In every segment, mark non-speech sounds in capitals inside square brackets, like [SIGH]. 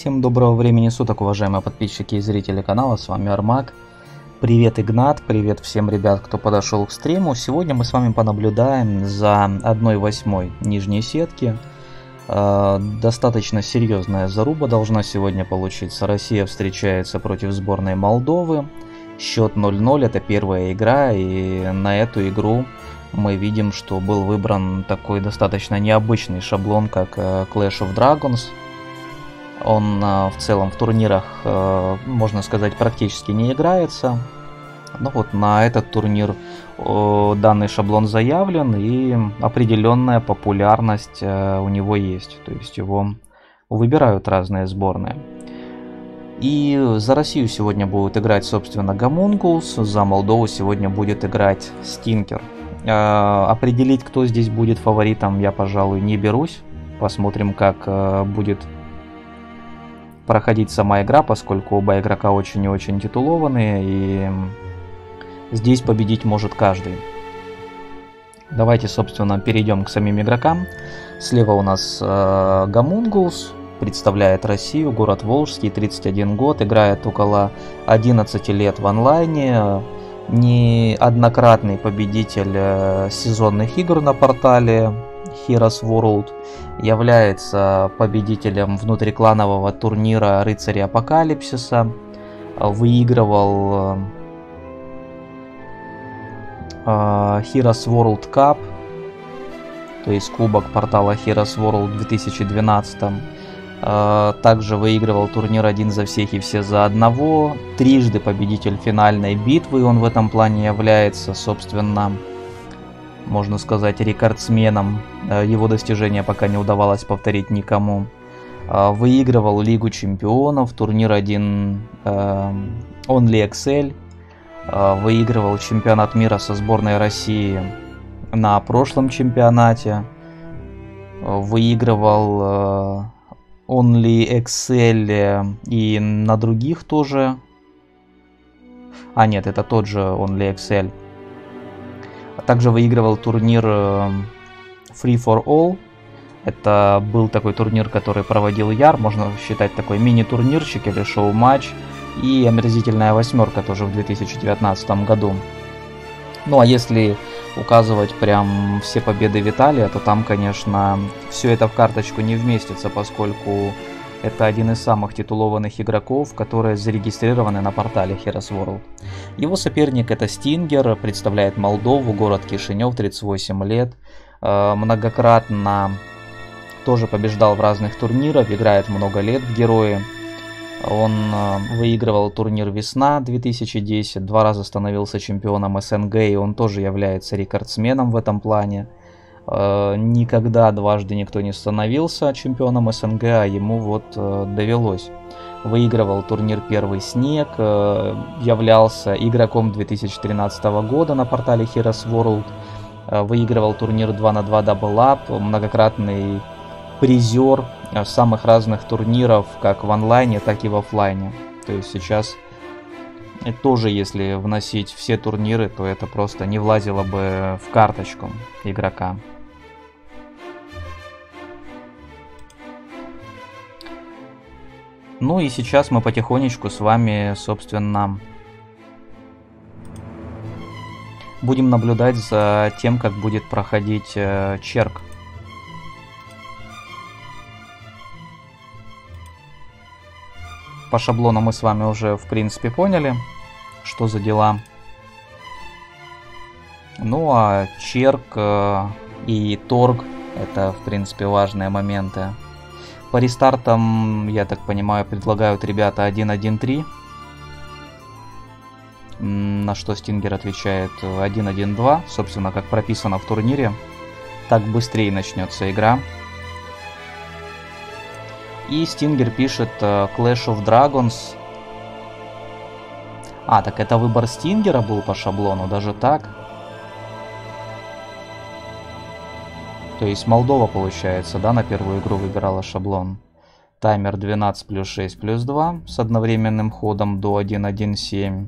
Всем доброго времени суток, уважаемые подписчики и зрители канала, с вами Армак. Привет, Игнат, привет всем ребят, кто подошел к стриму. Сегодня мы с вами понаблюдаем за 1-8 нижней сетки. Э, достаточно серьезная заруба должна сегодня получиться. Россия встречается против сборной Молдовы. Счет 0-0, это первая игра, и на эту игру мы видим, что был выбран такой достаточно необычный шаблон, как э, Clash of Dragons – он э, в целом в турнирах, э, можно сказать, практически не играется. Но вот на этот турнир данный шаблон заявлен и определенная популярность э, у него есть. То есть его выбирают разные сборные. И за Россию сегодня будет играть, собственно, Гамунгулс, за Молдову сегодня будет играть Стинкер. Определить, кто здесь будет фаворитом, я, пожалуй, не берусь. Посмотрим, как будет проходить сама игра, поскольку оба игрока очень и очень титулованные, и здесь победить может каждый. Давайте, собственно, перейдем к самим игрокам. Слева у нас э, Гамунгус, представляет Россию, город Волжский, 31 год, играет около 11 лет в онлайне, неоднократный победитель э, сезонных игр на портале, Heroes World является победителем внутрикланового турнира Рыцари Апокалипсиса, выигрывал э, Heroes World Cup, то есть кубок портала Heroes World в 2012 э, также выигрывал турнир один за всех и все за одного. Трижды победитель финальной битвы он в этом плане является, собственно, можно сказать, рекордсменом. Э, его достижения пока не удавалось повторить никому. Э, выигрывал Лигу Чемпионов, турнир 1 э, Only Excel. Выигрывал чемпионат мира со сборной России на прошлом чемпионате. Выигрывал Only Excel и на других тоже. А нет, это тот же Only Excel. Также выигрывал турнир э, Free for All. Это был такой турнир, который проводил Яр, можно считать такой мини-турнирчик или шоу-матч. И омерзительная восьмерка тоже в 2019 году. Ну а если указывать прям все победы Виталия, то там, конечно, все это в карточку не вместится, поскольку это один из самых титулованных игроков, которые зарегистрированы на портале Heroes World. Его соперник это Стингер, представляет Молдову, город Кишинев, 38 лет. Э, многократно тоже побеждал в разных турнирах, играет много лет в герои. Он э, выигрывал турнир «Весна» 2010, два раза становился чемпионом СНГ, и он тоже является рекордсменом в этом плане. Э, никогда дважды никто не становился чемпионом СНГ, а ему вот э, довелось. Выигрывал турнир «Первый снег», э, являлся игроком 2013 года на портале Heroes World, выигрывал турнир 2 на 2 Double Up, многократный призер самых разных турниров, как в онлайне, так и в офлайне. То есть сейчас тоже, если вносить все турниры, то это просто не влазило бы в карточку игрока. Ну и сейчас мы потихонечку с вами, собственно, будем наблюдать за тем, как будет проходить э, черк. По шаблону мы с вами уже, в принципе, поняли, что за дела. Ну а черк э, и торг это, в принципе, важные моменты. По рестартам, я так понимаю, предлагают ребята 1.1.3. На что Стингер отвечает 1.1.2, собственно, как прописано в турнире. Так быстрее начнется игра. И Стингер пишет э, Clash of Dragons. А, так это выбор Стингера был по шаблону, даже так? То есть Молдова, получается, да, на первую игру выбирала шаблон. Таймер 12 плюс 6 плюс 2 с одновременным ходом до 1.1.7.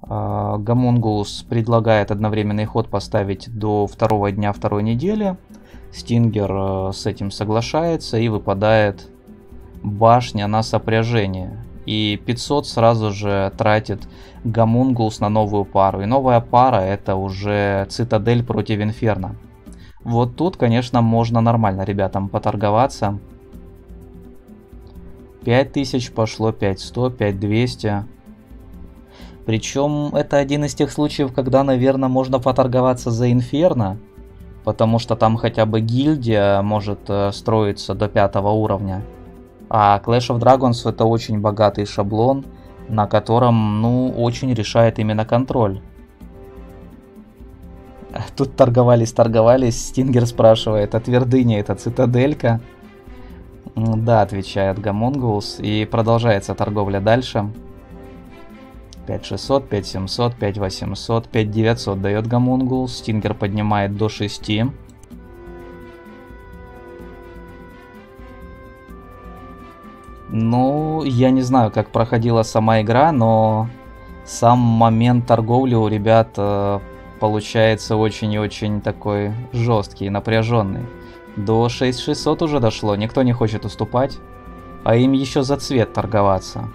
А, Гомунгулус предлагает одновременный ход поставить до второго дня второй недели. Стингер э, с этим соглашается и выпадает башня на сопряжение. И 500 сразу же тратит Гомунгулус на новую пару. И новая пара это уже Цитадель против Инферно. Вот тут, конечно, можно нормально ребятам поторговаться. 5000 пошло, 5100, 5200. Причем это один из тех случаев, когда, наверное, можно поторговаться за Инферно. Потому что там хотя бы гильдия может э, строиться до пятого уровня. А Clash of Dragons это очень богатый шаблон, на котором, ну, очень решает именно контроль. Тут торговались, торговались. Стингер спрашивает, а твердыня это цитаделька? Да, отвечает Гамонгулс. И продолжается торговля дальше. 5600, 5700, 5800, 5900 дает Гамонгулс. Стингер поднимает до 6. Ну, я не знаю, как проходила сама игра, но сам момент торговли у ребят э, получается очень и очень такой жесткий, напряженный. До 6600 уже дошло, никто не хочет уступать, а им еще за цвет торговаться.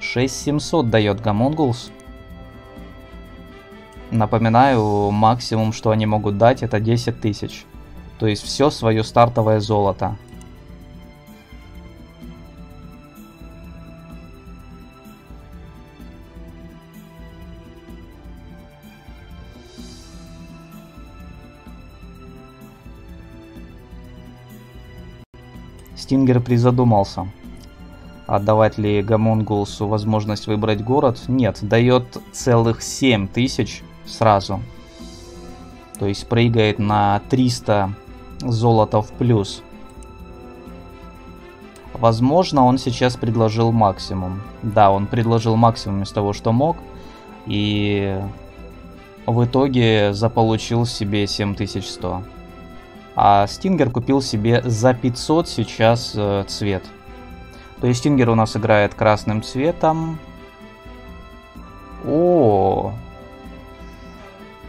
6700 дает Гамонгулс. Напоминаю, максимум, что они могут дать, это 10 тысяч. То есть все свое стартовое золото. Стингер призадумался. Отдавать ли Гамонгулсу возможность выбрать город? Нет, дает целых 7 тысяч сразу. То есть прыгает на 300 золота в плюс. Возможно, он сейчас предложил максимум. Да, он предложил максимум из того, что мог. И в итоге заполучил себе 7100. А Стингер купил себе за 500 сейчас э, цвет. То есть Стингер у нас играет красным цветом. О,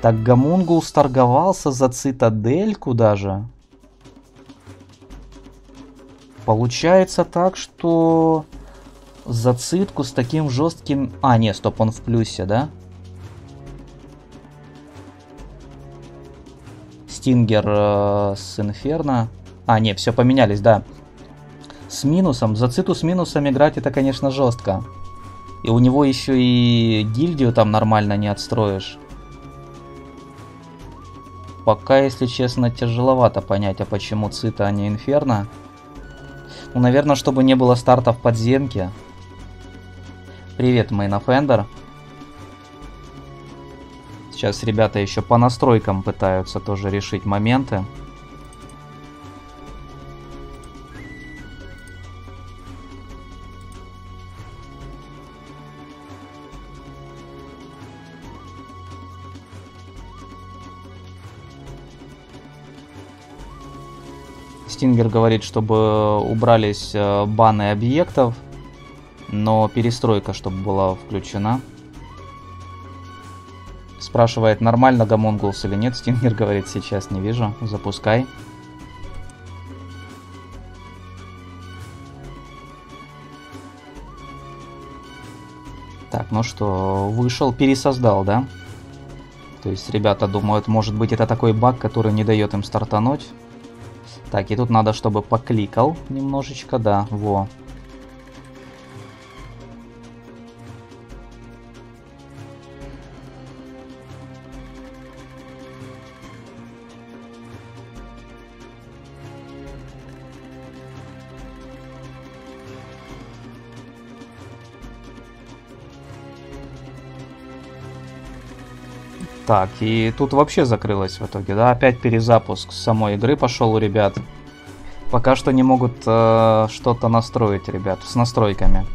так Гамунгул сторговался за цитадельку даже. Получается так, что за цитку с таким жестким... А, нет, стоп, он в плюсе, да? Стингер э, с Инферно. А, не, все поменялись, да. С минусом. За циту с минусом играть это, конечно, жестко. И у него еще и гильдию там нормально не отстроишь. Пока, если честно, тяжеловато понять, а почему Цита, а не Инферно. Ну, наверное, чтобы не было старта в подземке. Привет, Мейнофендер. Сейчас ребята еще по настройкам пытаются тоже решить моменты. Стингер говорит, чтобы убрались э, баны объектов, но перестройка, чтобы была включена. Спрашивает, нормально Гамонгулс или нет. Стингер говорит, сейчас не вижу. Запускай. Так, ну что, вышел, пересоздал, да? То есть ребята думают, может быть это такой баг, который не дает им стартануть. Так, и тут надо, чтобы покликал немножечко, да, во. Так, и тут вообще закрылось в итоге, да? Опять перезапуск самой игры пошел у ребят. Пока что не могут э, что-то настроить, ребят, с настройками.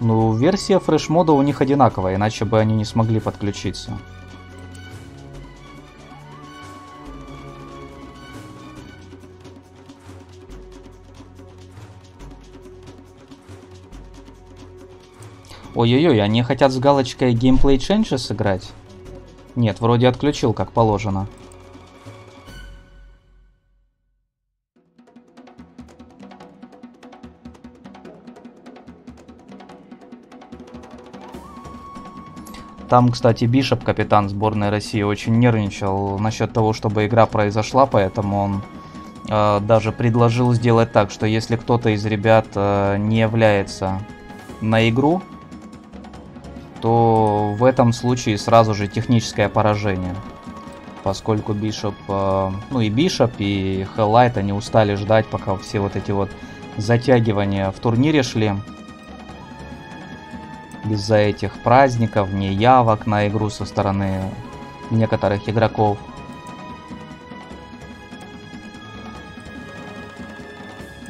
Ну, версия фреш-мода у них одинаковая, иначе бы они не смогли подключиться. Ой-ой-ой, они хотят с галочкой Gameplay Changes сыграть? Нет, вроде отключил, как положено. Там, кстати, Бишоп, капитан сборной России, очень нервничал насчет того, чтобы игра произошла, поэтому он э, даже предложил сделать так, что если кто-то из ребят э, не является на игру, то в этом случае сразу же техническое поражение. Поскольку Бишоп, э, ну и Бишоп, и Хеллайт, они устали ждать, пока все вот эти вот затягивания в турнире шли из-за этих праздников, неявок на игру со стороны некоторых игроков.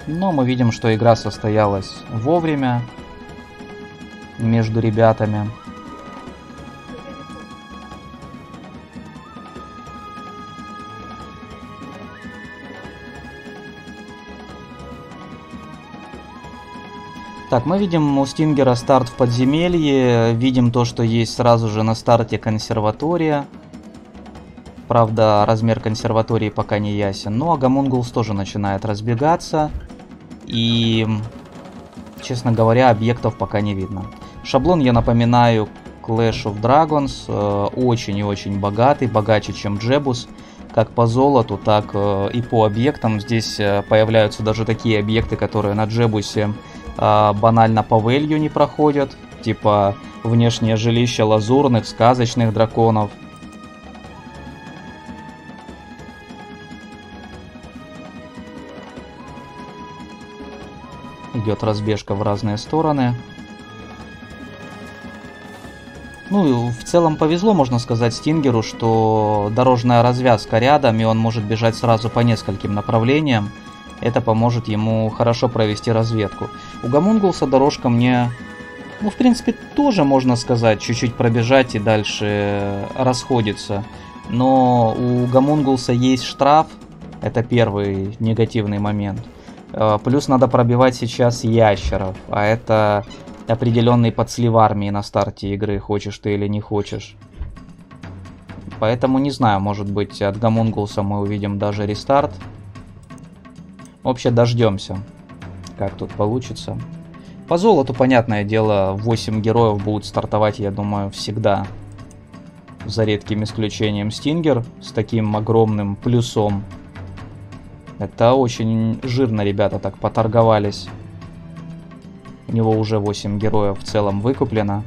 Но мы видим, что игра состоялась вовремя между ребятами. Так, мы видим у Стингера старт в подземелье, видим то, что есть сразу же на старте консерватория. Правда, размер консерватории пока не ясен. Ну, а Гамунгулс тоже начинает разбегаться. И, честно говоря, объектов пока не видно. Шаблон, я напоминаю, Clash of Dragons. Э, очень и очень богатый, богаче, чем Джебус. Как по золоту, так э, и по объектам. Здесь э, появляются даже такие объекты, которые на Джебусе банально по вэлью не проходят, типа внешнее жилище лазурных, сказочных драконов. Идет разбежка в разные стороны. Ну в целом повезло, можно сказать, Стингеру, что дорожная развязка рядом, и он может бежать сразу по нескольким направлениям. Это поможет ему хорошо провести разведку. У Гамунгулса дорожка мне, ну, в принципе, тоже можно сказать, чуть-чуть пробежать и дальше расходиться. Но у Гамунгулса есть штраф, это первый негативный момент. Э, плюс надо пробивать сейчас ящеров, а это определенный подслив армии на старте игры, хочешь ты или не хочешь. Поэтому не знаю, может быть от Гамунгулса мы увидим даже рестарт. Вообще дождемся, как тут получится. По золоту, понятное дело, 8 героев будут стартовать, я думаю, всегда. За редким исключением Стингер с таким огромным плюсом. Это очень жирно ребята так поторговались. У него уже 8 героев в целом выкуплено.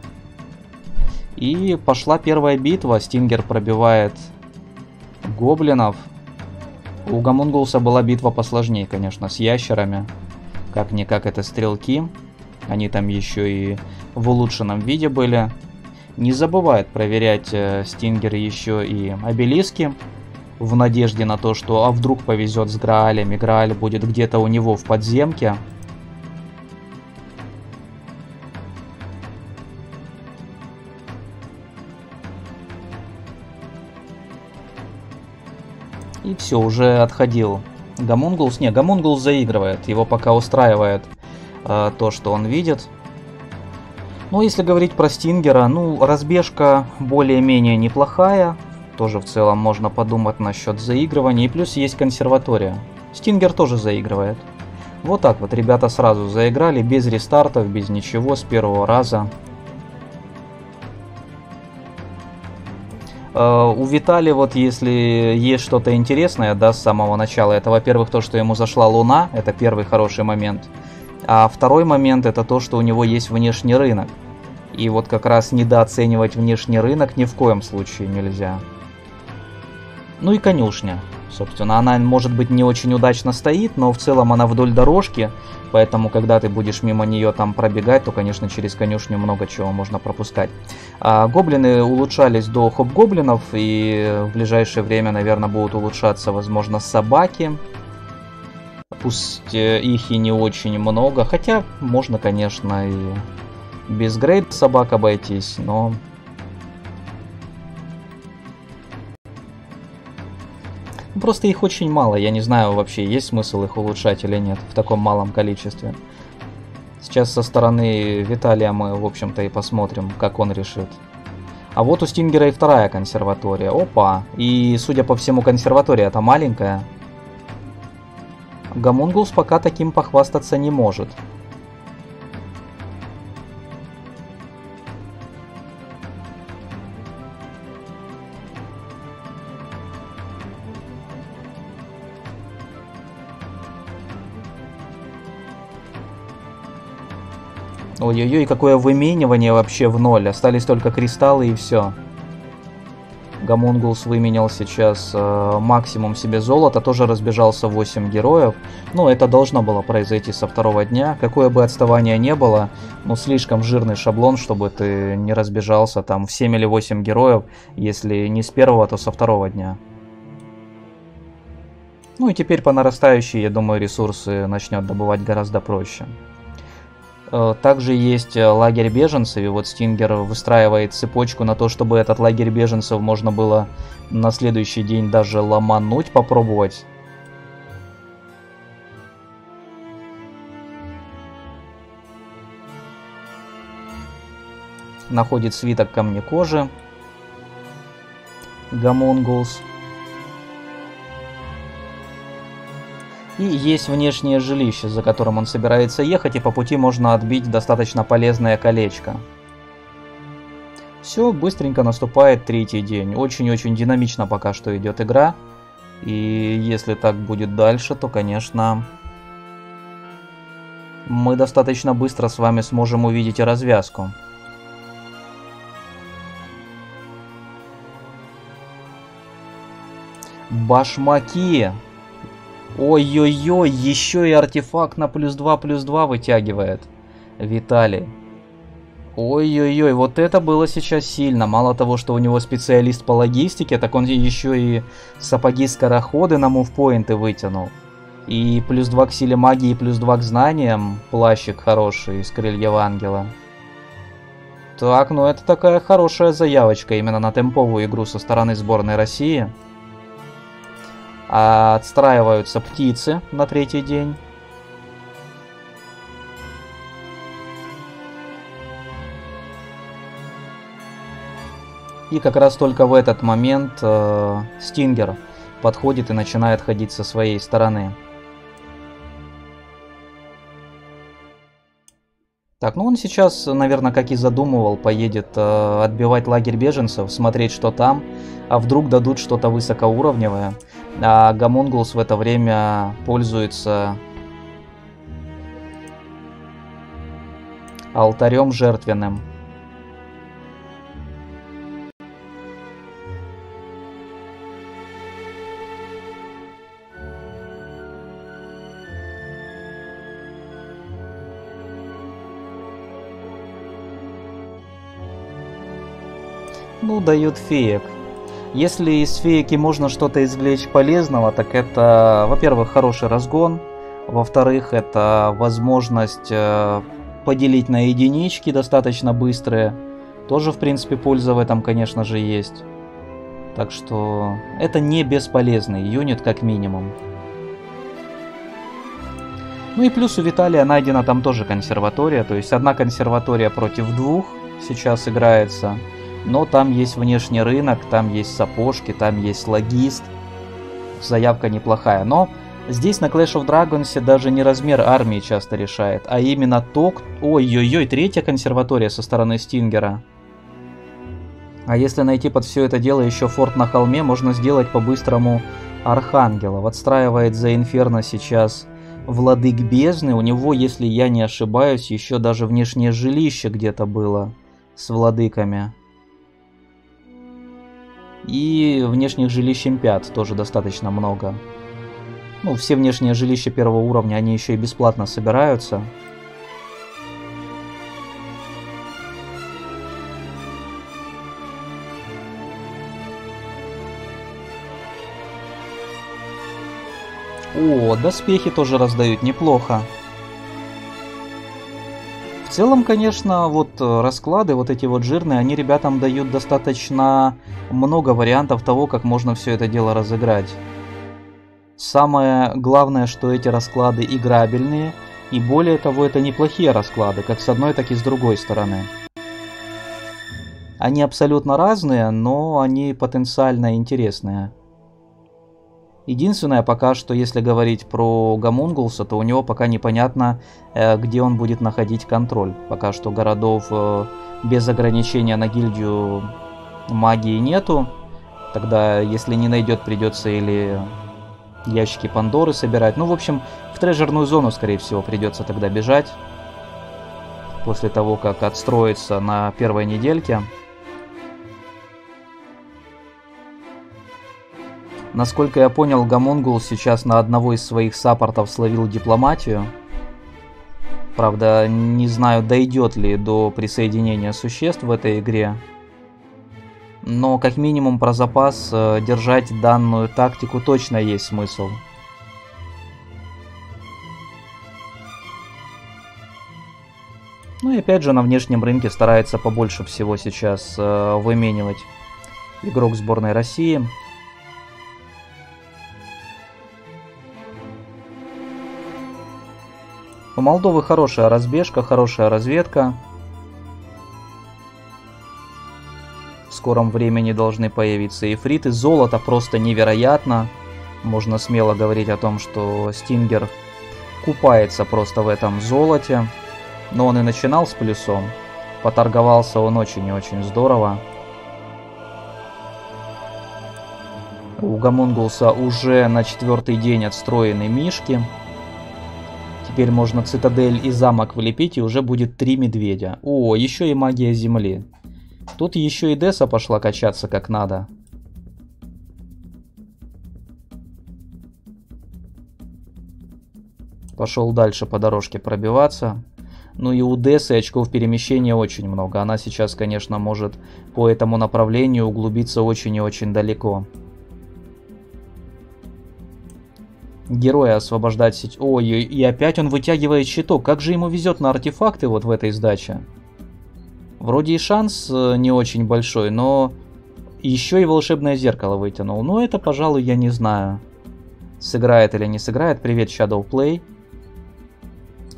И пошла первая битва. Стингер пробивает гоблинов. У Гамунгулса была битва посложнее, конечно, с ящерами. Как-никак это стрелки. Они там еще и в улучшенном виде были. Не забывает проверять э, Стингер еще и обелиски. В надежде на то, что а вдруг повезет с Граалем, и Грааль будет где-то у него в подземке. И все, уже отходил Гамунгулс. Не, Гамунгулс заигрывает. Его пока устраивает э, то, что он видит. Ну, если говорить про Стингера, ну, разбежка более-менее неплохая. Тоже в целом можно подумать насчет заигрывания. И плюс есть консерватория. Стингер тоже заигрывает. Вот так вот ребята сразу заиграли, без рестартов, без ничего, с первого раза. У Витали вот если есть что-то интересное, да, с самого начала, это, во-первых, то, что ему зашла Луна, это первый хороший момент. А второй момент это то, что у него есть внешний рынок. И вот как раз недооценивать внешний рынок ни в коем случае нельзя. Ну и конюшня. Собственно, она, может быть, не очень удачно стоит, но в целом она вдоль дорожки, поэтому, когда ты будешь мимо нее там пробегать, то, конечно, через конюшню много чего можно пропускать. А, гоблины улучшались до хоп-гоблинов, и в ближайшее время, наверное, будут улучшаться, возможно, собаки. Пусть э, их и не очень много, хотя можно, конечно, и без грейд собак обойтись, но Просто их очень мало, я не знаю вообще, есть смысл их улучшать или нет в таком малом количестве. Сейчас со стороны Виталия мы, в общем-то, и посмотрим, как он решит. А вот у Стингера и вторая консерватория. Опа. И, судя по всему, консерватория это маленькая. Гомунгулс пока таким похвастаться не может. Ой-ой-ой, какое выменивание вообще в ноль. Остались только кристаллы и все. Гамунгулс выменял сейчас э, максимум себе золота, тоже разбежался 8 героев. Ну, это должно было произойти со второго дня. Какое бы отставание не было, ну, слишком жирный шаблон, чтобы ты не разбежался там в 7 или 8 героев, если не с первого, то со второго дня. Ну и теперь по нарастающей, я думаю, ресурсы начнет добывать гораздо проще. Э, также есть э, лагерь беженцев, и вот Стингер выстраивает цепочку на то, чтобы этот лагерь беженцев можно было на следующий день даже ломануть, попробовать. Находит свиток камня кожи. Гамонгулс. И есть внешнее жилище, за которым он собирается ехать, и по пути можно отбить достаточно полезное колечко. Все, быстренько наступает третий день. Очень-очень динамично пока что идет игра. И если так будет дальше, то, конечно, мы достаточно быстро с вами сможем увидеть и развязку. Башмаки! Ой-ой-ой, еще и артефакт на плюс 2, плюс 2 вытягивает. Виталий. Ой-ой-ой, вот это было сейчас сильно. Мало того, что у него специалист по логистике, так он еще и сапоги-скороходы на мувпоинты вытянул. И плюс 2 к силе магии, плюс 2 к знаниям. Плащик хороший из крыльев ангела. Так, ну это такая хорошая заявочка именно на темповую игру со стороны сборной России. Отстраиваются птицы на третий день. И как раз только в этот момент э, Стингер подходит и начинает ходить со своей стороны. Так, ну он сейчас, наверное, как и задумывал, поедет э, отбивать лагерь беженцев, смотреть, что там, а вдруг дадут что-то высокоуровневое. А Гамунгулс в это время пользуется алтарем жертвенным. Ну, дают феек. Если из фейки можно что-то извлечь полезного, так это, во-первых, хороший разгон, во-вторых, это возможность э, поделить на единички достаточно быстрые. Тоже, в принципе, польза в этом, конечно же, есть. Так что это не бесполезный юнит, как минимум. Ну и плюс у Виталия найдена там тоже консерватория, то есть одна консерватория против двух сейчас играется. Но там есть внешний рынок, там есть сапожки, там есть логист. Заявка неплохая. Но здесь на Clash of Dragons даже не размер армии часто решает, а именно то... Ой-ой-ой, третья консерватория со стороны Стингера. А если найти под все это дело еще форт на холме, можно сделать по-быстрому Архангела. Отстраивает за Инферно сейчас Владык Бездны. У него, если я не ошибаюсь, еще даже внешнее жилище где-то было с владыками. И внешних жилищ М5 тоже достаточно много. Ну, все внешние жилища первого уровня, они еще и бесплатно собираются. О, доспехи тоже раздают неплохо. В целом, конечно, вот э, расклады, вот эти вот жирные, они ребятам дают достаточно много вариантов того, как можно все это дело разыграть. Самое главное, что эти расклады играбельные, И более того, это неплохие расклады, как с одной, так и с другой стороны. Они абсолютно разные, но они потенциально интересные. Единственное, пока что, если говорить про Гамунгулса, то у него пока непонятно, э, где он будет находить контроль. Пока что городов э, без ограничения на гильдию магии нету. Тогда, если не найдет, придется или ящики Пандоры собирать. Ну, в общем, в трежерную зону, скорее всего, придется тогда бежать. После того, как отстроится на первой недельке. Насколько я понял, Гамонгул сейчас на одного из своих саппортов словил дипломатию. Правда, не знаю, дойдет ли до присоединения существ в этой игре но как минимум про запас э, держать данную тактику точно есть смысл. Ну и опять же на внешнем рынке старается побольше всего сейчас э, выменивать игрок сборной России. У Молдовы хорошая разбежка, хорошая разведка. скором времени должны появиться эфриты. Золото просто невероятно. Можно смело говорить о том, что Стингер купается просто в этом золоте. Но он и начинал с плюсом. Поторговался он очень и очень здорово. У Гамунгулса уже на четвертый день отстроены мишки. Теперь можно цитадель и замок влепить, и уже будет три медведя. О, еще и магия земли. Тут еще и Деса пошла качаться как надо. Пошел дальше по дорожке пробиваться. Ну и у Десы очков перемещения очень много. Она сейчас, конечно, может по этому направлению углубиться очень и очень далеко. Героя освобождать. Ой, и опять он вытягивает щиток. Как же ему везет на артефакты вот в этой сдаче. Вроде и шанс э, не очень большой, но еще и волшебное зеркало вытянул. Но это, пожалуй, я не знаю. Сыграет или не сыграет. Привет, Shadow Play.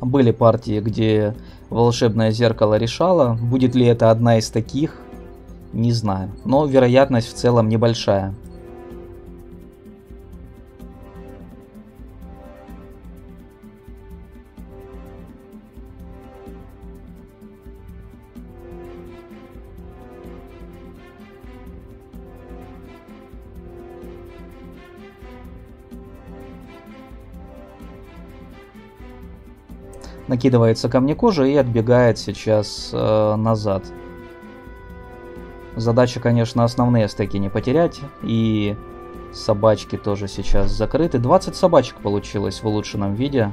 Были партии, где волшебное зеркало решало. Будет ли это одна из таких, не знаю. Но вероятность в целом небольшая. Накидывается ко мне кожа и отбегает сейчас э, назад. Задача, конечно, основные стеки не потерять. И собачки тоже сейчас закрыты. 20 собачек получилось в улучшенном виде.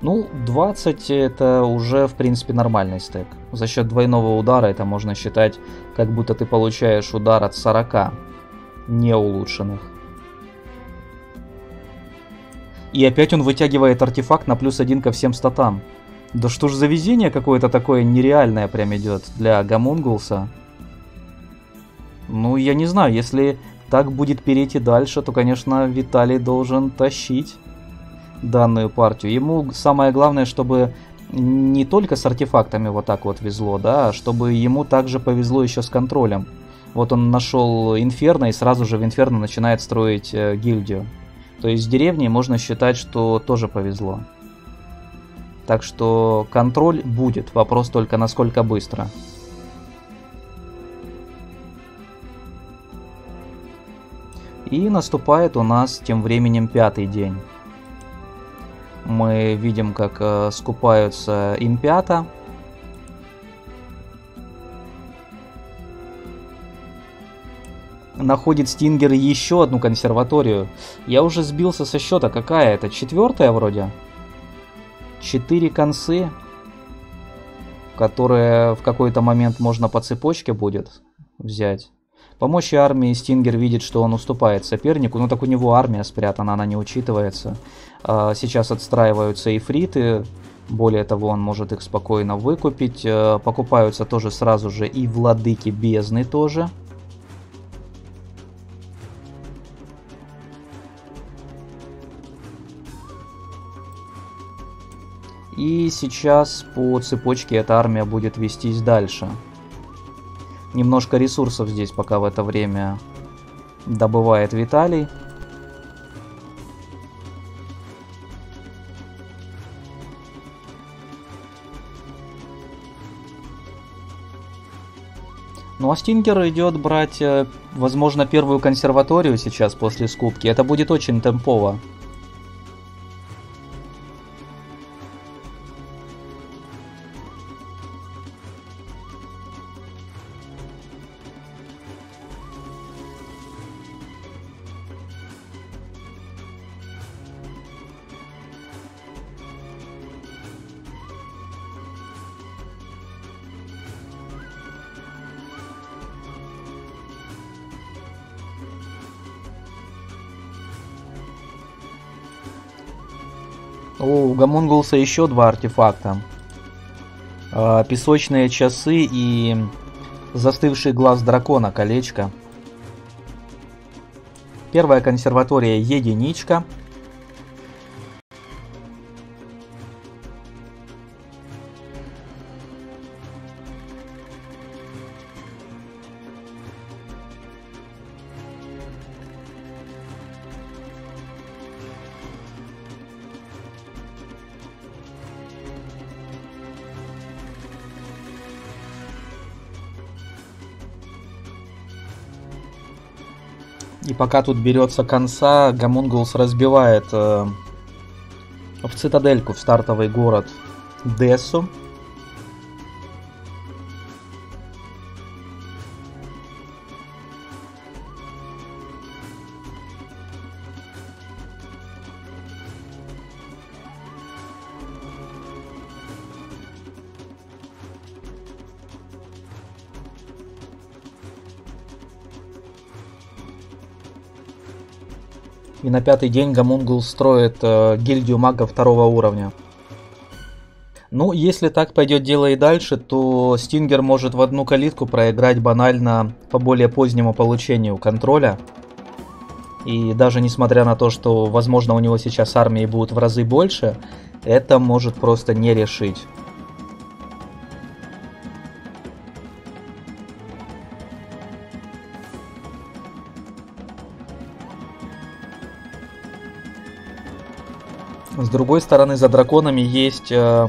Ну, 20 это уже, в принципе, нормальный стек. За счет двойного удара это можно считать, как будто ты получаешь удар от 40 не И опять он вытягивает артефакт на плюс один ко всем статам. Да что ж за везение какое-то такое нереальное прям идет для Гамунгулса. Ну, я не знаю, если так будет перейти дальше, то, конечно, Виталий должен тащить данную партию. Ему самое главное, чтобы не только с артефактами вот так вот везло, да, а чтобы ему также повезло еще с контролем. Вот он нашел Инферно и сразу же в Инферно начинает строить э, гильдию. То есть с деревней можно считать, что тоже повезло. Так что контроль будет, вопрос только насколько быстро. И наступает у нас тем временем пятый день. Мы видим, как э, скупаются импята. Находит Стингер еще одну консерваторию. Я уже сбился со счета, какая это? Четвертая вроде? Четыре концы, которые в какой-то момент можно по цепочке будет взять. Помощь армии Стингер видит, что он уступает сопернику, но так у него армия спрятана, она не учитывается. А, сейчас отстраиваются эфриты, более того, он может их спокойно выкупить. Э, покупаются тоже сразу же и владыки бездны тоже. И сейчас по цепочке эта армия будет вестись дальше. Немножко ресурсов здесь пока в это время добывает Виталий. Ну а Стингер идет брать, э, возможно, первую консерваторию сейчас после скупки. Это будет очень темпово. У Гамунгулса еще два артефакта. А, песочные часы и застывший глаз дракона колечко. Первая консерватория единичка. И пока тут берется конца, Гамунгулс разбивает э, в цитадельку, в стартовый город Дессу. И на пятый день Гамунгул строит э, гильдию магов второго уровня. Ну, если так пойдет дело и дальше, то Стингер может в одну калитку проиграть банально по более позднему получению контроля. И даже несмотря на то, что, возможно, у него сейчас армии будут в разы больше, это может просто не решить. Другой стороны, за драконами есть э,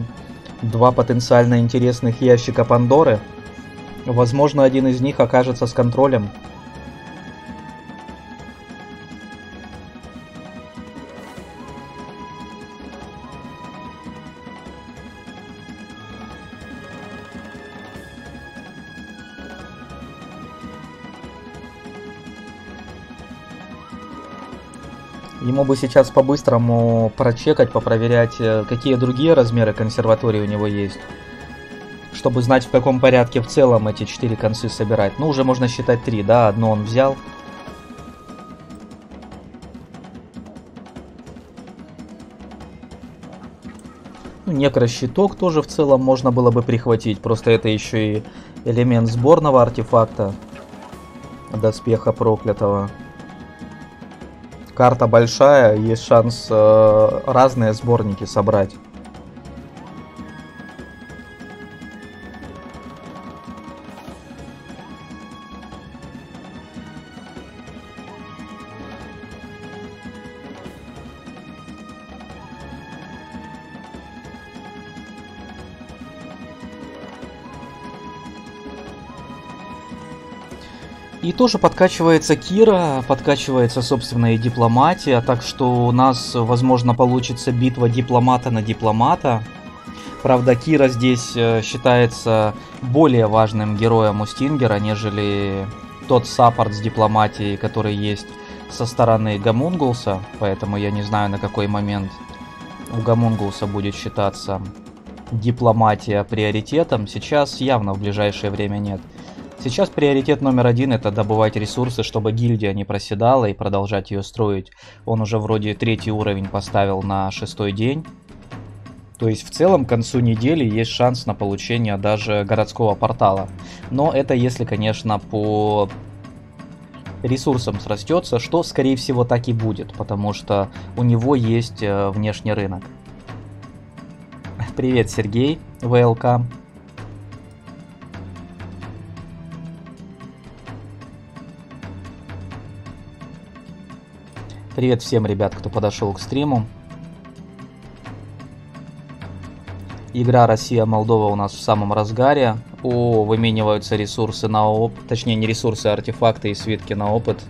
два потенциально интересных ящика Пандоры. Возможно, один из них окажется с контролем. Ему бы сейчас по-быстрому прочекать, попроверять, э, какие другие размеры консерватории у него есть. Чтобы знать, в каком порядке в целом эти четыре концы собирать. Ну, уже можно считать три, да? Одно он взял. Ну, некрощиток тоже в целом можно было бы прихватить. Просто это еще и элемент сборного артефакта. Доспеха проклятого. Карта большая, есть шанс э, разные сборники собрать. Тоже подкачивается Кира, подкачивается, собственно, и дипломатия, так что у нас, возможно, получится битва дипломата на дипломата. Правда, Кира здесь э, считается более важным героем у Стингера, нежели тот саппорт с дипломатией, который есть со стороны Гамунгулса, поэтому я не знаю, на какой момент у Гамунгулса будет считаться дипломатия приоритетом. Сейчас явно в ближайшее время нет. Сейчас приоритет номер один это добывать ресурсы, чтобы гильдия не проседала и продолжать ее строить. Он уже вроде третий уровень поставил на шестой день. То есть в целом к концу недели есть шанс на получение даже городского портала. Но это если, конечно, по ресурсам срастется, что скорее всего так и будет, потому что у него есть э, внешний рынок. Привет, Сергей, ВЛК. Привет всем, ребят, кто подошел к стриму. Игра Россия-Молдова у нас в самом разгаре. О, вымениваются ресурсы на опыт. Точнее, не ресурсы, а артефакты и свитки на опыт.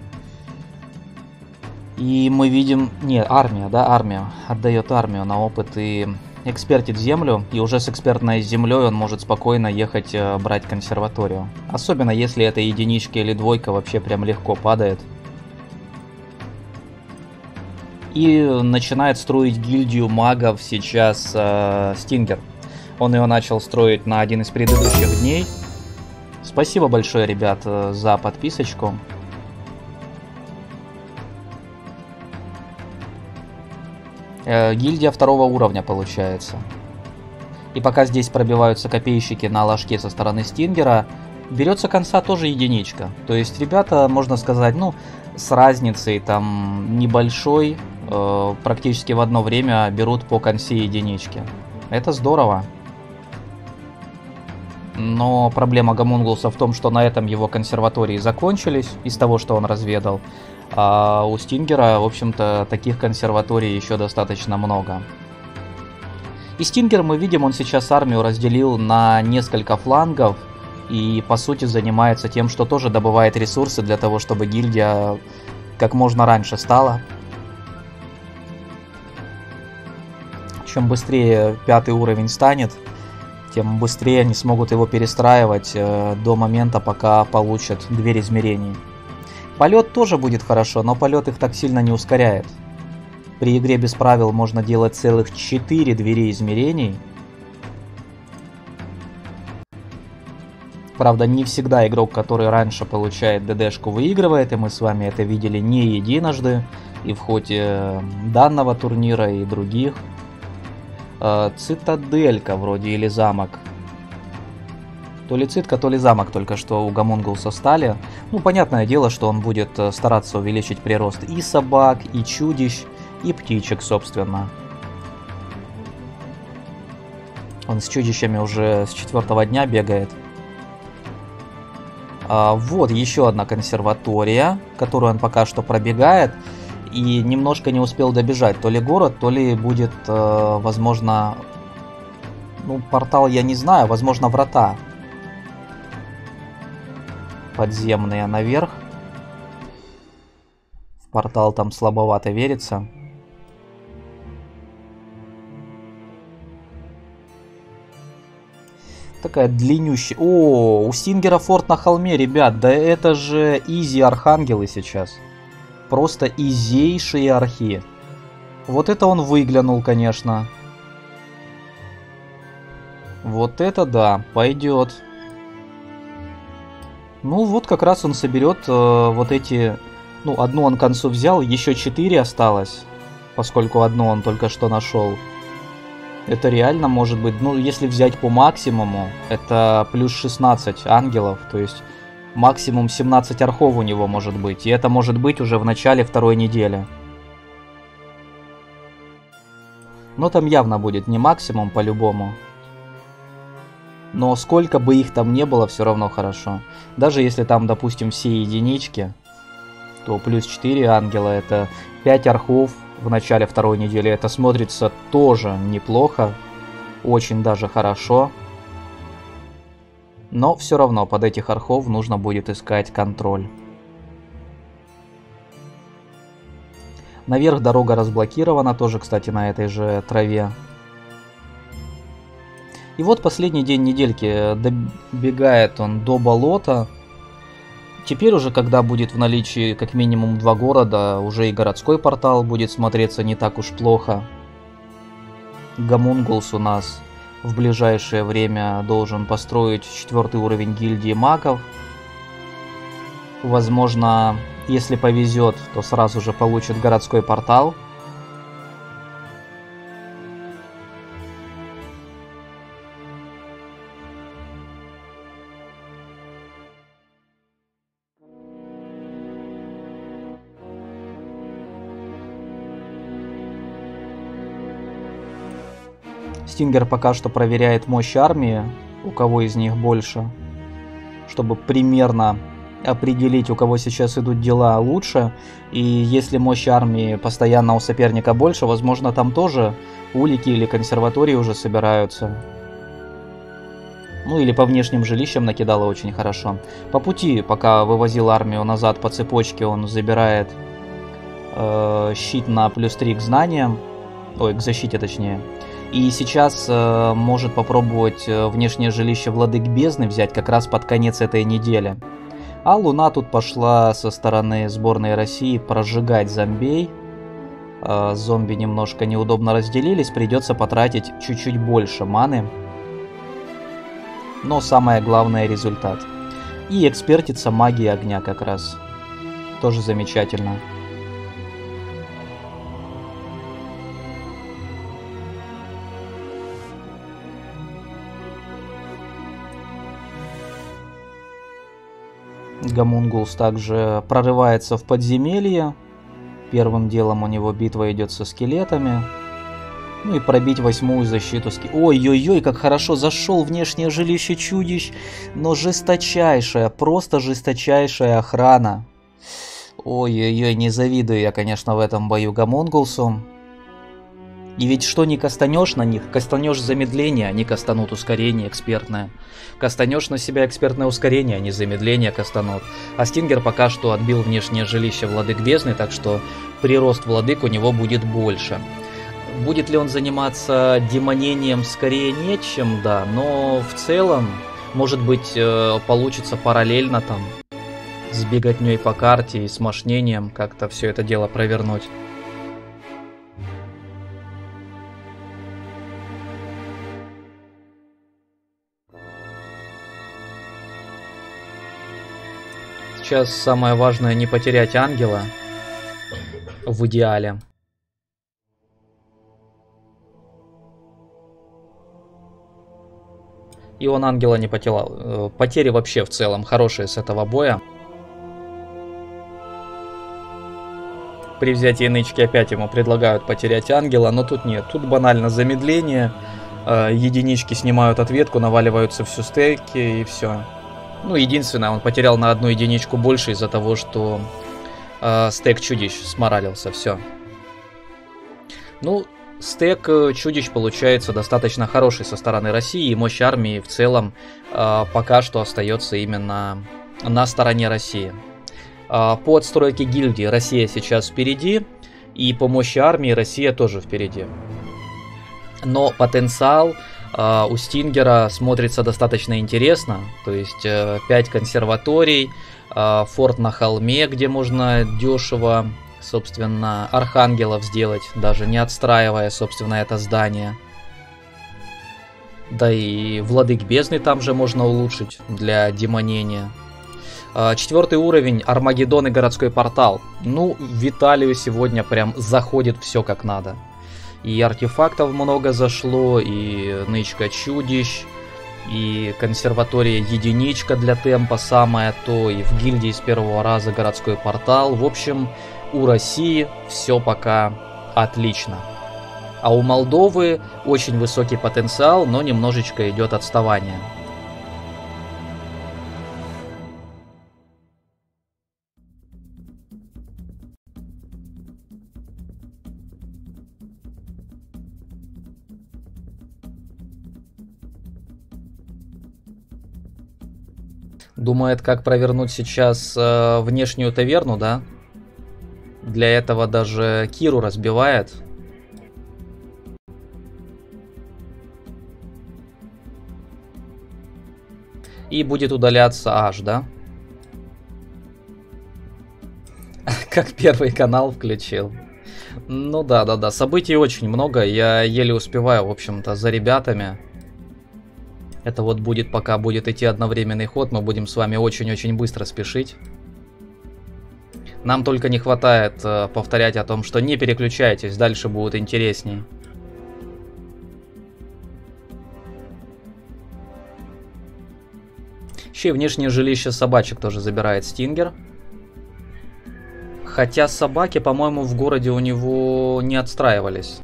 И мы видим... Не, армия, да, армия. Отдает армию на опыт и экспертит землю. И уже с экспертной землей он может спокойно ехать э, брать консерваторию. Особенно если это единичка или двойка, вообще прям легко падает. И начинает строить гильдию магов сейчас э, Стингер. Он ее начал строить на один из предыдущих дней. Спасибо большое, ребят, э, за подписочку. Э, гильдия второго уровня получается. И пока здесь пробиваются копейщики на ложке со стороны Стингера, берется конца тоже единичка. То есть ребята, можно сказать, ну, с разницей там небольшой, э, практически в одно время берут по конце единички. Это здорово. Но проблема Гомунгулса в том, что на этом его консерватории закончились, из того, что он разведал. А у Стингера, в общем-то, таких консерваторий еще достаточно много. И Стингер, мы видим, он сейчас армию разделил на несколько флангов, и по сути занимается тем, что тоже добывает ресурсы для того, чтобы гильдия как можно раньше стала. Чем быстрее пятый уровень станет, тем быстрее они смогут его перестраивать э, до момента, пока получат дверь измерений. Полет тоже будет хорошо, но полет их так сильно не ускоряет. При игре без правил можно делать целых 4 двери измерений. Правда, не всегда игрок, который раньше получает ДДшку, выигрывает, и мы с вами это видели не единожды, и в ходе э, данного турнира, и других. Э, цитаделька вроде или замок. То ли цитка, то ли замок только что у Гамунгулса стали. Ну, понятное дело, что он будет э, стараться увеличить прирост и собак, и чудищ, и птичек, собственно. Он с чудищами уже с четвертого дня бегает. А, вот еще одна консерватория, которую он пока что пробегает и немножко не успел добежать. То ли город, то ли будет, э, возможно, ну, портал я не знаю, возможно, врата. Подземные наверх. В портал там слабовато верится. Такая длиннющая. О, у Стингера форт на холме, ребят. Да это же изи архангелы сейчас. Просто изейшие архи. Вот это он выглянул, конечно. Вот это да, пойдет. Ну вот как раз он соберет э, вот эти... Ну, одну он к концу взял, еще четыре осталось. Поскольку одну он только что нашел. Это реально может быть, ну, если взять по максимуму, это плюс 16 ангелов. То есть максимум 17 архов у него может быть. И это может быть уже в начале второй недели. Но там явно будет не максимум по-любому. Но сколько бы их там не было, все равно хорошо. Даже если там, допустим, все единички, то плюс 4 ангела это 5 архов в начале второй недели. Это смотрится тоже неплохо. Очень даже хорошо. Но все равно под этих архов нужно будет искать контроль. Наверх дорога разблокирована, тоже, кстати, на этой же траве. И вот последний день недельки. Добегает он до болота. Теперь уже, когда будет в наличии как минимум два города, уже и городской портал будет смотреться не так уж плохо. Гамунгулс у нас в ближайшее время должен построить четвертый уровень гильдии магов. Возможно, если повезет, то сразу же получит городской портал. Стингер пока что проверяет мощь армии, у кого из них больше, чтобы примерно определить, у кого сейчас идут дела лучше. И если мощь армии постоянно у соперника больше, возможно, там тоже улики или консерватории уже собираются. Ну или по внешним жилищам накидало очень хорошо. По пути, пока вывозил армию назад по цепочке, он забирает э, щит на плюс 3 к знаниям. Ой, к защите точнее. И сейчас э, может попробовать э, внешнее жилище Владык Бездны взять как раз под конец этой недели. А Луна тут пошла со стороны сборной России прожигать зомбей. Э, зомби немножко неудобно разделились, придется потратить чуть-чуть больше маны. Но самое главное результат. И экспертица магии огня как раз. Тоже замечательно. Гамунгулс также прорывается в подземелье. Первым делом у него битва идет со скелетами. Ну и пробить восьмую защиту. Ски... Ой-ой-ой, как хорошо зашел внешнее жилище чудищ. Но жесточайшая, просто жесточайшая охрана. Ой-ой-ой, не завидую я, конечно, в этом бою Гамонгулсу. И ведь что не кастанешь на них, кастанешь замедление, они кастанут ускорение экспертное. Кастанешь на себя экспертное ускорение, они замедление кастанут. А Стингер пока что отбил внешнее жилище владык бездны, так что прирост владык у него будет больше. Будет ли он заниматься демонением, скорее нет, чем да, но в целом, может быть, э, получится параллельно там с беготней по карте и с мошнением как-то все это дело провернуть. Сейчас самое важное не потерять ангела. В идеале. И он ангела не потерял. Э, потери вообще в целом хорошие с этого боя. При взятии нычки опять ему предлагают потерять ангела, но тут нет. Тут банально замедление. Э, единички снимают ответку, наваливаются всю стейки и все. Ну, единственное, он потерял на одну единичку больше из-за того, что э, стек чудищ сморалился, все. Ну, стек э, чудищ получается достаточно хороший со стороны России, и мощь армии в целом э, пока что остается именно на стороне России. Э, по отстройке гильдии Россия сейчас впереди, и по мощи армии Россия тоже впереди. Но потенциал у Стингера смотрится достаточно интересно. То есть uh, 5 консерваторий, uh, форт на холме, где можно дешево, собственно, архангелов сделать, даже не отстраивая, собственно, это здание. Да и владык бездны там же можно улучшить для демонения. Четвертый уровень, Армагеддон и городской портал. Ну, Виталию сегодня прям заходит все как надо. И артефактов много зашло, и нычка чудищ, и консерватория единичка для темпа самое то, и в гильдии с первого раза городской портал. В общем, у России все пока отлично. А у Молдовы очень высокий потенциал, но немножечко идет отставание. Думает, как провернуть сейчас э, внешнюю таверну, да? Для этого даже Киру разбивает. И будет удаляться аж, да? [LAUGHS] Как первый канал включил. Ну да, да, да. Событий очень много. Я еле успеваю, в общем-то, за ребятами. Это вот будет, пока будет идти одновременный ход, мы будем с вами очень-очень быстро спешить. Нам только не хватает э, повторять о том, что не переключайтесь, дальше будет интереснее. Еще и внешнее жилище собачек тоже забирает Стингер. Хотя собаки, по-моему, в городе у него не отстраивались.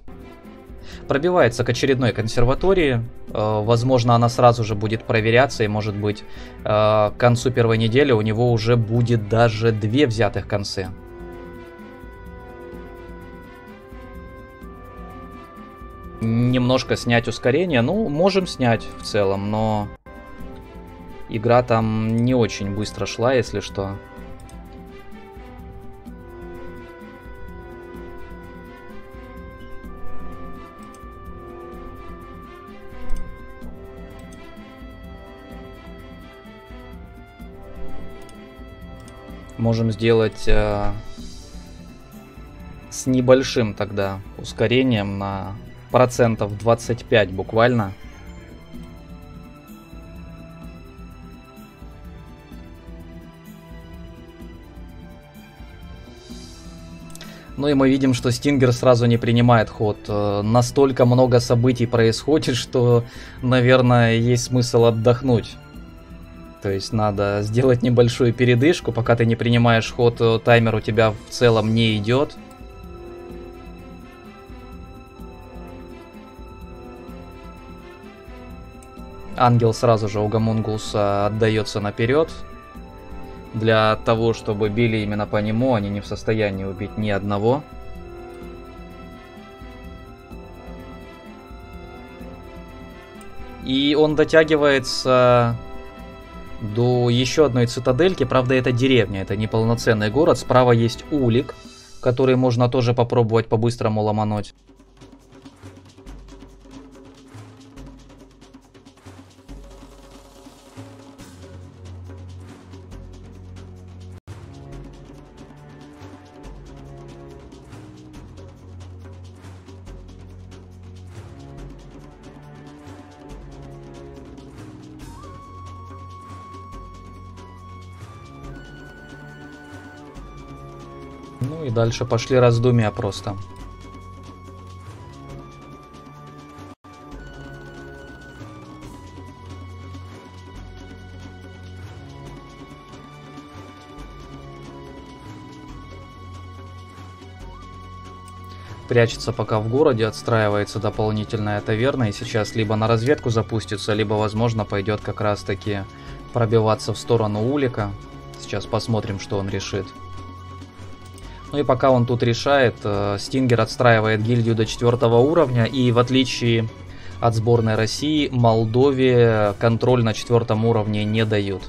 Пробивается к очередной консерватории. Э, возможно, она сразу же будет проверяться, и, может быть, э, к концу первой недели у него уже будет даже две взятых концы. Немножко снять ускорение. Ну, можем снять в целом, но... Игра там не очень быстро шла, если что. Можем сделать э, с небольшим тогда ускорением на процентов 25 буквально. Ну и мы видим, что Стингер сразу не принимает ход. Э, настолько много событий происходит, [LAUGHS] что, наверное, есть смысл отдохнуть. То есть надо [LAUGHS] сделать небольшую передышку, пока ты не принимаешь ход, э, таймер у тебя в целом не идет. Ангел сразу же у Гамунгуса отдается наперед. Для того, чтобы били именно по нему, они не в состоянии убить ни одного. И он дотягивается до еще одной цитадельки. Правда, это деревня, это не полноценный город. Справа есть улик, который можно тоже попробовать по-быстрому ломануть. Дальше пошли раздумья просто. прячется пока в городе, отстраивается дополнительная таверна и сейчас либо на разведку запустится, либо возможно пойдет как раз таки пробиваться в сторону Улика. Сейчас посмотрим, что он решит. Ну и пока он тут решает, э, Стингер отстраивает гильдию до четвертого уровня, и в отличие от сборной России, Молдове контроль на четвертом уровне не дают.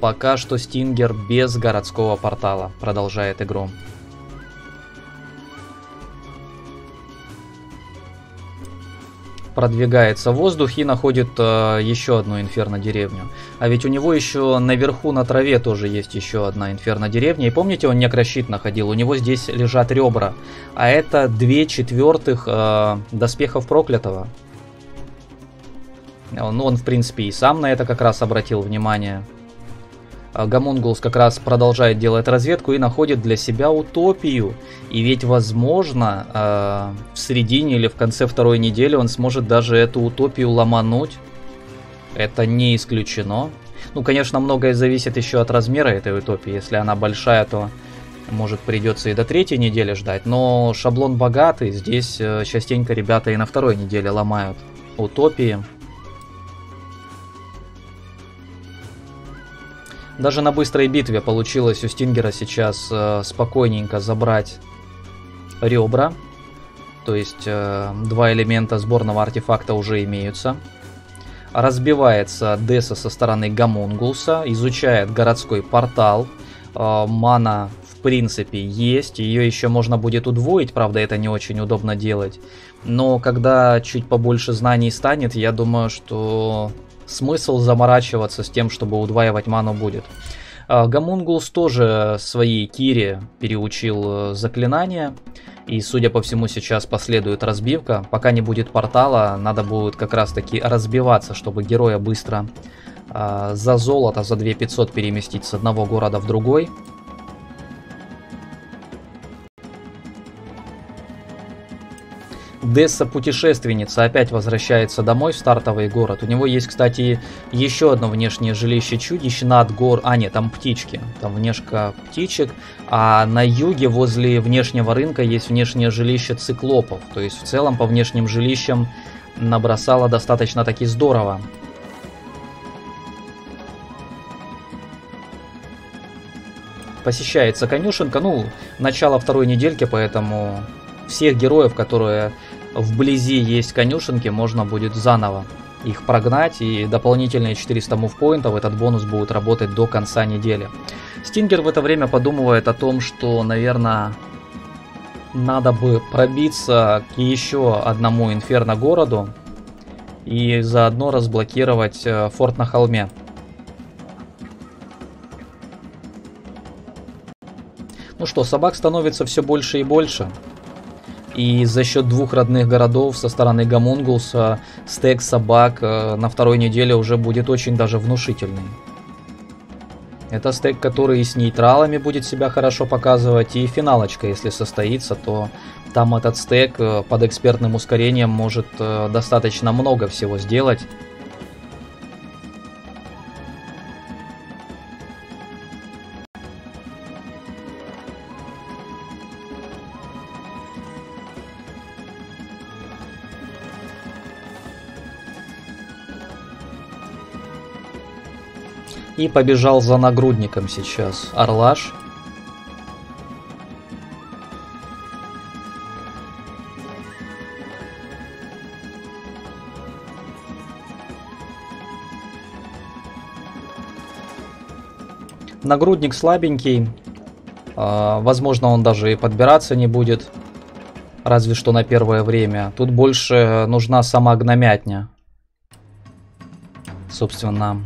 Пока что Стингер без городского портала продолжает игру. Продвигается воздух и находит э, еще одну инферно-деревню. А ведь у него еще наверху на траве тоже есть еще одна инферно-деревня. И помните, он некрощит находил? У него здесь лежат ребра. А это две четвертых э, доспехов проклятого. Он, он, в принципе, и сам на это как раз обратил внимание. А Гамунгулс как раз продолжает делать разведку и находит для себя утопию. И ведь, возможно, э, в середине или в конце второй недели он сможет даже эту утопию ломануть. Это не исключено. Ну, конечно, многое зависит еще от размера этой утопии. Если она большая, то может придется и до третьей недели ждать. Но шаблон богатый. Здесь э, частенько ребята и на второй неделе ломают утопии. Даже на быстрой битве получилось у Стингера сейчас э, спокойненько забрать ребра. То есть э, два элемента сборного артефакта уже имеются. Разбивается Деса со стороны Гамунгулса, изучает городской портал. Э, мана в принципе есть, ее еще можно будет удвоить, правда это не очень удобно делать. Но когда чуть побольше знаний станет, я думаю, что смысл заморачиваться с тем, чтобы удваивать ману будет. А, Гамунгулс тоже своей Кире переучил э, заклинания. И, судя по всему, сейчас последует разбивка. Пока не будет портала, надо будет как раз таки разбиваться, чтобы героя быстро э, за золото, за 2500 переместить с одного города в другой. Десса-путешественница опять возвращается домой в стартовый город. У него есть, кстати, еще одно внешнее жилище чудищ над гор... А, нет, там птички. Там внешка птичек. А на юге, возле внешнего рынка, есть внешнее жилище циклопов. То есть, в целом, по внешним жилищам набросало достаточно таки здорово. Посещается конюшенка. Ну, начало второй недельки, поэтому всех героев, которые вблизи есть конюшенки, можно будет заново их прогнать, и дополнительные 400 мувпоинтов этот бонус будет работать до конца недели. Стингер в это время подумывает о том, что, наверное, надо бы пробиться к еще одному инферно городу и заодно разблокировать э, форт на холме. Ну что, собак становится все больше и больше. И за счет двух родных городов со стороны Гамунгулса стек собак э, на второй неделе уже будет очень даже внушительный. Это стек, который с нейтралами будет себя хорошо показывать, и финалочка, если состоится, то там этот стек э, под экспертным ускорением может э, достаточно много всего сделать. И побежал за нагрудником сейчас. Орлаш. Нагрудник слабенький. А, возможно, он даже и подбираться не будет. Разве что на первое время. Тут больше нужна сама гномятня. Собственно,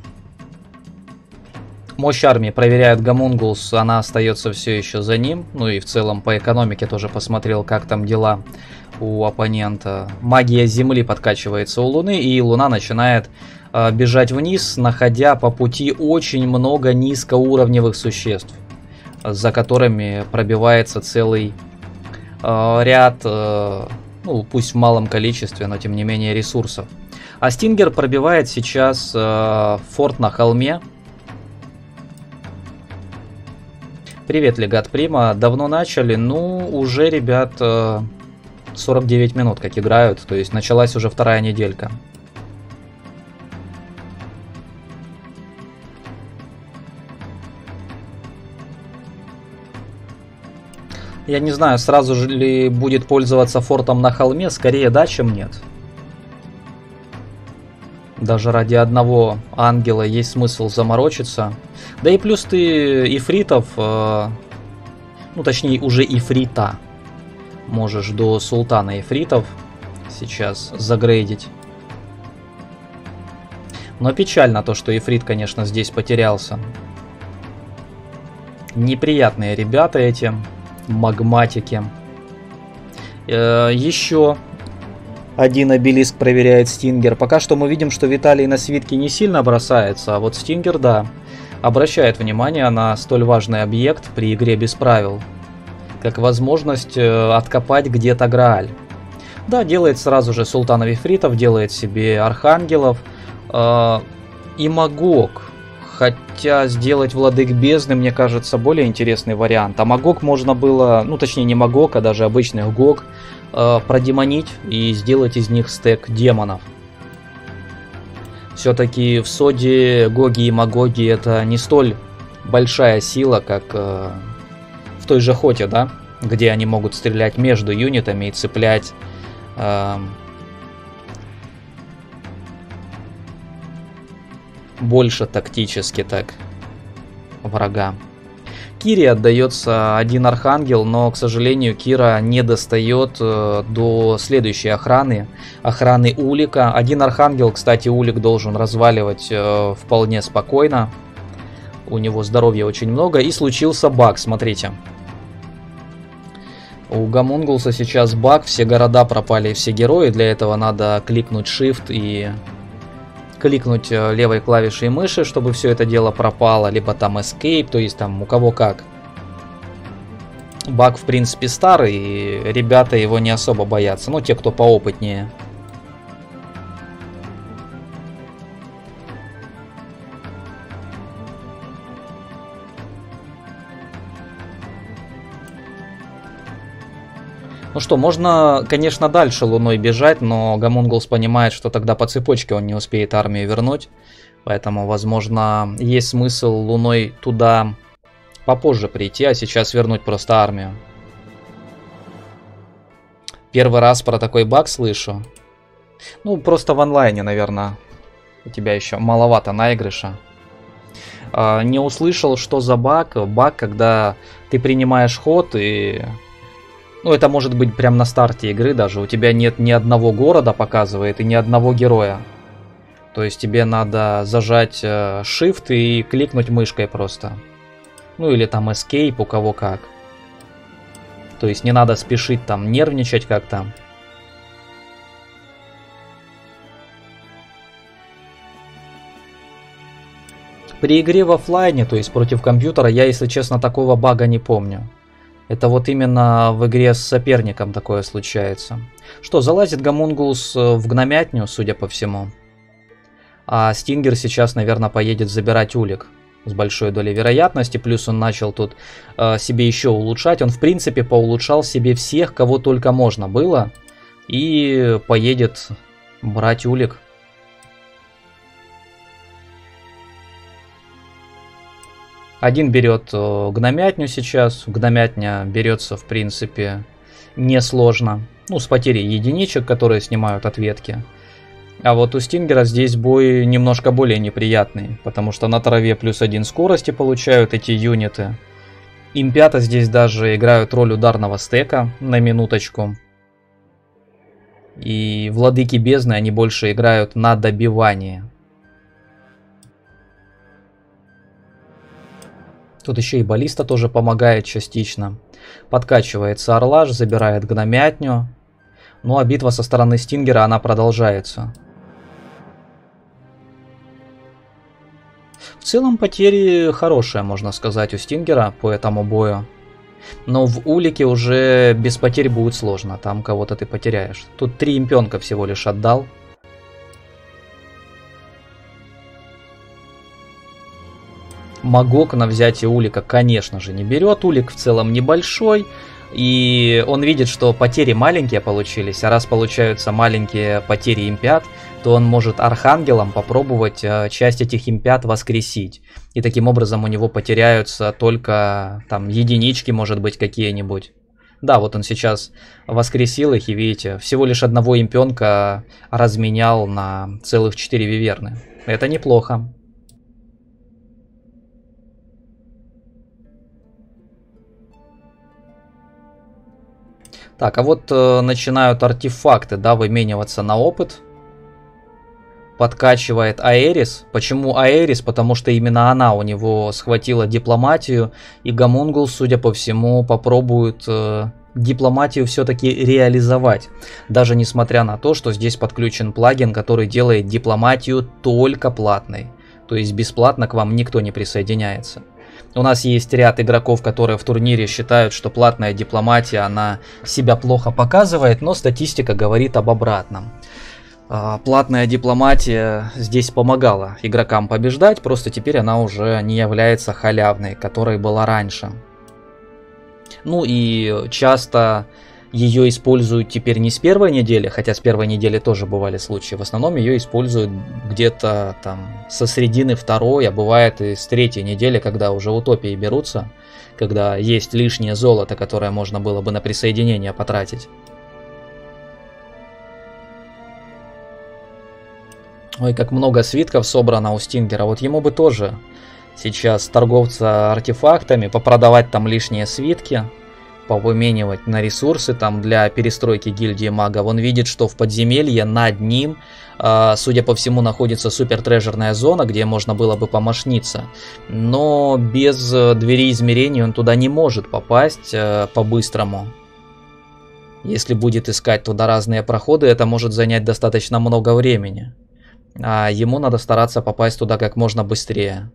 Мощь армии проверяет Гамунгулс, она остается все еще за ним. Ну и в целом по экономике тоже посмотрел, как там дела у оппонента. Магия Земли подкачивается у Луны, и Луна начинает э, бежать вниз, находя по пути очень много низкоуровневых существ, за которыми пробивается целый э, ряд, э, ну пусть в малом количестве, но тем не менее ресурсов. А Стингер пробивает сейчас э, форт на холме, Привет, Легат Прима. Давно начали? Ну, уже, ребят, 49 э, минут как играют. То есть началась уже вторая неделька. Я не знаю, сразу же ли будет пользоваться фортом на холме. Скорее да, чем нет. Даже ради одного ангела есть смысл заморочиться. Да и плюс ты ифритов, э, ну точнее уже ифрита, можешь до султана ифритов сейчас загрейдить. Но печально то, что ифрит, конечно, здесь потерялся. Неприятные ребята эти, магматики. Э, еще один обелиск проверяет Стингер. Пока что мы видим, что Виталий на свитке не сильно бросается, а вот Стингер, да, обращает внимание на столь важный объект при игре без правил. Как возможность э, откопать где-то Грааль. Да, делает сразу же Султана Вифритов, делает себе Архангелов э, и Магог. Хотя сделать Владык Бездны, мне кажется, более интересный вариант. А Магог можно было, ну точнее не Магог, а даже обычных Гог, э, продемонить и сделать из них стек демонов. Все-таки в Соде Гоги и Магоги это не столь большая сила, как э, в той же Хоте, да? Где они могут стрелять между юнитами и цеплять э, больше тактически так врага. Кире отдается один архангел, но, к сожалению, Кира не достает э, до следующей охраны, охраны Улика. Один архангел, кстати, Улик должен разваливать э, вполне спокойно. У него здоровья очень много. И случился баг, смотрите. У Гамунгулса сейчас баг, все города пропали, все герои. Для этого надо кликнуть Shift и кликнуть э, левой клавишей мыши, чтобы все это дело пропало, либо там Escape, то есть там у кого как. Баг, в принципе, старый, и ребята его не особо боятся. Ну, те, кто поопытнее. Ну что, можно, конечно, дальше Луной бежать, но Гамунгулс понимает, что тогда по цепочке он не успеет армию вернуть. Поэтому, возможно, есть смысл Луной туда попозже прийти, а сейчас вернуть просто армию. Первый раз про такой баг слышу. Ну, просто в онлайне, наверное, у тебя еще маловато наигрыша. А, не услышал, что за баг. Баг, когда ты принимаешь ход и ну, это может быть прям на старте игры даже. У тебя нет ни одного города показывает и ни одного героя. То есть тебе надо зажать э, Shift и кликнуть мышкой просто. Ну или там Escape, у кого как. То есть не надо спешить там, нервничать как-то. При игре в офлайне, то есть против компьютера, я, если честно, такого бага не помню. Это вот именно в игре с соперником такое случается. Что, залазит Гамунгулс э, в гномятню, судя по всему. А Стингер сейчас, наверное, поедет забирать улик с большой долей вероятности. Плюс он начал тут э, себе еще улучшать. Он, в принципе, поулучшал себе всех, кого только можно было. И поедет брать улик. Один берет э, гномятню сейчас. Гномятня берется, в принципе, несложно. Ну, с потерей единичек, которые снимают ответки. А вот у Стингера здесь бой немножко более неприятный, потому что на траве плюс один скорости получают эти юниты. Импята здесь даже играют роль ударного стека на минуточку. И владыки бездны они больше играют на добивание. Тут еще и баллиста тоже помогает частично. Подкачивается Орлаж, забирает гномятню. Ну а битва со стороны Стингера, она продолжается. В целом потери хорошие, можно сказать, у Стингера по этому бою. Но в Улике уже без потерь будет сложно, там кого-то ты потеряешь. Тут три импенка всего лишь отдал. Магок на взятие Улика, конечно же, не берет. Улик в целом небольшой. И он видит, что потери маленькие получились, а раз получаются маленькие потери импят, то он может архангелом попробовать э, часть этих импят воскресить. И таким образом у него потеряются только там единички, может быть, какие-нибудь. Да, вот он сейчас воскресил их, и видите, всего лишь одного импенка разменял на целых 4 виверны. Это неплохо. Так, а вот э, начинают артефакты, да, вымениваться на опыт. Подкачивает Аэрис. Почему Аэрис? Потому что именно она у него схватила дипломатию. И Гамунгул, судя по всему, попробует э, дипломатию все-таки реализовать. Даже несмотря на то, что здесь подключен плагин, который делает дипломатию только платной. То есть бесплатно к вам никто не присоединяется. У нас есть ряд игроков, которые в турнире считают, что платная дипломатия, она себя плохо показывает, но статистика говорит об обратном. А, платная дипломатия здесь помогала игрокам побеждать, просто теперь она уже не является халявной, которой была раньше. Ну и часто ее используют теперь не с первой недели, хотя с первой недели тоже бывали случаи. В основном ее используют где-то там со середины второй, а бывает и с третьей недели, когда уже утопии берутся, когда есть лишнее золото, которое можно было бы на присоединение потратить. Ой, как много свитков собрано у Стингера. Вот ему бы тоже сейчас торговца артефактами, попродавать там лишние свитки повыменивать на ресурсы там для перестройки гильдии магов. Он видит, что в подземелье над ним, э, судя по всему, находится супер трежерная зона, где можно было бы помощниться. Но без э, двери измерений он туда не может попасть э, по-быстрому. Если будет искать туда разные проходы, это может занять достаточно много времени. А ему надо стараться попасть туда как можно быстрее.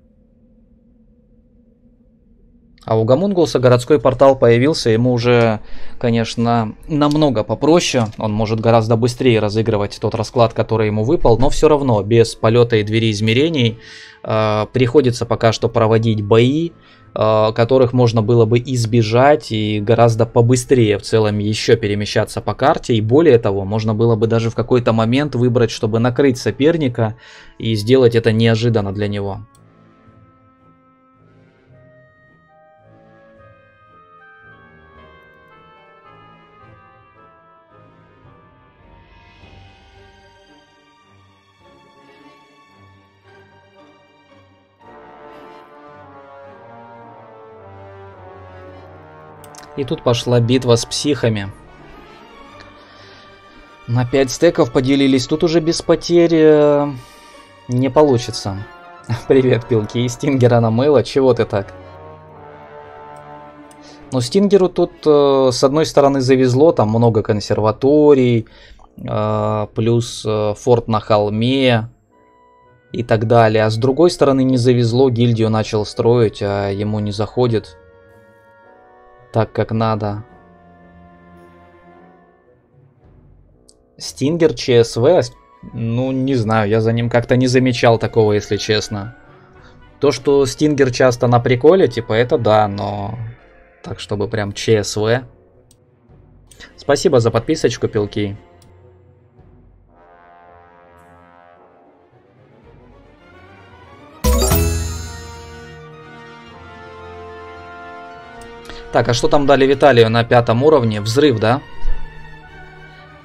А у Гамунгулса городской портал появился, ему уже, конечно, намного попроще. Он может гораздо быстрее разыгрывать тот расклад, который ему выпал, но все равно без полета и двери измерений э, приходится пока что проводить бои, э, которых можно было бы избежать и гораздо побыстрее в целом еще перемещаться по карте. И более того, можно было бы даже в какой-то момент выбрать, чтобы накрыть соперника и сделать это неожиданно для него. И тут пошла битва с психами. На 5 стеков поделились. Тут уже без потерь э, не получится. [LAUGHS] Привет, пилки. И Стингера намыло. Чего ты так? Ну, Стингеру тут, э, с одной стороны, завезло. Там много консерваторий. Э, плюс форт на холме. И так далее. А с другой стороны, не завезло. Гильдию начал строить, а ему не заходит так, как надо. Стингер ЧСВ, ну, не знаю, я за ним как-то не замечал такого, если честно. То, что Стингер часто на приколе, типа, это да, но так, чтобы прям ЧСВ. Спасибо за подписочку, пилки. Так, а что там дали Виталию на пятом уровне? Взрыв, да?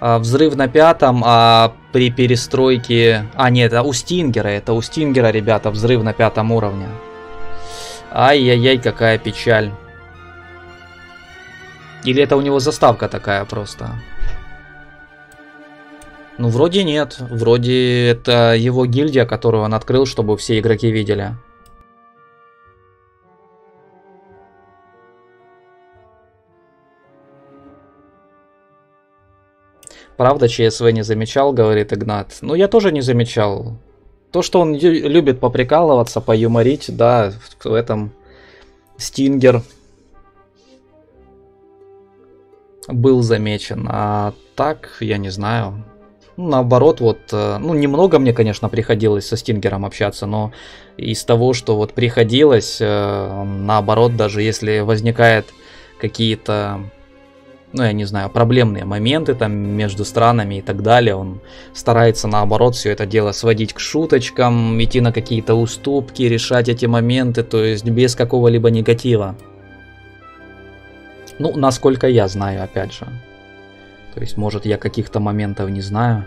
А, взрыв на пятом, а при перестройке... А, нет, это у Стингера, это у Стингера, ребята, взрыв на пятом уровне. Ай-яй-яй, какая печаль. Или это у него заставка такая просто? Ну, вроде нет. Вроде это его гильдия, которую он открыл, чтобы все игроки видели. Правда, ЧСВ не замечал, говорит Игнат. Ну, я тоже не замечал. То, что он любит поприкалываться, поюморить, да, в этом Стингер был замечен. А так, я не знаю. Наоборот, вот, э, ну, немного мне, конечно, приходилось со Стингером общаться, но из того, что вот приходилось, э, наоборот, даже если возникает какие-то ну, я не знаю, проблемные моменты там между странами и так далее. Он старается, наоборот, все это дело сводить к шуточкам, идти на какие-то уступки, решать эти моменты, то есть без какого-либо негатива. Ну, насколько я знаю, опять же. То есть, может, я каких-то моментов не знаю.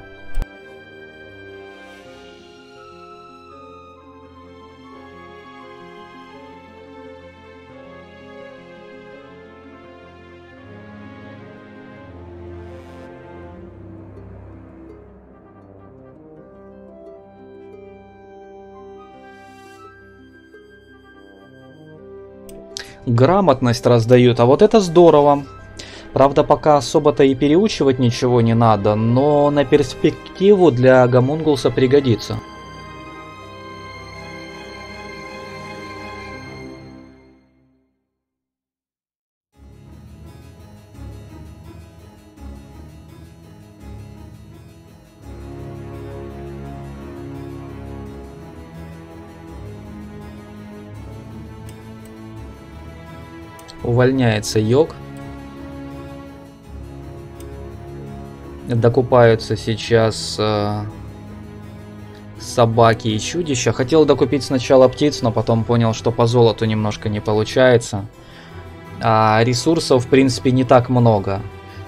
Грамотность раздают, а вот это здорово. Правда, пока особо-то и переучивать ничего не надо, но на перспективу для гомунгулса пригодится. Увольняется Йог. Докупаются сейчас э, собаки и чудища. Хотел докупить сначала птиц, но потом понял, что по золоту немножко не получается. А ресурсов, в принципе, не так много.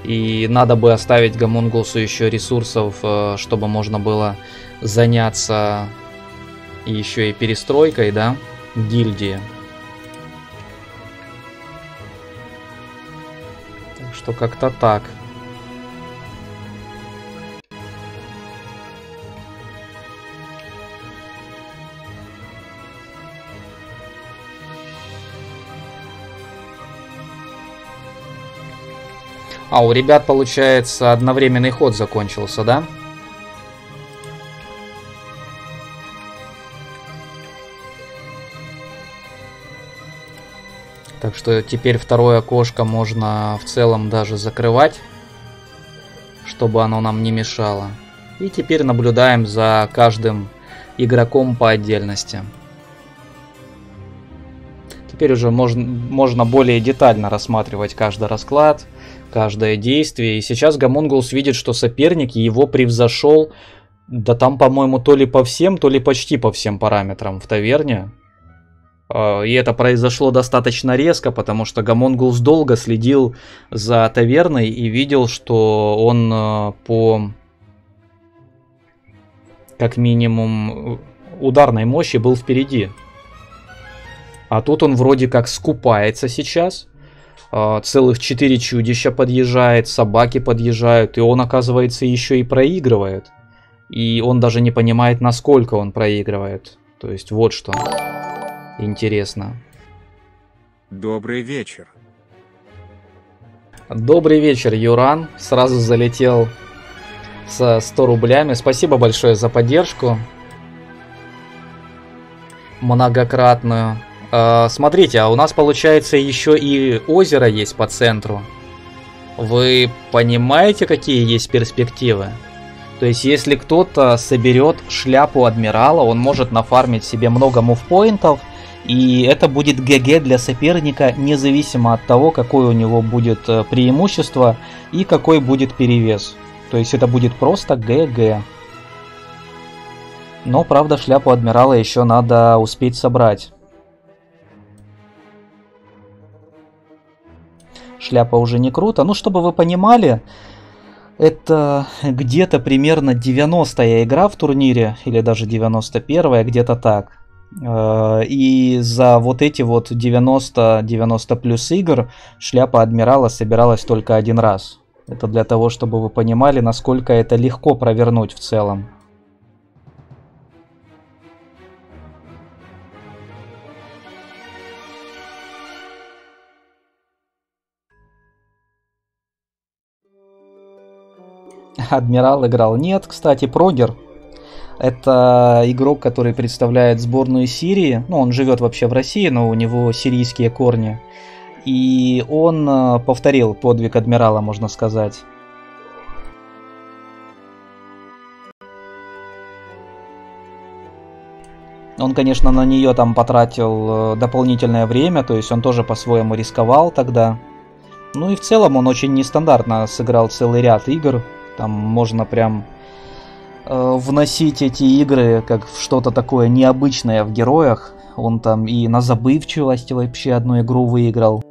И надо бы оставить Гамунгулсу еще ресурсов, э, чтобы можно было заняться еще и перестройкой, да, гильдии. Что как-то так. А, у ребят, получается, одновременный ход закончился, да? Так что теперь второе окошко можно в целом даже закрывать, чтобы оно нам не мешало. И теперь наблюдаем за каждым игроком по отдельности. Теперь уже можно, можно более детально рассматривать каждый расклад, каждое действие. И сейчас Гамонгулс видит, что соперник его превзошел, да там, по-моему, то ли по всем, то ли почти по всем параметрам в таверне. А, и это произошло достаточно резко, потому что Гамонгулс долго следил за таверной и видел, что он а, по как минимум ударной мощи был впереди. А тут он вроде как скупается сейчас. А, целых четыре чудища подъезжает, собаки подъезжают, и он, оказывается, еще и проигрывает. И он даже не понимает, насколько он проигрывает. То есть вот что интересно. Добрый вечер. Добрый вечер, Юран. Сразу залетел со 100 рублями. Спасибо большое за поддержку. Многократную. Э, смотрите, а у нас получается еще и озеро есть по центру. Вы понимаете, какие есть перспективы? То есть, если кто-то соберет шляпу адмирала, он может нафармить себе много мувпоинтов, и это будет ГГ для соперника, независимо от того, какое у него будет э, преимущество и какой будет перевес. То есть это будет просто ГГ. Но, правда, шляпу адмирала еще надо успеть собрать. Шляпа уже не круто. Ну, чтобы вы понимали, это где-то примерно 90-я игра в турнире, или даже 91-я, где-то так. Э, и за вот эти вот 90-90 плюс игр шляпа адмирала собиралась только один раз. Это для того, чтобы вы понимали, насколько это легко провернуть в целом. Адмирал играл. Нет, кстати, Прогер. Это игрок, который представляет сборную Сирии. Ну, он живет вообще в России, но у него сирийские корни. И он э, повторил подвиг адмирала, можно сказать. Он, конечно, на нее там потратил э, дополнительное время, то есть он тоже по-своему рисковал тогда. Ну и в целом он очень нестандартно сыграл целый ряд игр. Там можно прям вносить эти игры как что-то такое необычное в героях. Он там и на забывчивости вообще одну игру выиграл.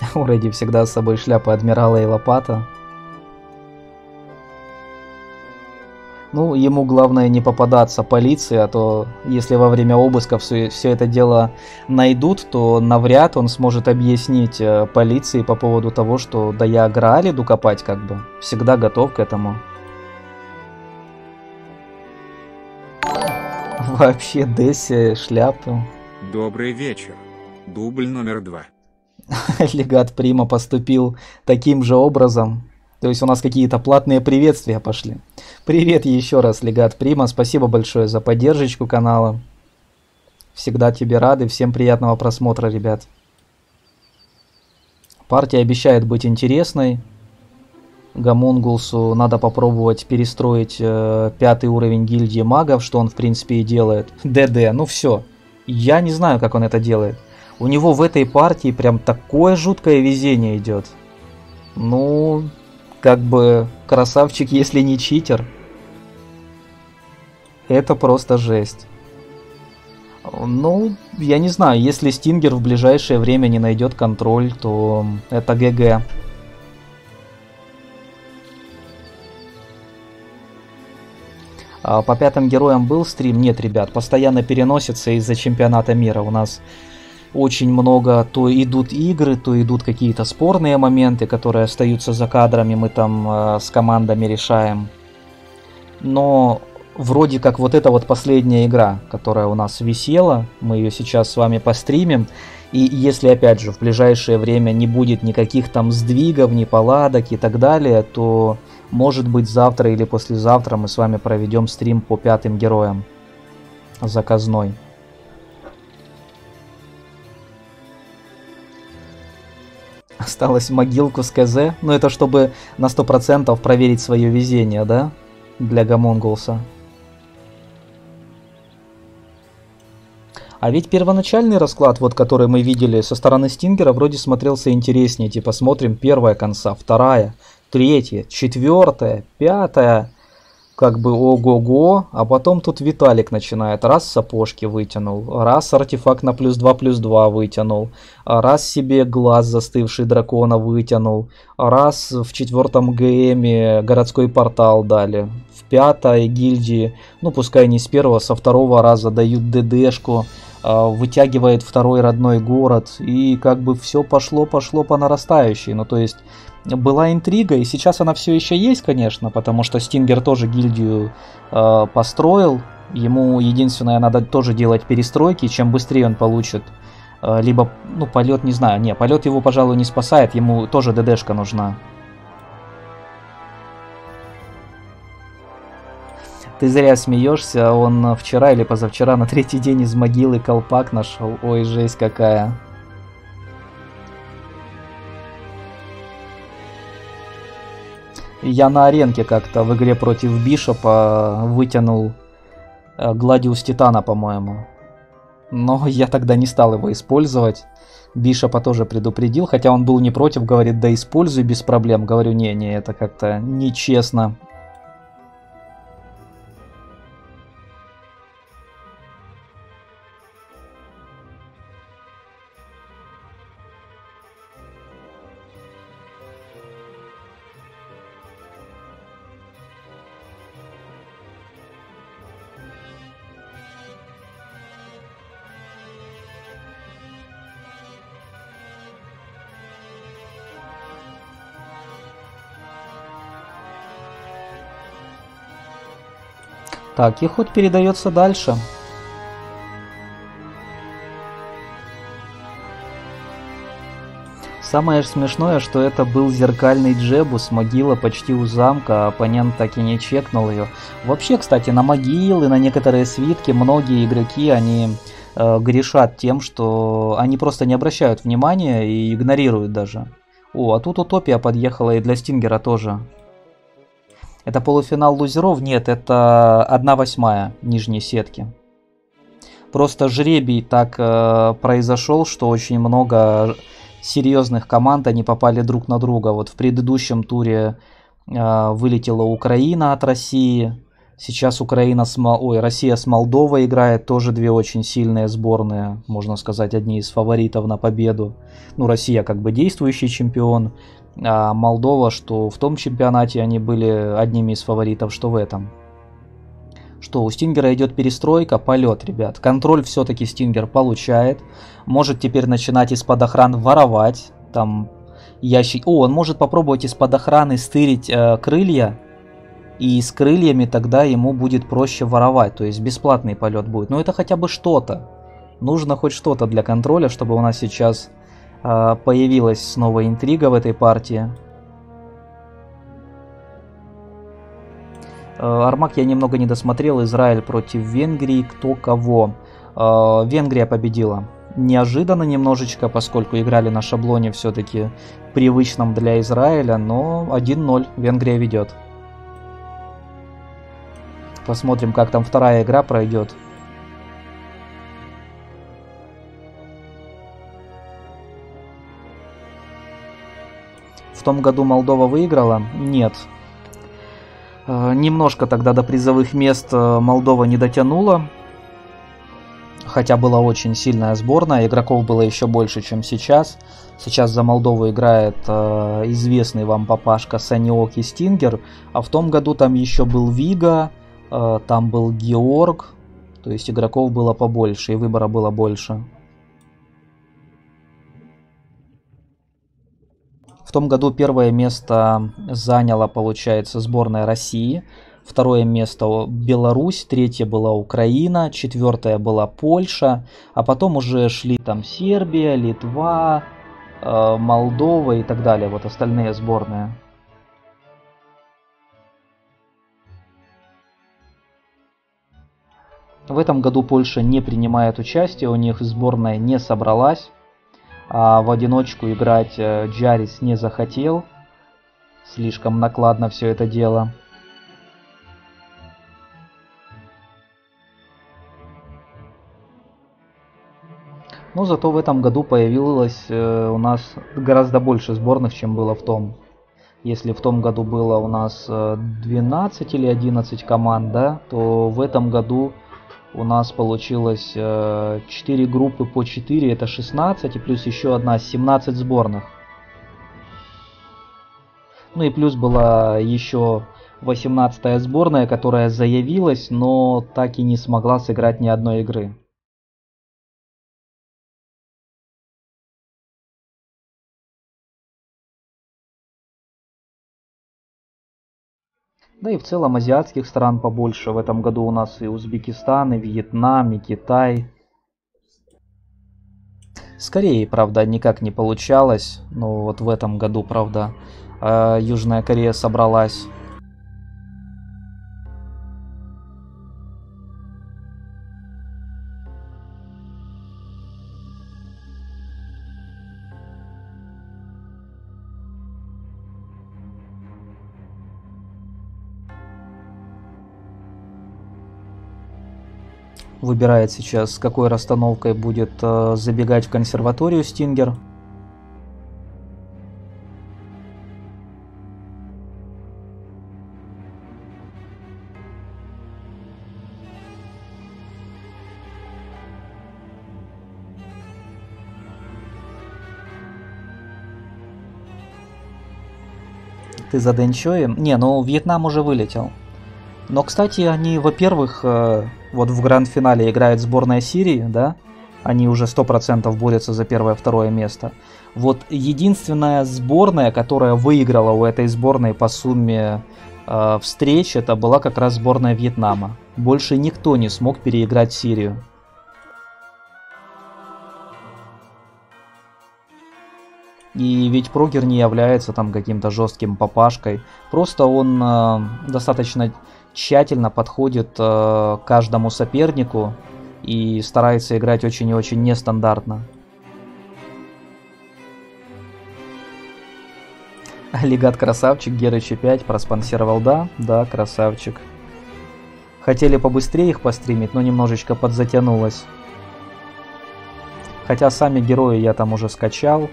[LAUGHS] У Рэди всегда с собой шляпа адмирала и лопата. Ну, ему главное не попадаться полиции, а то если во время обысков все, все это дело найдут, то навряд он сможет объяснить э, полиции по поводу того, что да я Граалиду копать как бы. Всегда готов к этому. [LAUGHS] Вообще, Десси, шляпу. Добрый вечер. Дубль номер два. [LAUGHS] Легат Прима поступил таким же образом. То есть у нас какие-то платные приветствия пошли. Привет еще раз, Легат Прима. Спасибо большое за поддержку канала. Всегда тебе рады. Всем приятного просмотра, ребят. Партия обещает быть интересной. Гамунгулсу надо попробовать перестроить э, пятый уровень гильдии магов, что он в принципе и делает. ДД, ну все. Я не знаю, как он это делает. У него в этой партии прям такое жуткое везение идет. Ну, как бы красавчик, если не читер. Это просто жесть. Ну, я не знаю, если Стингер в ближайшее время не найдет контроль, то это ГГ. А по пятым героям был стрим? Нет, ребят, постоянно переносится из-за чемпионата мира. У нас очень много, то идут игры, то идут какие-то спорные моменты, которые остаются за кадрами, мы там э, с командами решаем. Но вроде как вот эта вот последняя игра, которая у нас висела, мы ее сейчас с вами постримим. И если, опять же, в ближайшее время не будет никаких там сдвигов, неполадок и так далее, то, может быть, завтра или послезавтра мы с вами проведем стрим по пятым героям. заказной. Осталось могилку с КЗ. Ну, это чтобы на 100% проверить свое везение, да? Для Гамонгулса. А ведь первоначальный расклад, вот который мы видели со стороны Стингера, вроде смотрелся интереснее. Типа смотрим первая конца, вторая, третья, четвертая, пятая как бы ого-го, а потом тут Виталик начинает. Раз сапожки вытянул, раз артефакт на плюс 2 плюс 2 вытянул, раз себе глаз застывший дракона вытянул, раз в четвертом ГМе городской портал дали, в пятой гильдии, ну пускай не с первого, со второго раза дают ДДшку, вытягивает второй родной город, и как бы все пошло-пошло по нарастающей. Ну то есть была интрига, и сейчас она все еще есть, конечно, потому что Стингер тоже гильдию э, построил. Ему единственное, надо тоже делать перестройки, чем быстрее он получит. Э, либо, ну, полет, не знаю, не, полет его, пожалуй, не спасает, ему тоже ДДшка нужна. Ты зря смеешься, он вчера или позавчера на третий день из могилы колпак нашел. Ой, жесть какая. Я на аренке как-то в игре против Бишопа вытянул э, Гладиус Титана, по-моему. Но [LAUGHS] я тогда не стал его использовать. Бишопа тоже предупредил, хотя он был не против, говорит, да используй без проблем. Говорю, не-не, это как-то нечестно. Так, и ход передается дальше. Самое смешное, что это был зеркальный джебус, могила почти у замка, а оппонент так и не чекнул ее. Вообще, кстати, на могилы, на некоторые свитки многие игроки, они э, грешат тем, что они просто не обращают внимания и игнорируют даже. О, а тут утопия подъехала и для Стингера тоже. Это полуфинал лузеров? Нет, это 1 восьмая нижней сетки. Просто жребий так э, произошел, что очень много серьезных команд они попали друг на друга. Вот в предыдущем туре э, вылетела Украина от России. Сейчас Украина с Мол... Ой, Россия с Молдовой играет, тоже две очень сильные сборные, можно сказать, одни из фаворитов на победу. Ну, Россия как бы действующий чемпион, а Молдова, что в том чемпионате они были одними из фаворитов, что в этом. Что у Стингера идет перестройка, полет, ребят. Контроль все-таки Стингер получает. Может теперь начинать из-под охран воровать. Там ящик. О, он может попробовать из-под охраны стырить э, крылья. И с крыльями тогда ему будет проще воровать. То есть бесплатный полет будет. Но это хотя бы что-то. Нужно хоть что-то для контроля, чтобы у нас сейчас появилась снова интрига в этой партии. А, Армак я немного не досмотрел. Израиль против Венгрии. Кто кого. А, Венгрия победила. Неожиданно немножечко, поскольку играли на шаблоне все-таки привычном для Израиля, но 1-0 Венгрия ведет. Посмотрим, как там вторая игра пройдет. Том году Молдова выиграла? Нет. Э, немножко тогда до призовых мест э, Молдова не дотянула. Хотя была очень сильная сборная, игроков было еще больше, чем сейчас. Сейчас за Молдову играет э, известный вам папашка Саниок и Стингер. А в том году там еще был Вига, э, там был Георг. То есть игроков было побольше и выбора было больше. Том году первое место заняла, получается, сборная России. Второе место Беларусь, третье была Украина, четвертое была Польша, а потом уже шли там Сербия, Литва, э, Молдова и так далее, вот остальные сборные. В этом году Польша не принимает участие, у них сборная не собралась. А в одиночку играть э, Джарис не захотел. Слишком накладно все это дело. Но зато в этом году появилось э, у нас гораздо больше сборных, чем было в том. Если в том году было у нас 12 э, или 11 команд, да, то в этом году у нас получилось 4 э, группы по 4, это 16, и плюс еще одна 17 сборных. Ну и плюс была еще 18 сборная, которая заявилась, но так и не смогла сыграть ни одной игры. Да и в целом азиатских стран побольше. В этом году у нас и Узбекистан, и Вьетнам, и Китай. Скорее, правда, никак не получалось. Но вот в этом году, правда, э, Южная Корея собралась. Выбирает сейчас, с какой расстановкой будет э, забегать в консерваторию Стингер. Ты за Дэнчоем? Не, ну Вьетнам уже вылетел. Но, кстати, они, во-первых, э, вот в гранд-финале играет сборная Сирии, да, они уже 100% борются за первое-второе место. Вот единственная сборная, которая выиграла у этой сборной по сумме э, встреч, это была как раз сборная Вьетнама. Больше никто не смог переиграть Сирию. И ведь Прогер не является там каким-то жестким папашкой. Просто он э, достаточно тщательно подходит э, каждому сопернику и старается играть очень и очень нестандартно. [LAUGHS] Легат красавчик, Герыч 5 проспонсировал, да, да, красавчик. Хотели побыстрее их постримить, но немножечко подзатянулось. Хотя сами герои я там уже скачал.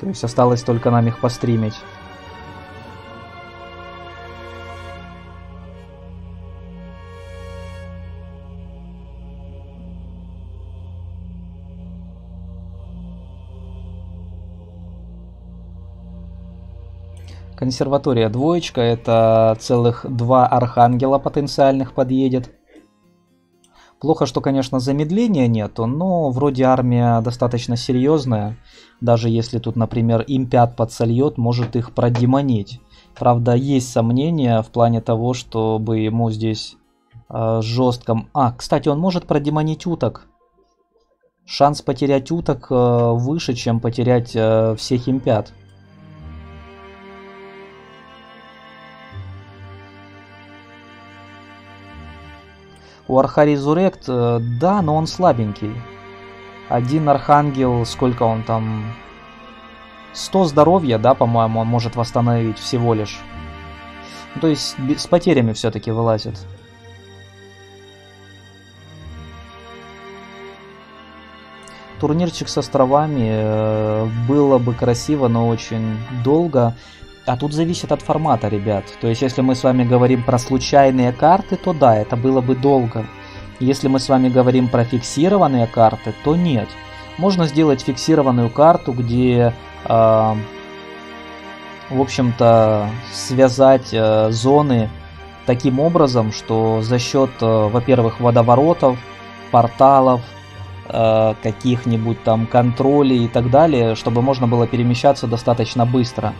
То есть осталось только нам их постримить. Консерватория двоечка, это целых два архангела потенциальных подъедет. Плохо, что, конечно, замедления нету, но вроде армия достаточно серьезная. Даже если тут, например, импят подсольет, может их продемонить. Правда, есть сомнения в плане того, чтобы ему здесь э, жестко... А, кстати, он может продемонить уток. Шанс потерять уток э, выше, чем потерять э, всех импят. У Архаризурект, э, да, но он слабенький. Один Архангел, сколько он там? 100 здоровья, да, по-моему, он может восстановить всего лишь. Ну, то есть с потерями все-таки вылазит. Турнирчик с островами э, было бы красиво, но очень долго. А тут зависит от формата, ребят. То есть, если мы с вами говорим про случайные карты, то да, это было бы долго. Если мы с вами говорим про фиксированные карты, то нет. Можно сделать фиксированную карту, где, э, в общем-то, связать э, зоны таким образом, что за счет, э, во-первых, водоворотов, порталов, э, каких-нибудь там контролей и так далее, чтобы можно было перемещаться достаточно быстро.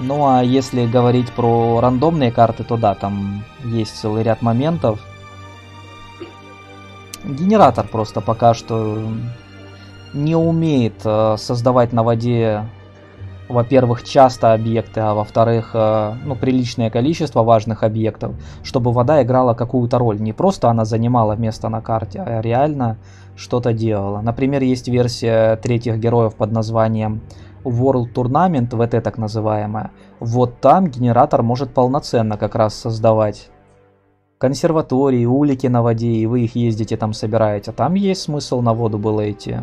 Ну а если говорить про рандомные карты, то да, там есть целый ряд моментов. Генератор просто пока что не умеет э, создавать на воде во-первых, часто объекты, а во-вторых, э, ну, приличное количество важных объектов, чтобы вода играла какую-то роль. Не просто она занимала место на карте, а реально что-то делала. Например, есть версия третьих героев под названием World Tournament, VT так называемая. Вот там генератор может полноценно как раз создавать консерватории, улики на воде, и вы их ездите там собираете. Там есть смысл на воду было идти.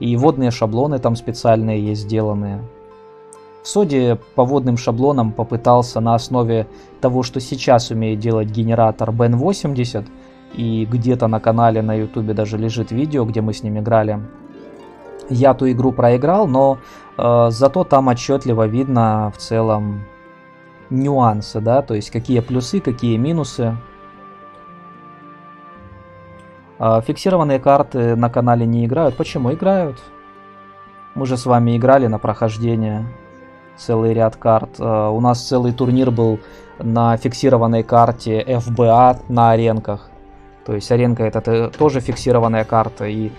И водные шаблоны там специальные есть сделанные. В Соде по водным шаблонам попытался на основе того, что сейчас умеет делать генератор Ben 80, и где-то на канале на ютубе даже лежит видео, где мы с ним играли. Я ту игру проиграл, но зато там отчетливо видно в целом нюансы, да, то есть какие плюсы, какие минусы. А, фиксированные карты на канале не играют. Почему играют? Мы же с вами играли на прохождение целый ряд карт. А, у нас целый турнир был на фиксированной карте FBA на аренках. То есть аренка это тоже фиксированная карта. И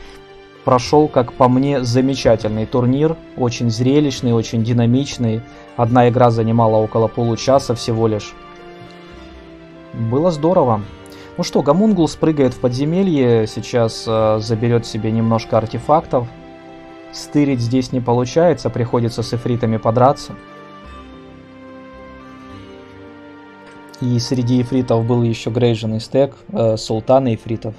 прошел, как по мне, замечательный турнир. Очень зрелищный, очень динамичный. Одна игра занимала около получаса всего лишь. Было здорово. Ну что, Гамунгул спрыгает в подземелье, сейчас э, заберет себе немножко артефактов. Стырить здесь не получается, приходится с эфритами подраться. И среди эфритов был еще грейженный стек, э, султан эфритов.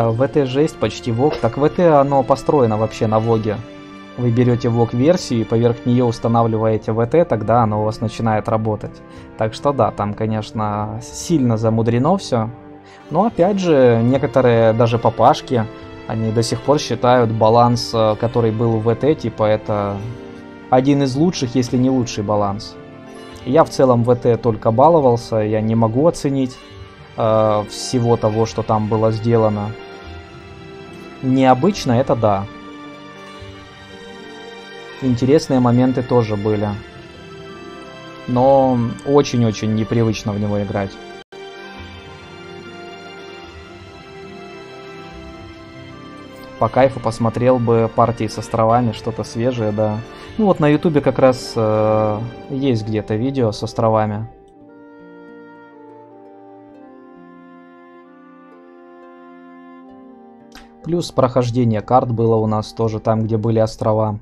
А ВТ жесть почти ВОК. Так ВТ оно построено вообще на ВОГе. Вы берете ВОК версию и поверх нее устанавливаете ВТ, тогда оно у вас начинает работать. Так что да, там, конечно, сильно замудрено все. Но опять же, некоторые даже папашки, они до сих пор считают баланс, э, который был в ВТ, типа это один из лучших, если не лучший баланс. Я в целом ВТ только баловался, я не могу оценить э, всего того, что там было сделано. Необычно это да. Интересные моменты тоже были. Но очень-очень непривычно в него играть. По кайфу посмотрел бы партии с островами, что-то свежее, да. Ну вот на ютубе как раз э, есть где-то видео с островами. Плюс прохождение карт было у нас тоже там, где были острова.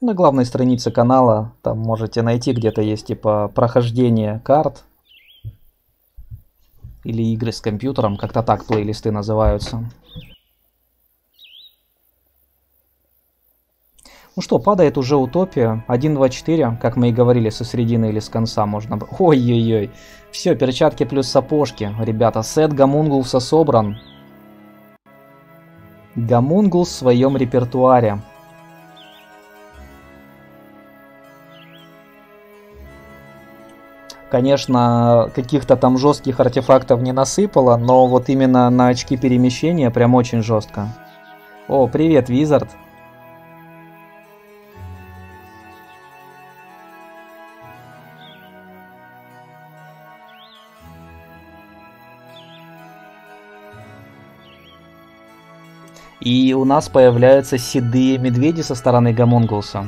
На главной странице канала там можете найти, где-то есть типа прохождение карт. Или игры с компьютером, как-то так плейлисты называются. Ну что, падает уже утопия. 1.2.4, как мы и говорили, со средины или с конца можно... [LAUGHS] Ой-ой-ой. Все, перчатки плюс сапожки. Ребята, сет Гамунгулса собран. Гамунгул в своем репертуаре. Конечно, каких-то там жестких артефактов не насыпало, но вот именно на очки перемещения прям очень жестко. О, привет, Визард. И у нас появляются седые медведи со стороны Гамонгулса.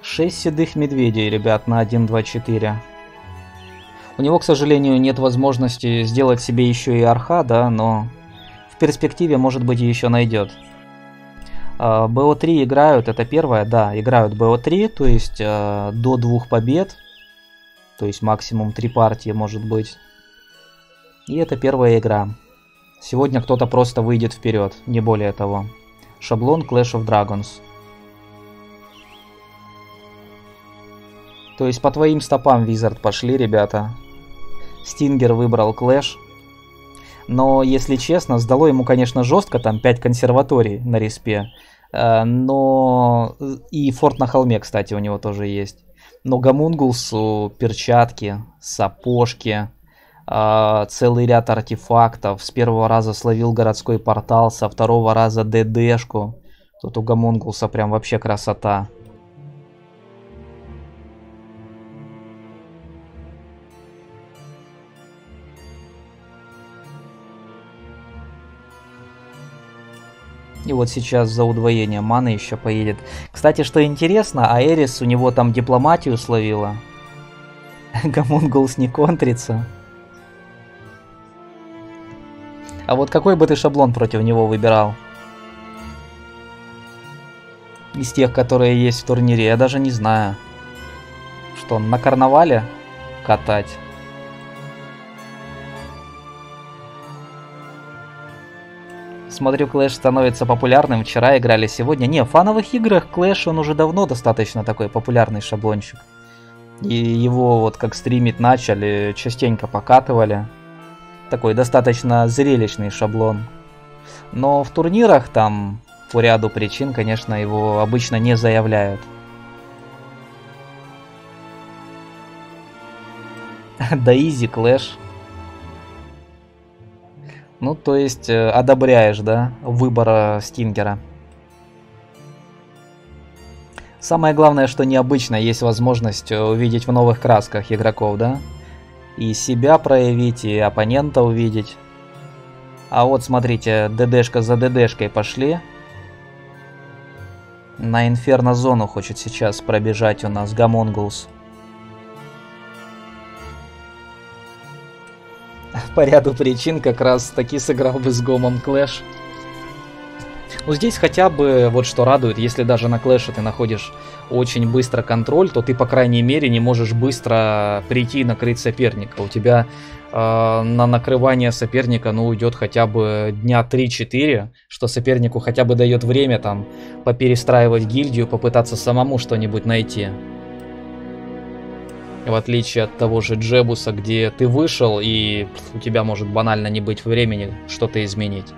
Шесть седых медведей, ребят, на 1, 2, 4. У него, к сожалению, нет возможности сделать себе еще и арха, да, но в перспективе, может быть, еще найдет. БО3 играют, это первое, да, играют БО3, то есть э, до двух побед, то есть максимум три партии может быть. И это первая игра. Сегодня кто-то просто выйдет вперед, не более того. Шаблон Clash of Dragons. То есть по твоим стопам, Визард, пошли, ребята. Стингер выбрал Клэш. Но, если честно, сдало ему, конечно, жестко, там 5 консерваторий на респе. Э, но и форт на холме, кстати, у него тоже есть. Но Гамунгулсу перчатки, сапожки, э, целый ряд артефактов. С первого раза словил городской портал, со второго раза ДДшку. Тут у Гамунгулса прям вообще красота. И вот сейчас за удвоение маны еще поедет. Кстати, что интересно, Аэрис у него там дипломатию словила. [LAUGHS] Гамунгулс не контрится. А вот какой бы ты шаблон против него выбирал? Из тех, которые есть в турнире, я даже не знаю. Что, на карнавале катать? Смотрю, Clash становится популярным. Вчера играли, сегодня. Не, в фановых играх Clash, он уже давно достаточно такой популярный шаблончик. И его вот как стримить начали, частенько покатывали. Такой достаточно зрелищный шаблон. Но в турнирах там по ряду причин, конечно, его обычно не заявляют. [LAUGHS] Да изи Клэш. Ну, то есть, э, одобряешь, да, выбора Стингера. Самое главное, что необычно, есть возможность э, увидеть в новых красках игроков, да? И себя проявить, и оппонента увидеть. А вот, смотрите, ДДшка за ДДшкой пошли. На инферно-зону хочет сейчас пробежать у нас Гамонгулс. [LAUGHS] по ряду причин как раз таки сыграл бы с Гомом Clash. Ну здесь хотя бы вот что радует, если даже на Клэше ты находишь очень быстро контроль, то ты по крайней мере не можешь быстро прийти и накрыть соперника. У тебя э, на накрывание соперника ну уйдет хотя бы дня 3-4, что сопернику хотя бы дает время там поперестраивать гильдию, попытаться самому что-нибудь найти. В отличие от того же Джебуса, где ты вышел, и у тебя может банально не быть времени что-то изменить.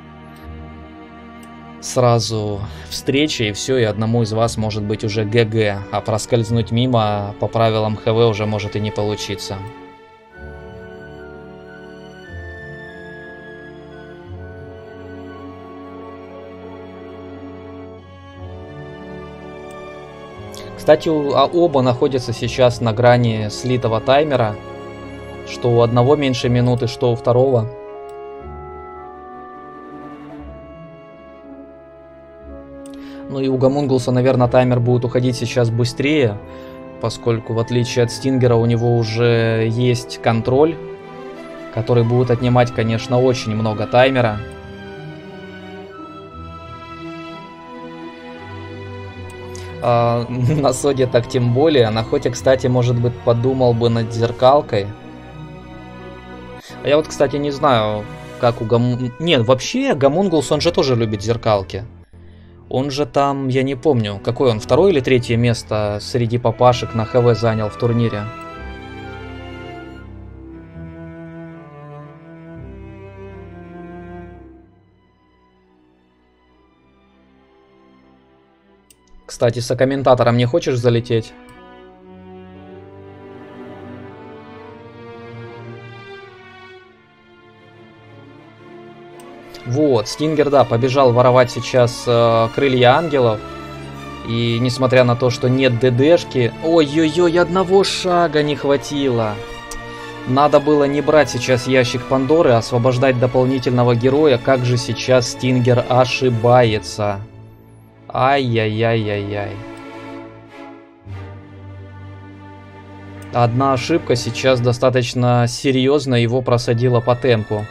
Сразу встреча и все, и одному из вас может быть уже ГГ, а проскользнуть мимо по правилам ХВ уже может и не получиться. Кстати, а оба находятся сейчас на грани слитого таймера. Что у одного меньше минуты, что у второго. Ну и у Гамунгулса, наверное, таймер будет уходить сейчас быстрее, поскольку в отличие от Стингера у него уже есть контроль, который будет отнимать, конечно, очень много таймера. А, [LAUGHS] на Соде так тем более. На Хоте, кстати, может быть, подумал бы над зеркалкой. А я вот, кстати, не знаю, как у Гам... Нет, вообще, Гамунгулс, он же тоже любит зеркалки. Он же там, я не помню, какой он, второе или третье место среди папашек на ХВ занял в турнире. Кстати, с комментатором не хочешь залететь? Вот, Стингер, да, побежал воровать сейчас э, крылья ангелов. И несмотря на то, что нет ДДшки... Ой-ой-ой, одного шага не хватило. Надо было не брать сейчас ящик Пандоры, а освобождать дополнительного героя. Как же сейчас Стингер ошибается. Ай-яй-яй-яй-яй. Одна ошибка сейчас достаточно серьезно его просадила по темпу.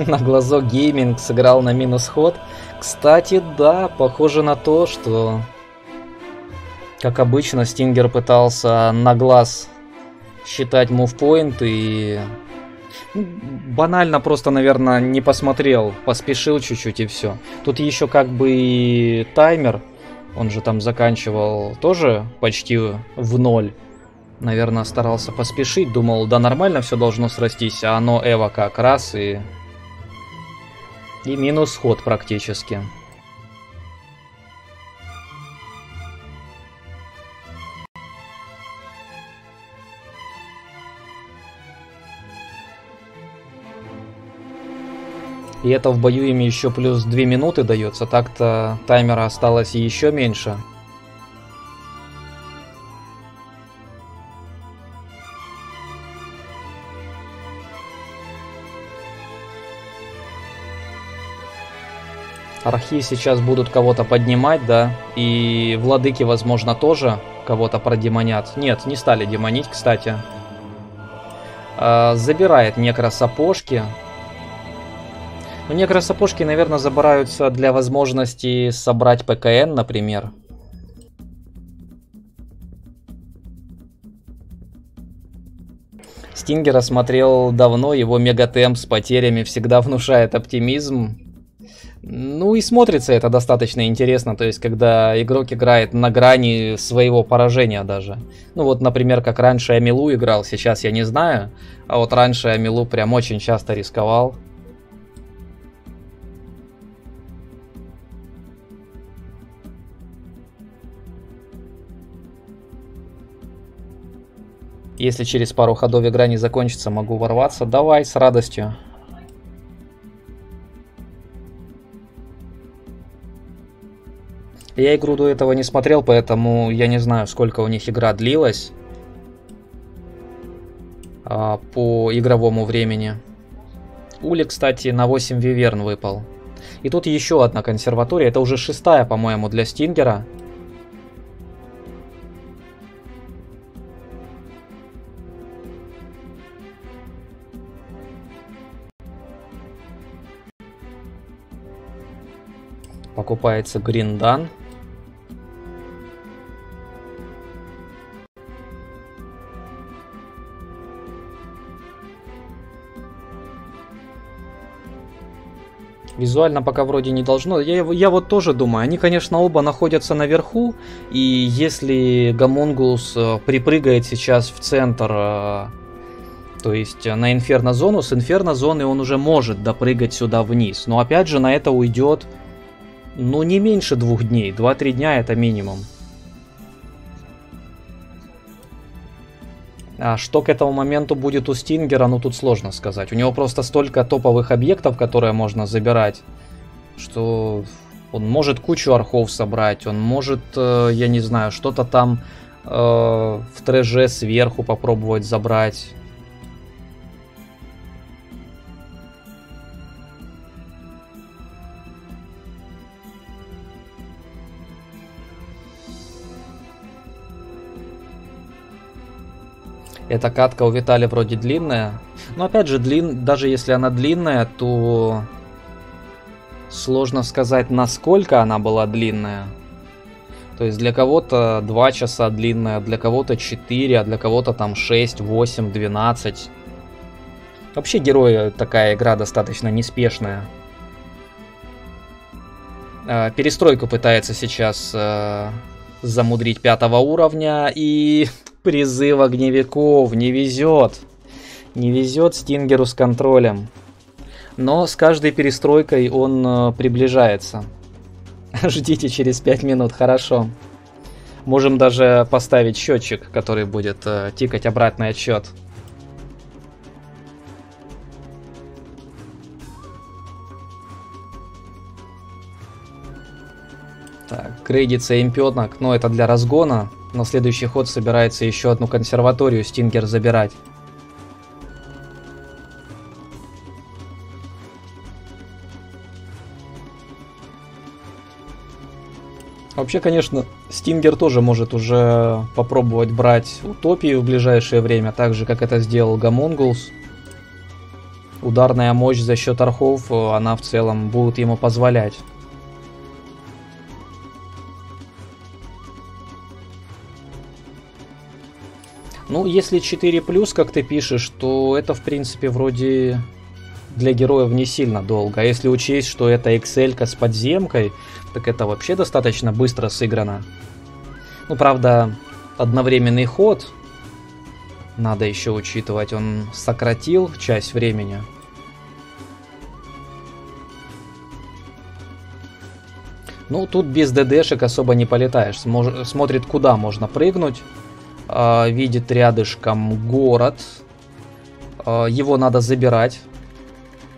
[LAUGHS] на глазок гейминг сыграл на минус ход. Кстати, да, похоже на то, что, как обычно, Стингер пытался на глаз считать мувпоинт и ну, банально просто, наверное, не посмотрел, поспешил чуть-чуть и все. Тут еще как бы и таймер, он же там заканчивал тоже почти в ноль. Наверное, старался поспешить, думал, да нормально все должно срастись, а оно Эва как раз и... И минус ход практически. И это в бою ими еще плюс 2 минуты дается, так-то таймера осталось еще меньше. Архи сейчас будут кого-то поднимать, да, и владыки, возможно, тоже кого-то продемонят. Нет, не стали демонить, кстати. А, забирает некросапожки. Ну, некросапожки, наверное, забираются для возможности собрать ПКН, например. Стингера смотрел давно, его мегатемп с потерями всегда внушает оптимизм. Ну и смотрится это достаточно интересно, то есть когда игрок играет на грани своего поражения даже. Ну вот, например, как раньше Амилу играл, сейчас я не знаю, а вот раньше Амилу прям очень часто рисковал. Если через пару ходов игра не закончится, могу ворваться. Давай, с радостью. Я игру до этого не смотрел, поэтому я не знаю, сколько у них игра длилась а, по игровому времени. Ули, кстати, на 8 виверн выпал. И тут еще одна консерватория, это уже шестая, по-моему, для Стингера. Покупается Гриндан. Визуально пока вроде не должно. Я, я вот тоже думаю, они, конечно, оба находятся наверху, и если Гамонгулус э, припрыгает сейчас в центр, э, то есть на инферно-зону, с инферно-зоны он уже может допрыгать сюда вниз. Но опять же на это уйдет, ну, не меньше двух дней. Два-три дня это минимум. А что к этому моменту будет у Стингера, ну тут сложно сказать. У него просто столько топовых объектов, которые можно забирать, что он может кучу архов собрать, он может, э, я не знаю, что-то там э, в трэже сверху попробовать забрать. Эта катка у Витали вроде длинная. Но опять же, длин... даже если она длинная, то сложно сказать, насколько она была длинная. То есть для кого-то 2 часа длинная, для кого-то 4, а для кого-то там 6, 8, 12. Вообще герои такая игра достаточно неспешная. А, перестройку пытается сейчас э, замудрить пятого уровня и призыв огневиков. Не везет. Не везет Стингеру с контролем. Но с каждой перестройкой он э, приближается. [LAUGHS] Ждите через 5 минут, хорошо. Можем даже поставить счетчик, который будет э, тикать обратный отсчет. Так, грейдится импетнак, но это для разгона. На следующий ход собирается еще одну консерваторию Стингер забирать. Вообще, конечно, Стингер тоже может уже попробовать брать Утопию в ближайшее время, так же, как это сделал Гамонгулс. ударная мощь за счет архов, э, она в целом будет ему позволять. Ну, если 4 плюс, как ты пишешь, то это, в принципе, вроде для героев не сильно долго. А если учесть, что это Excel с подземкой, так это вообще достаточно быстро сыграно. Ну, правда, одновременный ход надо еще учитывать. Он сократил часть времени. Ну, тут без ДДшек особо не полетаешь. Смотрит, куда можно прыгнуть. Э, видит рядышком город. Э, его надо забирать.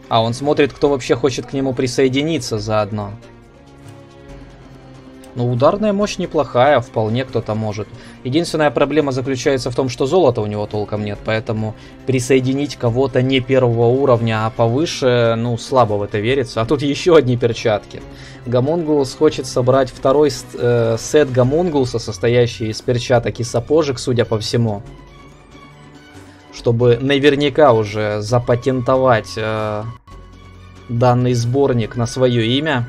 А он смотрит, кто вообще хочет к нему присоединиться заодно. Ну, ударная мощь неплохая, вполне кто-то может. Единственная проблема заключается в том, что золота у него толком нет, поэтому присоединить кого-то не первого уровня, а повыше, ну, слабо в это верится. А тут еще одни перчатки. Гамонгулс хочет собрать второй э, сет Гамонгулса, состоящий из перчаток и сапожек, судя по всему. Чтобы наверняка уже запатентовать э, данный сборник на свое имя.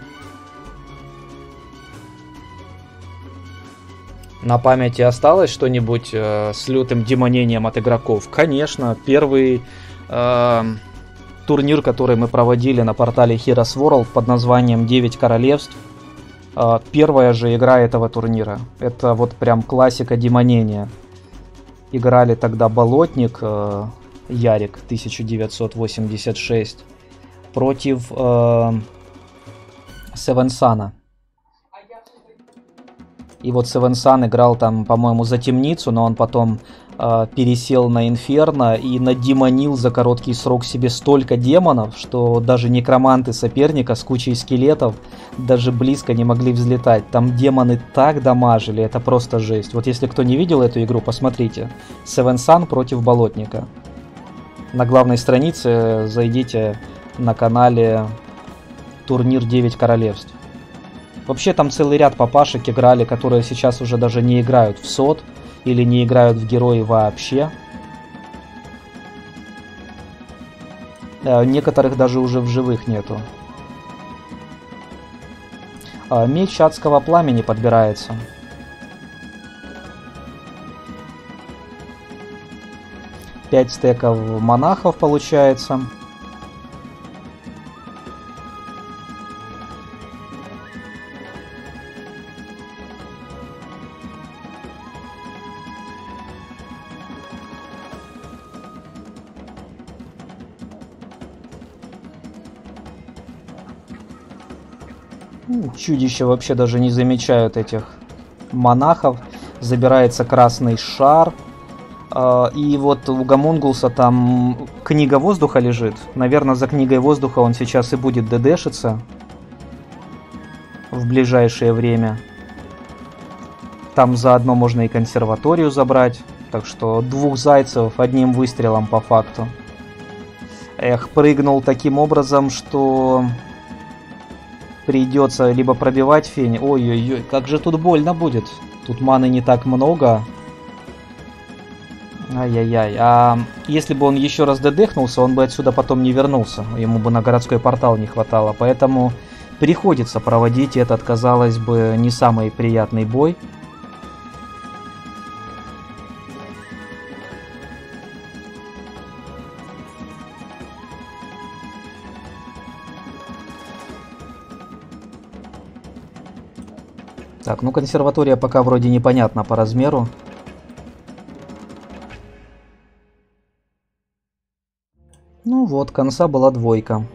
На памяти осталось что-нибудь э, с лютым демонением от игроков? Конечно, первый э, турнир, который мы проводили на портале Heroes World под названием 9 королевств. Э, первая же игра этого турнира. Это вот прям классика демонения. Играли тогда Болотник, э, Ярик 1986 против э, Севенсана. И вот Севен Сан играл там, по-моему, за темницу, но он потом э, пересел на Инферно и надемонил за короткий срок себе столько демонов, что даже некроманты соперника с кучей скелетов даже близко не могли взлетать. Там демоны так дамажили, это просто жесть. Вот если кто не видел эту игру, посмотрите. Севен Сан против Болотника. На главной странице зайдите на канале Турнир 9 Королевств. Вообще там целый ряд папашек играли, которые сейчас уже даже не играют в сот или не играют в герои вообще. Э, некоторых даже уже в живых нету. Э, меч адского пламени подбирается. Пять стеков монахов получается. Чудища вообще даже не замечают этих монахов. Забирается красный шар. А, и вот у Гамунгулса там книга воздуха лежит. Наверное, за книгой воздуха он сейчас и будет ДДшиться. В ближайшее время. Там заодно можно и консерваторию забрать. Так что двух зайцев одним выстрелом по факту. Эх, прыгнул таким образом, что придется либо пробивать фень. Ой-ой-ой, как же тут больно будет. Тут маны не так много. Ай-яй-яй. А если бы он еще раз дедехнулся, он бы отсюда потом не вернулся. Ему бы на городской портал не хватало. Поэтому приходится проводить этот, казалось бы, не самый приятный бой. Так, ну консерватория пока вроде непонятна по размеру. Ну вот, конца была двойка.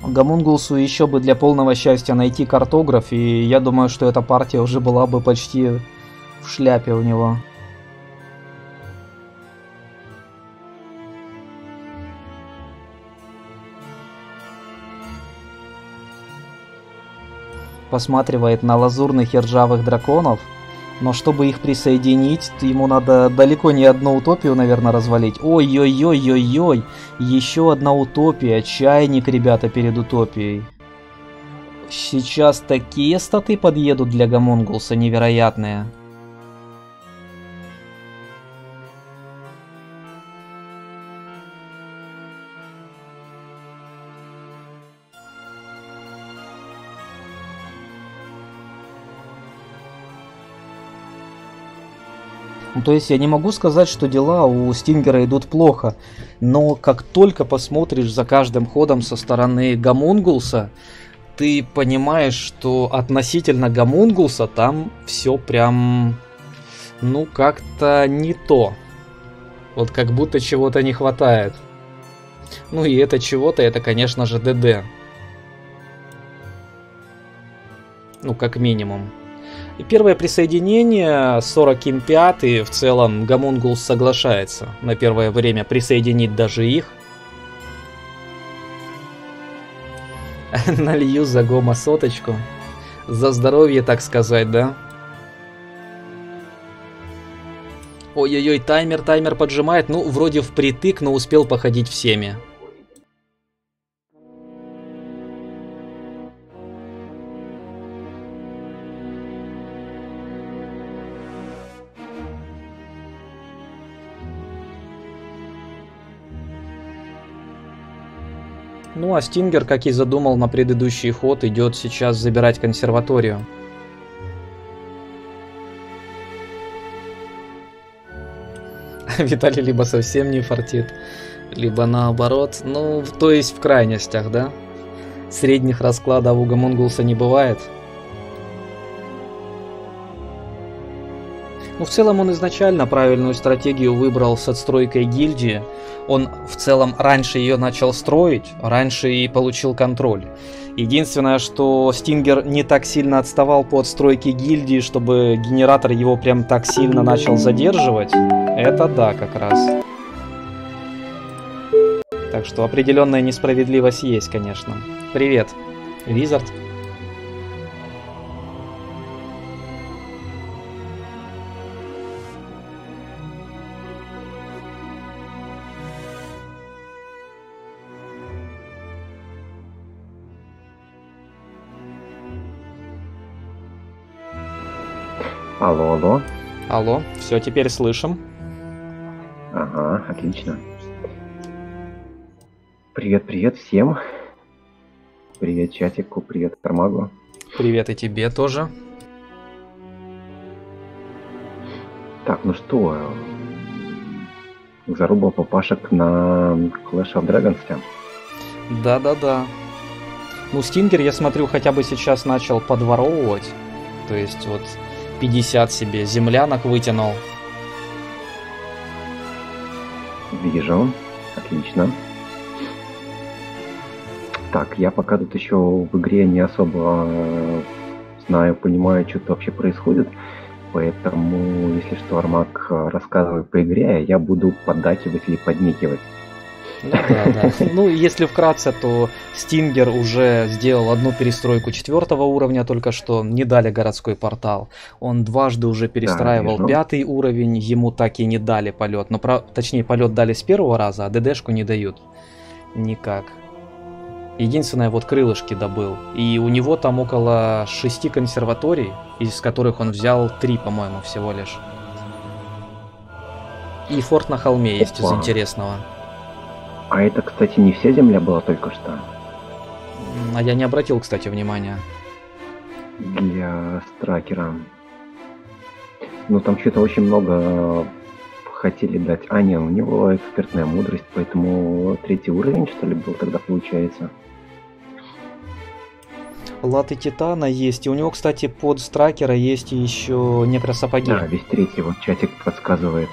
Гамунгулсу еще бы для полного счастья найти картограф, и я думаю, что эта партия уже была бы почти в шляпе у него. Посматривает на лазурных и ржавых драконов, но чтобы их присоединить, ему надо далеко не одну утопию, наверное, развалить. Ой-ой-ой-ой-ой, еще одна утопия, чайник, ребята, перед утопией. Сейчас такие статы подъедут для Гамонгулса невероятные. То есть я не могу сказать, что дела у Стингера идут плохо, но как только посмотришь за каждым ходом со стороны Гамунгулса, ты понимаешь, что относительно Гамунгулса там все прям, ну, как-то не то. Вот как будто чего-то не хватает. Ну и это чего-то, это, конечно же, ДД. Ну, как минимум. Первое присоединение 45 и в целом Гамунгулс соглашается на первое время присоединить даже их. [LAUGHS] Налью за Гома соточку. За здоровье, так сказать, да? Ой-ой-ой, таймер, таймер поджимает. Ну, вроде впритык, но успел походить всеми. Ну а Стингер, как и задумал на предыдущий ход, идет сейчас забирать консерваторию. [LAUGHS] Виталий либо совсем не фартит, либо наоборот. Ну, то есть в крайностях, да? Средних раскладов у Гамонгулса не бывает. Ну, в целом он изначально правильную стратегию выбрал с отстройкой гильдии. Он в целом раньше ее начал строить, раньше и получил контроль. Единственное, что Стингер не так сильно отставал по отстройке гильдии, чтобы генератор его прям так сильно начал задерживать. Это да, как раз. Так что определенная несправедливость есть, конечно. Привет, Визард. Алло, алло. Алло, все, теперь слышим. Ага, отлично. Привет, привет всем. Привет чатику, привет Кармагу. Привет и тебе тоже. Так, ну что, заруба папашек на Clash of Dragons. Да-да-да. Ну, Стингер, я смотрю, хотя бы сейчас начал подворовывать. То есть вот 50 себе землянок вытянул. Вижу. Отлично. Так, я пока тут еще в игре не особо э, знаю, понимаю, что тут вообще происходит. Поэтому, если что, Армак э, рассказывает по игре, а я буду поддакивать или подникивать. Ну, да, [LAUGHS] да. ну, если вкратце, то Стингер уже сделал одну перестройку четвертого уровня, только что не дали городской портал. Он дважды уже перестраивал да, пятый уровень, ему так и не дали полет. Но, про... точнее, полет дали с первого раза, а ДДшку не дают. Никак. Единственное, вот крылышки добыл. И у него там около шести консерваторий, из которых он взял три, по-моему, всего лишь. И форт на холме есть из интересного. А это, кстати, не вся земля была только что. А я не обратил, кстати, внимания. Для стракера. Ну, там что-то очень много хотели дать. А, не, у него экспертная мудрость, поэтому третий уровень, что ли, был тогда получается. Латы Титана есть. И у него, кстати, под стракера есть еще некросапоги. Да, весь третий вот чатик подсказывает.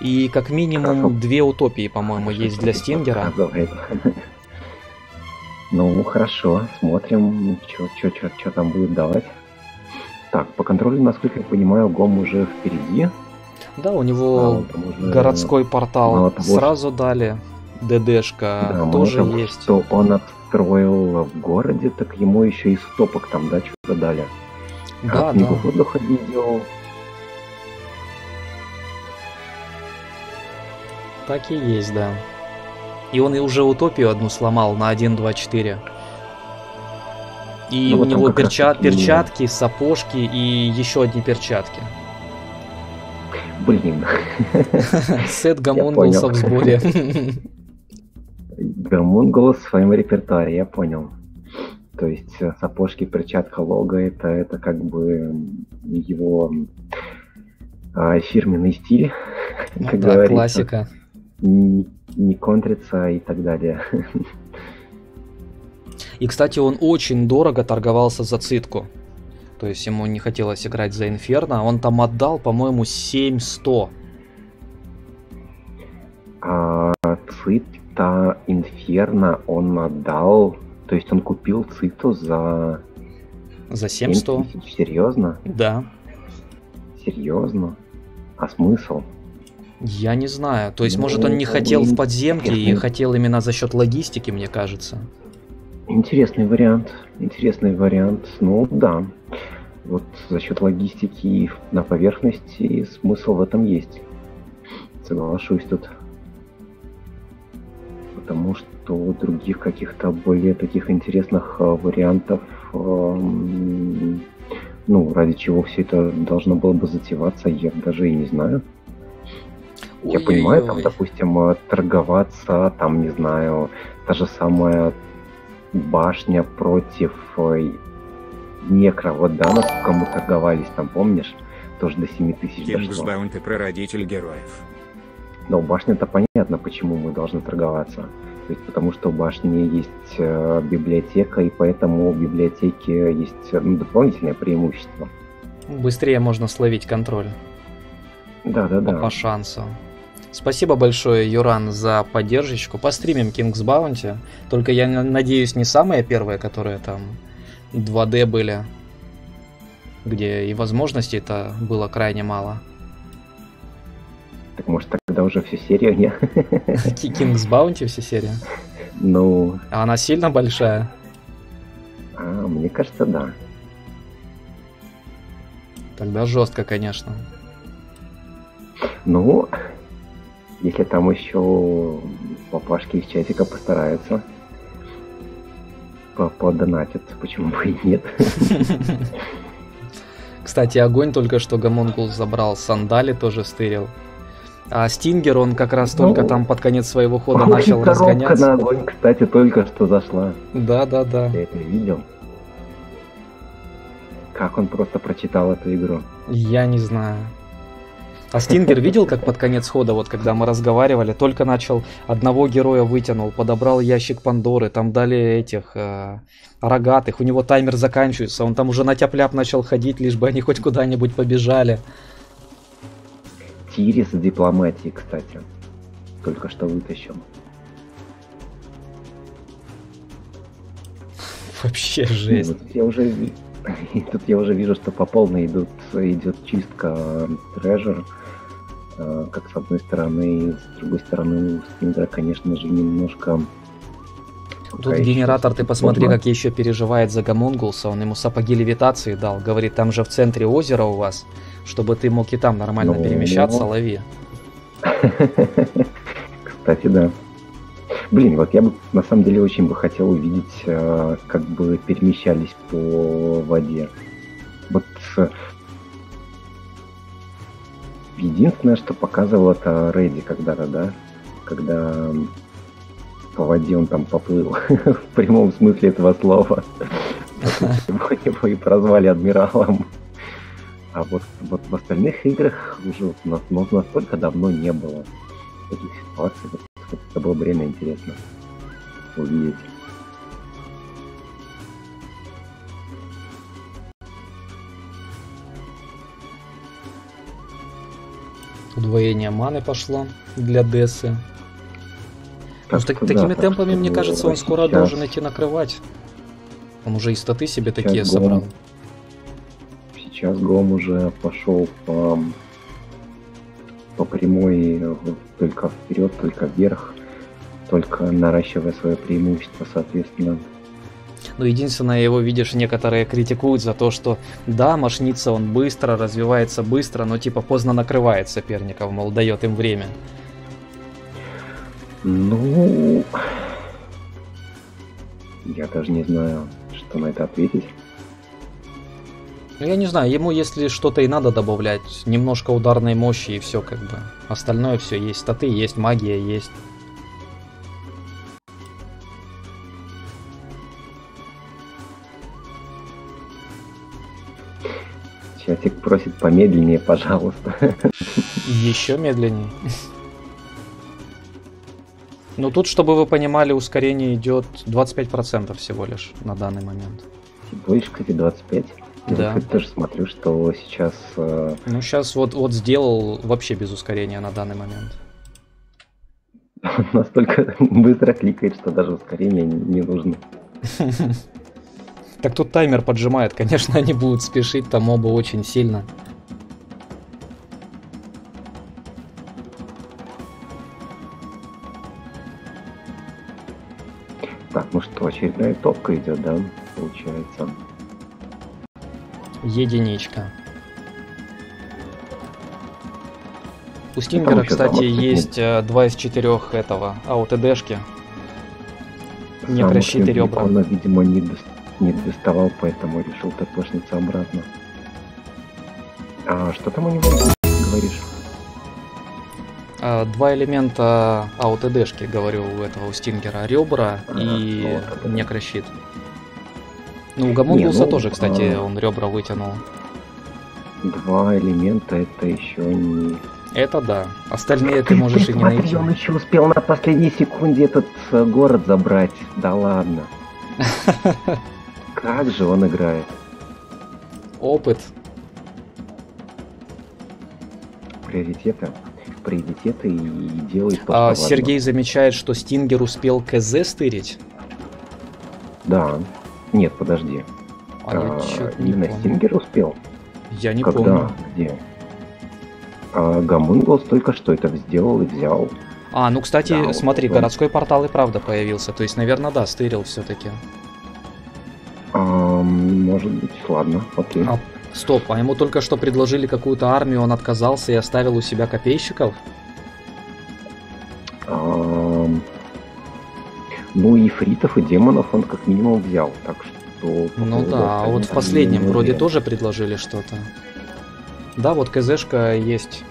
И как минимум две утопии, по-моему, есть для Стингера. Ну, хорошо, смотрим, что там будут давать. Так, по контролю, насколько я понимаю, Гом уже впереди. Да, у него а, уже... городской портал того, сразу дали. ДДшка да, тоже того, есть. Что он отстроил в городе, так ему еще и стопок там, да, что-то дали. Да, а книгу да. отдыха видел, Так и есть, да. И он и уже утопию одну сломал на 1.2.4. И Ну, у вот там него перча- таки- перчатки, сапожки и еще одни перчатки. Блин, [LAUGHS] Сет понял. в сборе. [LAUGHS] Гомункулус в своем репертуаре, я понял. То есть э, сапожки, перчатка, лого это, это как бы его а, фирменный стиль, [LAUGHS] как Ну Да, говорится. классика. Не, не контрится и так далее. И, кстати, он очень дорого торговался за цитку. То есть ему не хотелось играть за Инферно. Он там отдал, по-моему, 7100. А Цита Инферно он отдал, то есть он купил Циту за За 7 7100. тысяч. Серьезно? Да. Серьезно? А смысл? Я не знаю. То есть, Ну, может, он не хотел в подземке и хотел именно за счет логистики, мне кажется. Интересный вариант. Интересный вариант. Ну да. Вот за счет логистики на поверхности смысл в этом есть. Соглашусь тут. Потому что других каких-то более таких интересных э, вариантов, ну, ради чего все это должно было бы затеваться, я даже и не знаю. Я понимаю, там, Ой-ой-ой. допустим, э, торговаться, там, не знаю, та же самая башня против э, некро, вот да, насколько мы торговались, там, помнишь, тоже до 7 тысяч дошло. И прародитель героев. Но башня-то понятно, почему мы должны торговаться. То есть потому что у башни есть э, библиотека, и поэтому в библиотеке есть э, ну, дополнительное преимущество. Быстрее можно словить контроль. Да-да-да. По шансу. Спасибо большое, Юран, за поддержку. Постримим King's Bounty. Только я на- надеюсь, не самые первые, которые там 2D были. Где и возможностей-то было крайне мало. Так может тогда уже всю серию, не? Ки- King's Bounty все серия. Ну, А она сильно большая. а, мне кажется, да. Тогда жестко, конечно. Ну, если там еще папашки из чатика постараются, по- подонатят, почему бы и нет. [LAUGHS] Кстати, огонь только что Гомонкул забрал, сандали тоже стырил. А Стингер, он как раз Ну, только там под конец своего хода начал разгоняться. на огонь, кстати, только что зашла. Да, да, да. Я это видел. Как он просто прочитал эту игру. Я не знаю. А Стингер видел, как под конец хода, вот когда мы разговаривали, только начал одного героя вытянул, подобрал ящик Пандоры, там дали этих э, рогатых, у него таймер заканчивается, он там уже на тяп начал ходить, лишь бы они хоть куда-нибудь побежали. Тирис с дипломатией, кстати. Только что вытащил. Вообще жесть. Ну, вот я уже и [LAUGHS] тут я уже вижу, что по полной идут, идет чистка трежер. Как с одной стороны, с другой стороны, у Стингера, конечно же, немножко... Тут генератор, ты посмотри, как еще переживает за Гомунгулса, он ему сапоги левитации дал, говорит, там же в центре озера у вас, чтобы ты мог и там нормально Ну, перемещаться, ну. лови. [LAUGHS] Кстати, да. Блин, вот я бы на самом деле очень бы хотел увидеть, э, как бы перемещались по воде. Вот э, единственное, что показывал это Рэдди когда-то, да? Когда по воде он там поплыл. [LAUGHS] В прямом смысле этого слова. [LAUGHS] Его его и прозвали адмиралом. А вот, вот в остальных играх уже вот на- ну, настолько давно не было таких ситуаций. Вот это было бы реально интересно увидеть. Удвоение маны пошло для Дессы. Ну, Так с так- что такими да, так темпами, мне кажется, он скоро сейчас- должен идти накрывать. Он уже и статы себе такие Сейчас собрал. Гом. Сейчас Гом уже пошел по, по прямой только вперед, только вверх, только наращивая свое преимущество, соответственно. Но единственное, его, видишь, некоторые критикуют за то, что да, мошнится он быстро, развивается быстро, но типа поздно накрывает соперников, мол, дает им время. Ну, я даже не знаю, что на это ответить. Ну, я не знаю, ему если что-то и надо добавлять, немножко ударной мощи и все как бы. Остальное все есть. Статы есть, магия есть. Чатик просит помедленнее, пожалуйста. Еще медленнее. Ну тут, чтобы вы понимали, ускорение идет 25% всего лишь на данный момент. Всего лишь, кстати, 25. Да. Я тоже смотрю, что сейчас... э, Ну сейчас вот, вот сделал вообще без ускорения на данный момент. [LAUGHS] настолько быстро кликает, что даже ускорение не нужно. [LAUGHS] Так тут таймер поджимает, конечно, они будут спешить там оба очень сильно. Так, ну что, очередная топка идет, да, получается. Единичка. У Стингера, кстати, есть э, два из четырех этого АУТДшки. Не прощите ребра. Он, видимо, не, дос- не доставал, поэтому решил тпшниться обратно. А что там у него, говоришь? А, Два элемента АУТДшки, говорю, у этого у Стингера. Ребра Ага, и вот это некрощит. Ну, у Гамунгуса ну, тоже, кстати, а. он ребра вытянул. Два элемента, это еще не... Это да. Остальные ты можешь и не смотри, найти. он еще успел на последней секунде этот э, город забрать. Да ладно. [LAUGHS] Как же он играет. Опыт. Приоритеты. Приоритеты и делает А. Сергей замечает, что Стингер успел КЗ стырить. Да. Нет, подожди. А я А, именно помню. Стингер успел? Я не Когда? помню. Где? А Гамунглс только что это сделал и взял. А, ну, кстати, Да, смотри, он. городской портал и правда появился. То есть, наверное, да, стырил все-таки. Может быть, ладно, окей. А, стоп, а ему только что предложили какую-то армию, он отказался и оставил у себя копейщиков? Ну и фритов, и демонов он как минимум взял, так что... Ну да, а вот в последнем не вроде тоже предложили что-то. Да, вот КЗшка есть.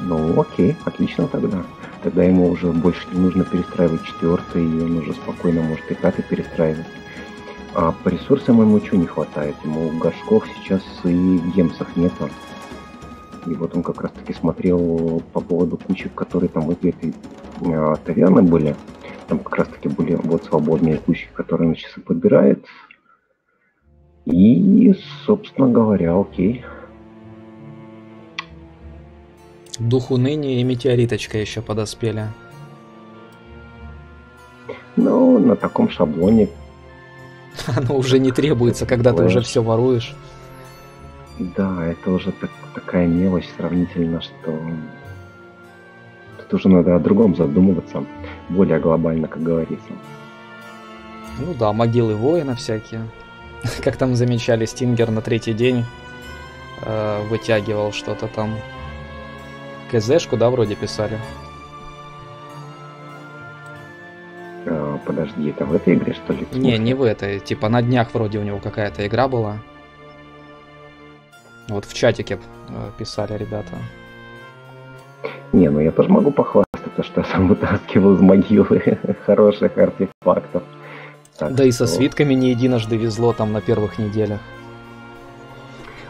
Ну окей, отлично тогда. Тогда ему уже больше не нужно перестраивать четвертый, и он уже спокойно может и пятый перестраивать. А по ресурсам ему ничего не хватает. Ему горшков сейчас и гемсов нету. И вот он как раз таки смотрел по поводу кучек, которые там возле этой э, таверны были. Там как раз таки были вот свободные кучки, которые он сейчас и подбирает. И, собственно говоря, окей. Дух уныния и метеориточка еще подоспели. Ну, на таком шаблоне [LAUGHS] Оно уже не требуется, когда ты уже все воруешь. Да, это уже так- такая мелочь сравнительно, что тут уже надо о другом задумываться, более глобально, как говорится. Ну да, могилы воина всякие. [LAUGHS] Как там замечали, Стингер на третий день э, вытягивал что-то там. КЗшку, да, вроде писали. А, подожди, это в этой игре, что ли? Не, не в этой. Типа на днях вроде у него какая-то игра была. Вот в чатике э, писали ребята. Не, ну я тоже могу похвастаться, что я сам [LAUGHS] вытаскивал из могилы [LAUGHS] хороших артефактов. Так Да и со что- свитками не единожды везло там на первых неделях.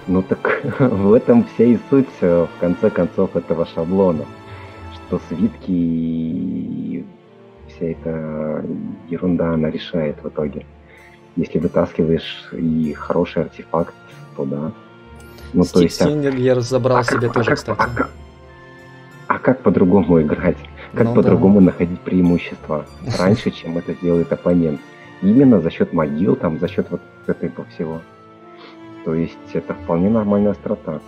Ну так [LAUGHS] в этом вся и суть, э, в конце концов, этого шаблона. Что свитки и вся эта ерунда она решает в итоге. Если вытаскиваешь и хороший артефакт, то да. Ну то Стив есть, а, Стингер забрал а как- себе а тоже, как- кстати. а как- а как по-другому играть? Как Ну да. по-другому находить преимущества [LAUGHS] раньше, чем это делает оппонент? Именно за счет могил, там, за счет вот этого всего. То есть это вполне нормальная острота.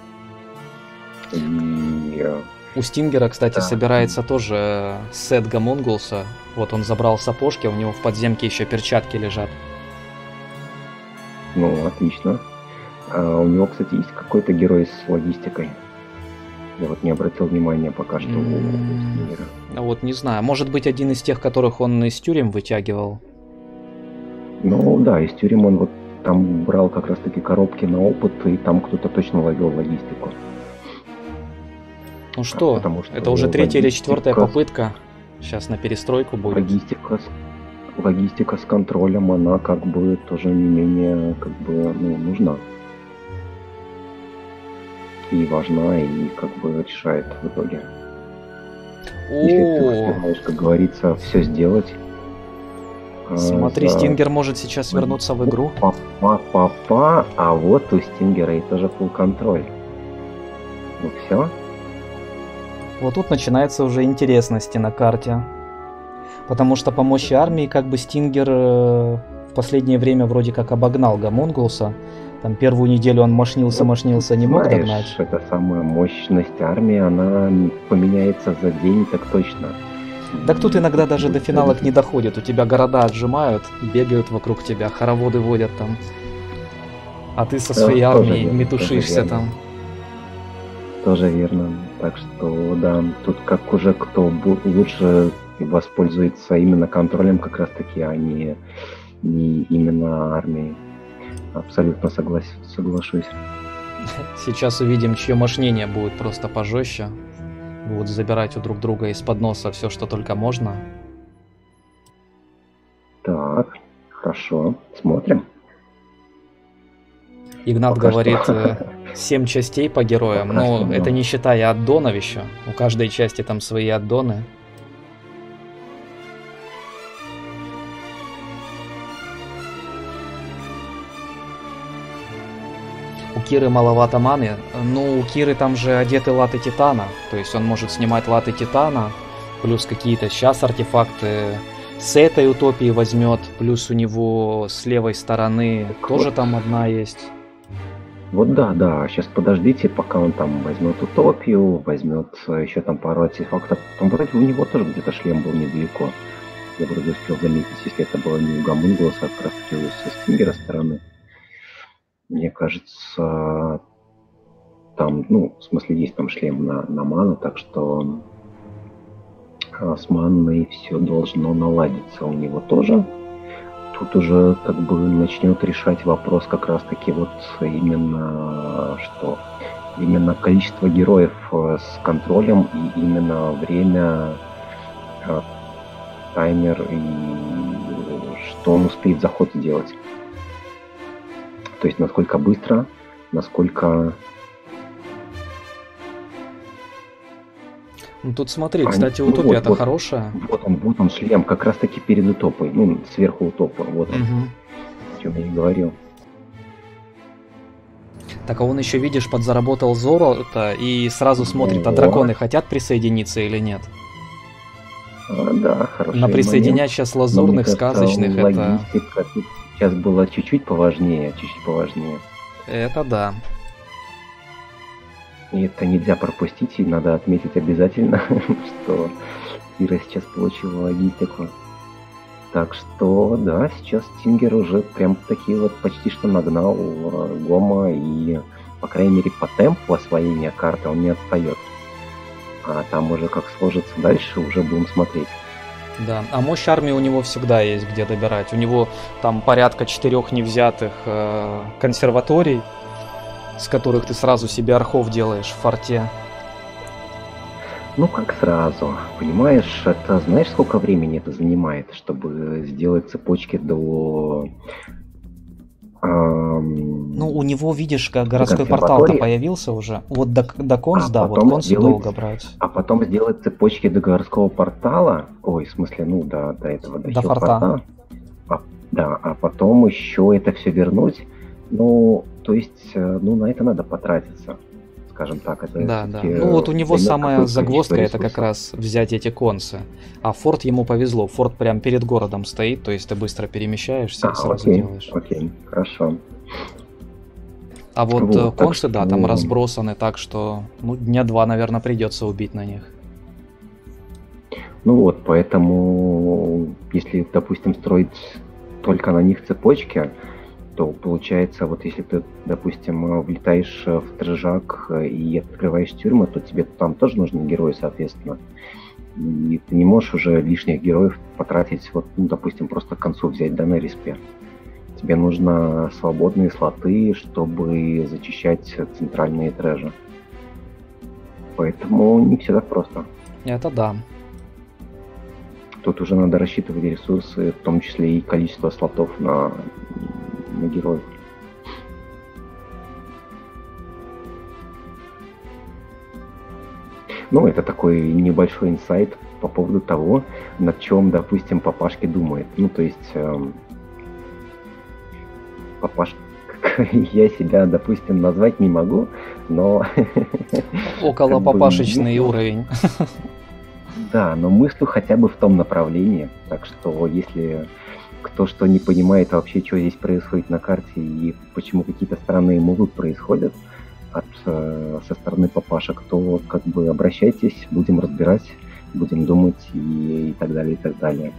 И э, У Стингера, кстати, Да. собирается тоже сет Гамонгулса. Вот он забрал сапожки, у него в подземке еще перчатки лежат. ну, отлично. А у него, кстати, есть какой-то герой с логистикой. Я вот не обратил внимания пока что у М. Стингера. А Вот не знаю, может быть один из тех, которых он из тюрем вытягивал. Ну да, из тюрем он вот там брал как раз таки коробки на опыт, и там кто-то точно ловил логистику. Ну что, потому что это уже третья или четвертая попытка. Сейчас на перестройку будет. Логистика с, логистика с контролем, она как бы тоже не менее как бы ну, нужна. И важна, и как бы решает в итоге. Если ты О, успеваешь, как говорится, все сделать. А, смотри, Стингер может сейчас вернуться в игру. Па-па-па-па, а вот у Стингера и тоже full контроль. Ну все, Вот тут начинается уже интересности на карте. Потому что по мощи армии как бы Стингер э, в последнее время вроде как обогнал Гамонгулса. Там первую неделю он мошнился, мошнился, не мог знаешь, догнать. эта самая мощность армии, она поменяется за день, так точно. Так тут иногда даже до финалок не доходит. У тебя города отжимают, бегают вокруг тебя, хороводы водят там. А ты со Да, своей тоже армией верно, метушишься тоже там. Тоже верно. Так что, да, тут как уже кто лучше воспользуется именно контролем как раз таки, а не, не именно армией. Абсолютно соглас- соглашусь. [LAUGHS] Сейчас увидим, чье мощнение будет просто пожестче. Будут забирать у друг друга из-под носа все, что только можно. Так, хорошо, смотрим. Игнат Пока говорит что. 7 частей по героям, Пока но что да. это не считая аддонов еще. У каждой части там свои аддоны. Киры маловато маны. Ну, у Киры там же одеты латы Титана. То есть он может снимать латы Титана, плюс какие-то сейчас артефакты с этой утопии возьмет, плюс у него с левой стороны Так тоже вот. там одна есть. Вот да, да, сейчас подождите, пока он там возьмет утопию, возьмет еще там пару артефактов. Там вроде у него тоже где-то шлем был недалеко. Я вроде успел заметить, если это было не у Гамунгуса, а как раз таки со Стингера стороны. Мне кажется, там, ну, в смысле, есть там шлем на, на ману, так что а, с манной все должно наладиться у него тоже. Тут уже как бы начнет решать вопрос как раз таки вот именно что именно количество героев э, с контролем и именно время э, таймер и что он успеет заход сделать. То есть насколько быстро, насколько Ну тут смотри, А, кстати, ну утопия это вот. хорошая. вот он, вот он шлем, как раз таки перед утопой, ну сверху утопа, вот он, Мгм. о чем я и говорил. Так а он еще, видишь, подзаработал Зоро-то и сразу смотрит, а драконы хотят присоединиться или нет. А, да, хороший На момент. присоединять сейчас Но, мне лазурных, кажется, сказочных, это... сейчас была чуть-чуть поважнее, чуть-чуть поважнее. Это да. И это нельзя пропустить, и надо отметить обязательно, [LAUGHS] что Кира сейчас получила логистику. Так что, да, сейчас Тингер уже прям таки вот почти что нагнал Гома, и, по крайней мере, по темпу освоения карты он не отстает. А там уже как сложится дальше, уже будем смотреть. Да, а мощь армии у него всегда есть где добирать. У него там порядка четырех невзятых э, консерваторий, с которых ты сразу себе архов делаешь в форте. Ну, как сразу. Понимаешь, это знаешь, сколько времени это занимает, чтобы сделать цепочки до... Ну, у него, видишь, как городской портал-то появился уже. Вот до, до Конс, А да, вот Конс сделать- долго брать. А потом сделать цепочки до городского портала. Ой, в смысле, ну, до, до этого, до, До форта. А, да, а потом еще это все вернуть. Ну, то есть, э, ну, на это надо потратиться. Скажем так, это Да, да. Ну вот у него самая загвоздка это как раз взять эти концы. А форт ему повезло. Форт прям перед городом стоит, то есть ты быстро перемещаешься А, и сразу окей, делаешь. окей, хорошо. А вот, Вот, э, так концы, да, там что- разбросаны так, что ну, дня два, наверное, придется убить на них. Ну вот, поэтому, если, допустим, строить только на них цепочки, то получается, вот если ты, допустим, влетаешь в трэжак и открываешь тюрьму, то тебе там тоже нужны герои, соответственно. И ты не можешь уже лишних героев потратить, вот, ну, допустим, просто к концу взять да, на респе. Тебе нужно свободные слоты, чтобы зачищать центральные трэжи. Поэтому не всегда просто. Это да. Тут уже надо рассчитывать ресурсы, в том числе и количество слотов на, на героев. Ну, это такой небольшой инсайт по поводу того, над чем, допустим, папашки думает. Ну, то есть, эм, папаш, [LAUGHS] я себя, допустим, назвать не могу, но... [LAUGHS] Около папашечный уровень. Да, но мыслю хотя бы в том направлении. Так что если кто что не понимает вообще, что здесь происходит на карте и почему какие-то странные мувы происходят от, э, со стороны папашек, то как бы обращайтесь, будем разбирать, будем думать и, и так далее, и так далее.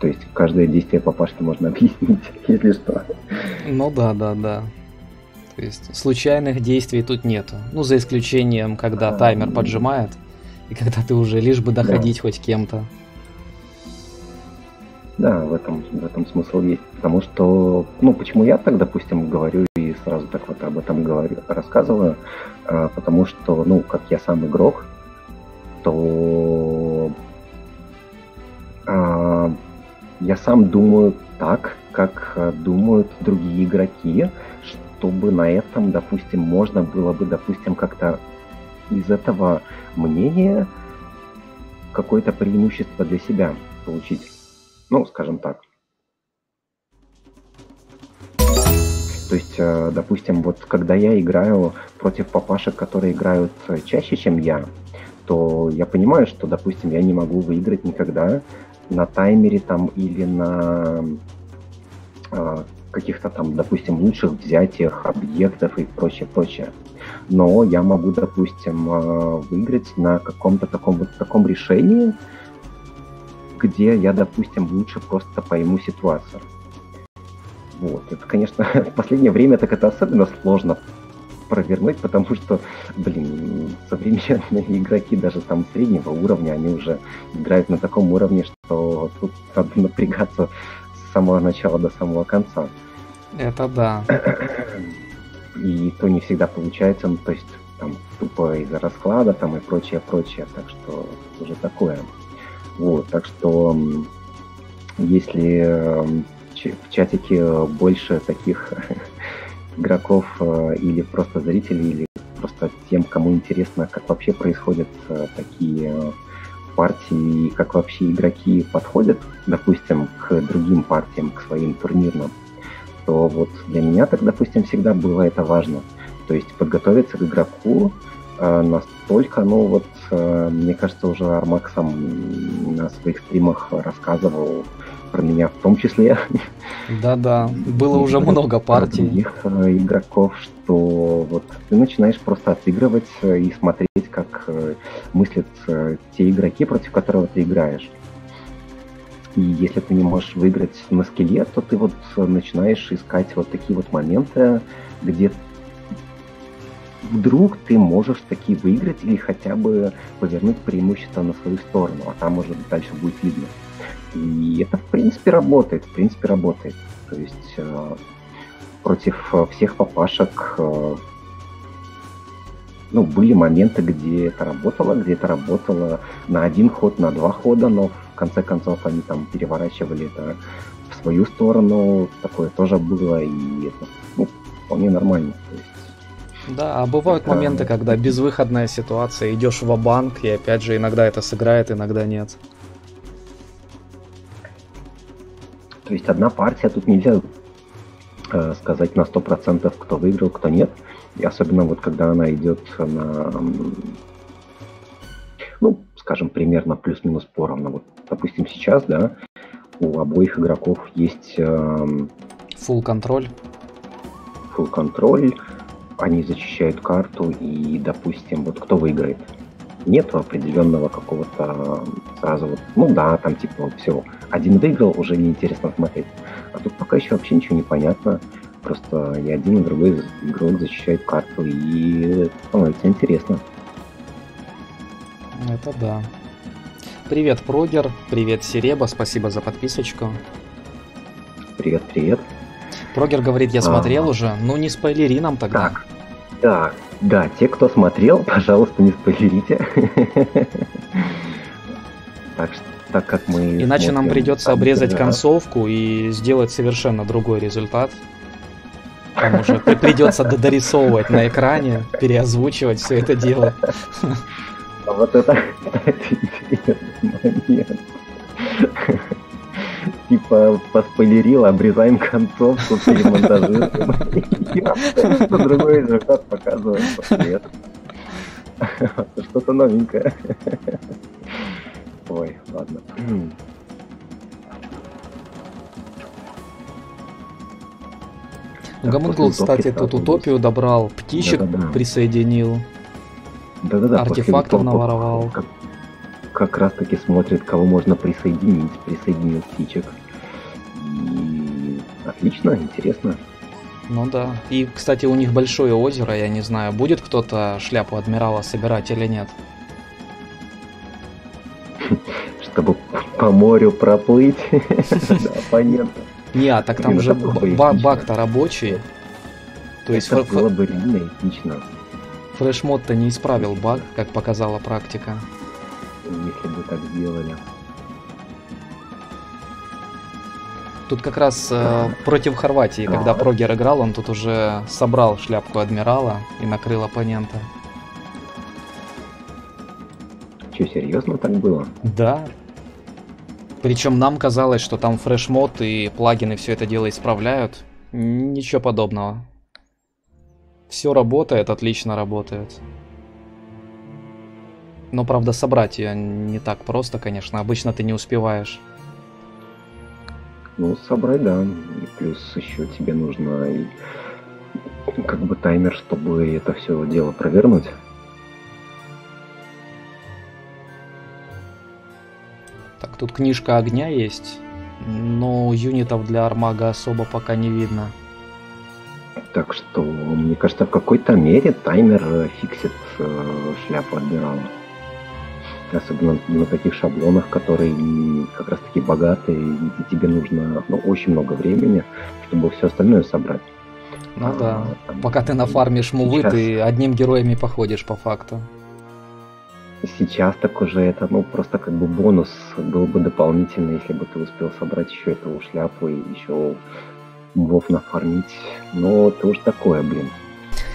То есть каждое действие папашки можно [LAUGHS] объяснить, если что. Ну да, да, да. То есть случайных действий тут нету. Ну, за исключением, когда а, таймер поджимает, и когда ты уже лишь бы доходить да. хоть кем-то. Да, в этом, в этом смысл есть. Потому что, ну, почему я так, допустим, говорю и сразу так вот об этом говорю, рассказываю, а, потому что, ну, как я сам игрок, то а, я сам думаю так, как а, думают другие игроки, чтобы на этом, допустим, можно было бы, допустим, как-то из этого мнения какое-то преимущество для себя получить. Ну, скажем так. То есть, э, допустим, вот когда я играю против папашек, которые играют чаще, чем я, то я понимаю, что, допустим, я не могу выиграть никогда на таймере там или на э, каких-то там, допустим, лучших взятиях объектов и прочее, прочее. Но я могу, допустим, э, выиграть на каком-то таком вот таком решении, где я, допустим, лучше просто пойму ситуацию. Вот. Это, конечно, [LAUGHS] в последнее время так это особенно сложно провернуть, потому что, блин, современные [LAUGHS] игроки даже там среднего уровня, они уже играют на таком уровне, что тут надо напрягаться с самого начала до самого конца. Это да. [CLEARS THROAT] И то не всегда получается, ну, то есть там тупо из-за расклада там и прочее, прочее, так что уже такое. Вот, так что если в чатике больше таких [LAUGHS] игроков э, или просто зрителей, или просто тем, кому интересно, как вообще происходят э, такие партии, как вообще игроки подходят, допустим, к другим партиям, к своим турнирным, то вот для меня так, допустим, всегда было это важно. То есть подготовиться к игроку э, настолько, ну вот, э, мне кажется, уже Армак сам на своих стримах рассказывал про меня в том числе. Да-да, было уже много партий. Других э, игроков, что вот ты начинаешь просто отыгрывать и смотреть, как мыслят те игроки, против которых ты играешь. И если ты не можешь выиграть на скеле, то ты вот начинаешь искать вот такие вот моменты, где вдруг ты можешь такие выиграть или хотя бы повернуть преимущество на свою сторону, а там уже дальше будет видно. И это в принципе работает, в принципе работает. То есть э, против всех папашек э, ну, были моменты, где это работало, где это работало на один ход, на два хода, но конце концов они там переворачивали это в свою сторону, такое тоже было, и это ну, вполне нормально. То есть, да, а бывают это... моменты, когда безвыходная ситуация, идешь в банк и опять же иногда это сыграет, иногда нет. То есть одна партия, тут нельзя э, сказать на 100% кто выиграл, кто нет. И особенно вот когда она идет на, ну, скажем, примерно плюс-минус поровну. Вот допустим, сейчас, да, у обоих игроков есть... Эм, full контроль. Full контроль. Они зачищают карту, и, допустим, вот кто выиграет? нету определенного какого-то сразу вот, ну да, там типа все, один выиграл, уже неинтересно смотреть. А тут пока еще вообще ничего не понятно. Просто и один, и другой игрок защищает карту, и становится интересно. Это да. Привет, Прогер, привет, Сереба, спасибо за подписочку. Привет, привет. Прогер говорит, я смотрел а... уже, ну не спойлери нам тогда. Так, да, да, те, кто смотрел, [LAUGHS] пожалуйста, не спойлерите. Так что так как мы... Иначе нам придется обрезать концовку и сделать совершенно другой результат. Там уже [LAUGHS] придется дорисовывать на экране, переозвучивать все это дело. [LAUGHS] А вот это, [LAUGHS] это интересный момент. Типа поспойлерил, обрезаем концовку, перемонтажируем. Абсолютно другой результат показываем после этого. Что-то новенькое. Ой, ладно. Гамунгл, кстати, тут утопию добрал, птичек присоединил. Да-да-да. Артефактов наворовал. Как, как раз таки смотрит, кого можно присоединить. Присоединил птичек. И отлично, интересно. Ну да. И, кстати, у них большое озеро, я не знаю, будет кто-то шляпу адмирала собирать или нет. [LAUGHS] Чтобы по морю проплыть. [LAUGHS] Да, [LAUGHS] понятно. Не, а так там же баг-то рабочий. То есть было бы реально эпично. Флешмод-то не исправил баг, как показала практика. Если бы так сделали. Тут как раз э, против Хорватии, да. когда Прогер играл, он тут уже собрал шляпку адмирала и накрыл оппонента. Че, серьезно так было? Да. Причем нам казалось, что там фрешмод и плагины все это дело исправляют. Ничего подобного. Все работает, отлично работает. Но, правда, собрать ее не так просто, конечно. Обычно ты не успеваешь. Ну, собрать, да. И плюс еще тебе нужно и как бы таймер, чтобы это все дело провернуть. Так, тут книжка огня есть, но юнитов для Армага особо пока не видно. Так что, мне кажется, в какой-то мере таймер фиксит э, шляпу адмирала. Особенно на таких шаблонах, которые как раз таки богатые, и тебе нужно ну, очень много времени, чтобы все остальное собрать. Ну а, да. Там, Пока ты нафармишь мувы, сейчас... ты одним героем и походишь по факту. Сейчас так уже это, ну, просто как бы бонус был бы дополнительный, если бы ты успел собрать еще эту шляпу и еще мувов нафармить. Но это уж такое, блин.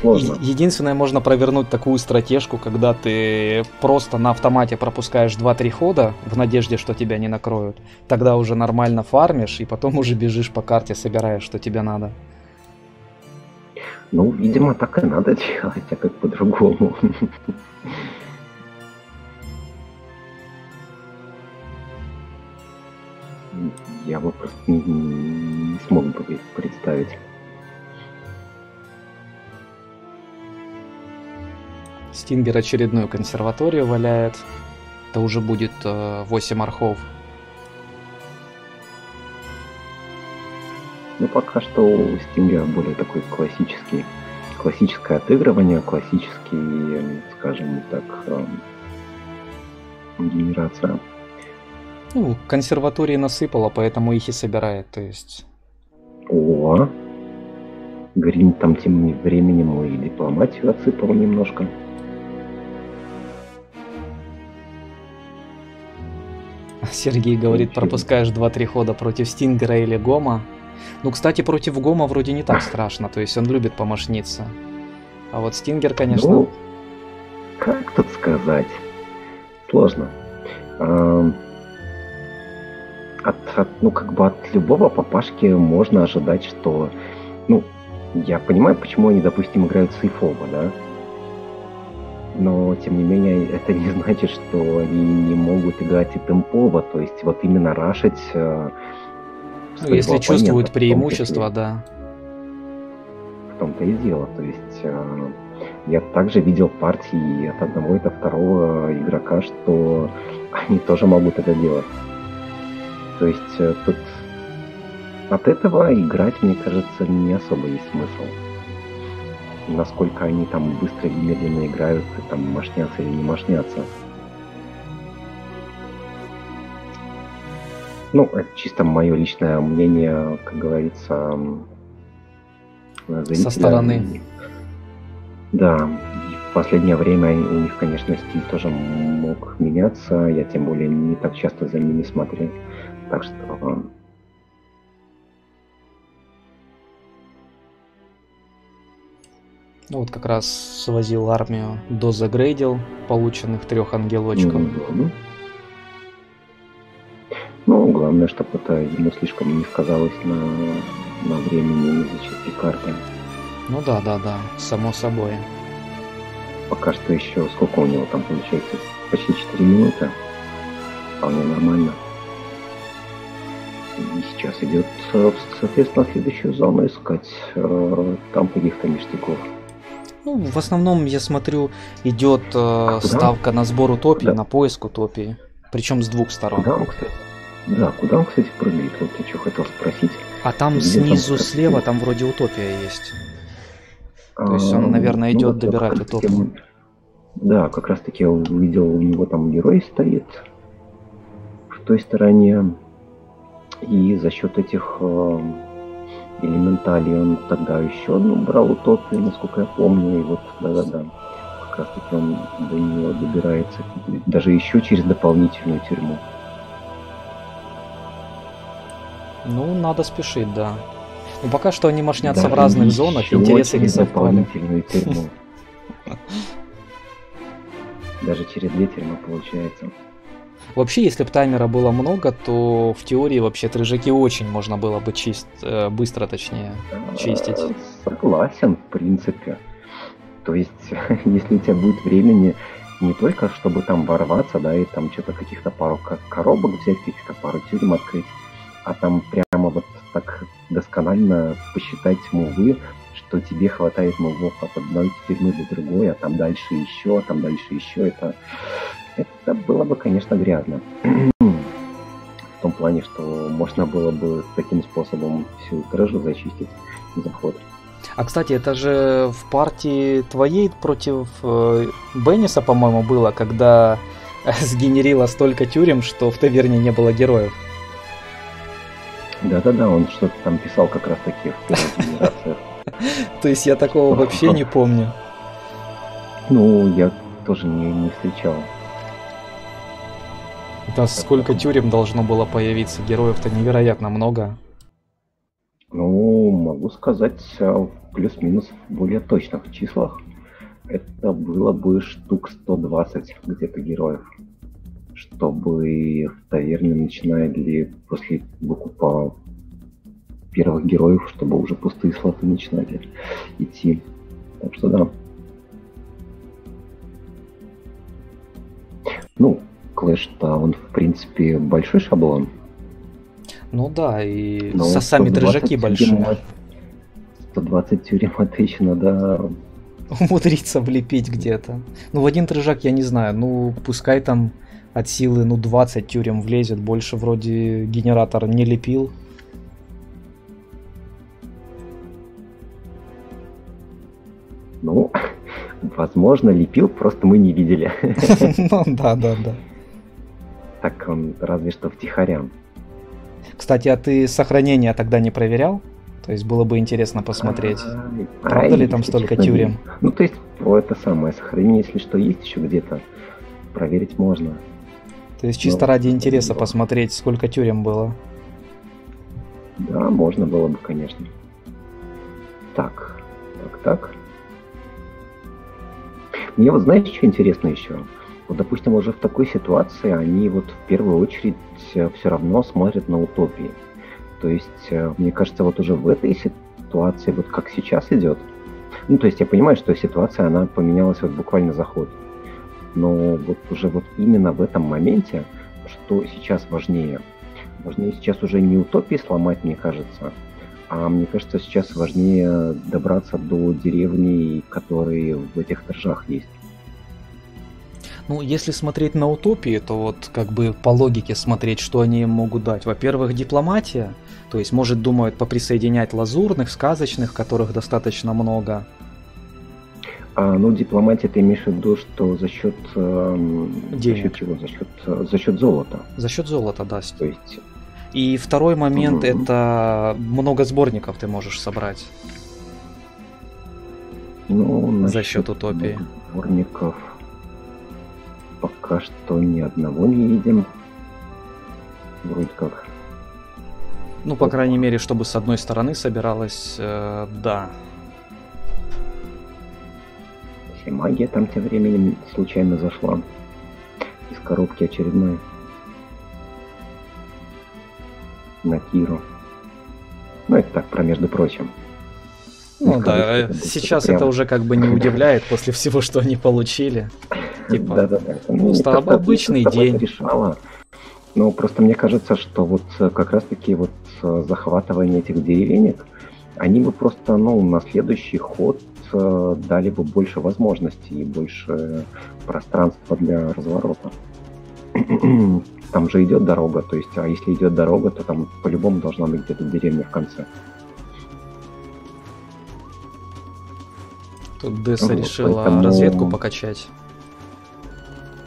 Сложно. Единственное, можно провернуть такую стратежку, когда ты просто на автомате пропускаешь 2-3 хода в надежде, что тебя не накроют. Тогда уже нормально фармишь, и потом уже бежишь по карте, собираешь, что тебе надо. Ну, видимо, так и надо [LAUGHS] делать, а как по-другому. [LAUGHS] Я бы просто смог бы представить. Стингер очередную консерваторию валяет. Это уже будет э, 8 архов. Ну, пока что у Стингера более такой классический, классическое отыгрывание, классический, скажем так, э, генерация. Ну, консерватории насыпала, поэтому их и собирает, то есть... О, Грим там тем временем и дипломатию отсыпал немножко. Сергей говорит, пропускаешь 2-3 хода против Стингера или Гома. Ну, кстати, против Гома вроде не так страшно, то есть он любит помощниться. А вот Стингер, конечно... Ну, как тут сказать? Сложно. От, от, ну, как бы от любого папашки можно ожидать, что... Ну, я понимаю, почему они, допустим, играют сейфово, да? но тем не менее [LAUGHS] это не значит, что они не могут играть и темпово, то есть вот именно рашить. Э, ну, если чувствуют преимущество, да. В том-то и дело, то есть э, я также видел партии от одного и до второго игрока, что [LAUGHS] они тоже могут это делать. То есть э, тут от этого играть, мне кажется, не особо есть смысл. Насколько они там быстро и медленно играют, и там мошнятся или не мошнятся. Ну, это чисто мое личное мнение, как говорится, зрителя. Со стороны. Да, в последнее время у них, конечно, стиль тоже мог меняться. Я тем более не так часто за ними смотрю. Так что Ну вот как раз свозил армию, дозагрейдил полученных трех ангелочков. Mm-hmm. Ну, главное, чтобы это ему слишком не сказалось на, на времени зачистки карты. Ну да, да, да, само собой. Пока что еще сколько у него там получается? Почти 4 минуты. Вполне нормально. И сейчас идет, соответственно, следующую зону искать. Э, там каких-то ништяков. Ну, в основном, я смотрю, идет э, а ставка на сбор утопии, да. на поиск утопии. Причем с двух сторон. Куда он, кстати? Да, куда он, кстати, прыгает? Вот я что хотел спросить. А там Где снизу там, слева, там вроде утопия есть. То есть он, наверное, идет ну, вот добирать утопию. Да, как раз таки я увидел, у него там герой стоит в той стороне. И за счет этих э, элементалей он тогда еще одну брал утопию, насколько я помню. И вот, да-да-да, как раз таки он до нее добирается, даже еще через дополнительную тюрьму. Ну, надо спешить, да. Но пока что они мошнятся Даже в разных зонах, интересы не совпали. [LAUGHS] Даже через две тюрьмы получается. Вообще, если бы таймера было много, то в теории вообще трыжаки очень можно было бы чист, э, быстро, точнее, чистить. Согласен, в принципе. То есть, [LAUGHS] если у тебя будет времени не только, чтобы там ворваться, да, и там что-то каких-то пару коробок взять, каких-то пару тюрем открыть, а там прямо вот так досконально посчитать мувы, что тебе хватает мувов от одной тюрьмы до другой, а там дальше еще, а там дальше еще. Это, это было бы, конечно, грязно. В том плане, что можно было бы таким способом всю трэжу зачистить заход. А кстати, это же в партии твоей против э, Бенниса, по-моему, было, когда [LAUGHS] сгенерила столько тюрем, что в таверне не было героев. Да-да-да, он что-то там писал как раз таки в. [LAUGHS] То есть я такого вообще не помню. Ну, я тоже не встречал. Да сколько тюрем должно было появиться? Героев-то невероятно много. Ну, могу сказать, а, плюс-минус в более точных числах. Это было бы штук 120 где-то героев чтобы в таверне начинали после выкупа первых героев, чтобы уже пустые слоты начинали идти. Так что да. Ну, Клэш-то он, в принципе, большой шаблон. Ну да, и Но со сами дрожаки большие. 120 тюрем это еще надо умудриться влепить где-то. Ну, в один трэжак я не знаю, ну, пускай там от силы, ну, 20 тюрем влезет, больше вроде генератор не лепил. Ну, [LAUGHS] возможно, лепил, просто мы не видели. [LAUGHS] Ну, да, да, да. Так разве что втихаря. Кстати, а ты сохранение тогда не проверял? То есть было бы интересно посмотреть. А, Правда ли там столько тюрем? Ну, то есть, это самое сохранение, если что, есть еще где-то, проверить можно. То есть чисто ну, ради интереса посмотреть, сколько тюрем было. Да, можно было бы, конечно. Так, так, так. Мне вот знаете, что интересно еще? Вот, допустим, уже в такой ситуации они вот в первую очередь э, все равно смотрят на утопии. То есть, э, мне кажется, вот уже в этой ситуации, вот как сейчас идет, ну, то есть я понимаю, что ситуация, она поменялась вот буквально за ход. Но вот уже вот именно в этом моменте, что сейчас важнее? Важнее сейчас уже не утопии сломать, мне кажется, А мне кажется, сейчас важнее добраться до деревни, которые в этих торжах есть. Ну, если смотреть на утопии, то вот как бы по логике смотреть, что они им могут дать. Во-первых, дипломатия, то есть, может, думают поприсоединять лазурных, сказочных, которых достаточно много. А, ну, дипломатия ты имеешь в виду, что за счет... Э, Денег. За счет чего? За счет, за счет золота. За счет золота, да. То есть... И второй момент Мгм. это много сборников ты можешь собрать. Ну, За счет утопии. Сборников пока что ни одного не видим. Вроде как. Ну, по крайней мере, чтобы с одной стороны собиралось, э, да. И магия там тем временем случайно зашла. Из коробки очередной. На Киру. Ну, это так, про между прочим. Ну да, это сейчас прям- это уже как бы не удивляет после всего, что они получили. Типа, Да-да-да. Ну, просто как-то обычный день. решало. Ну, просто мне кажется, что вот э, как раз-таки вот э, захватывание этих деревенек, они бы просто, ну, на следующий ход э, дали бы больше возможностей и больше пространства для разворота. Там же идет дорога, то есть, а если идет дорога, то там по-любому должна быть где-то деревня в конце. Тут Десса Вот, решила поэтому- разведку покачать.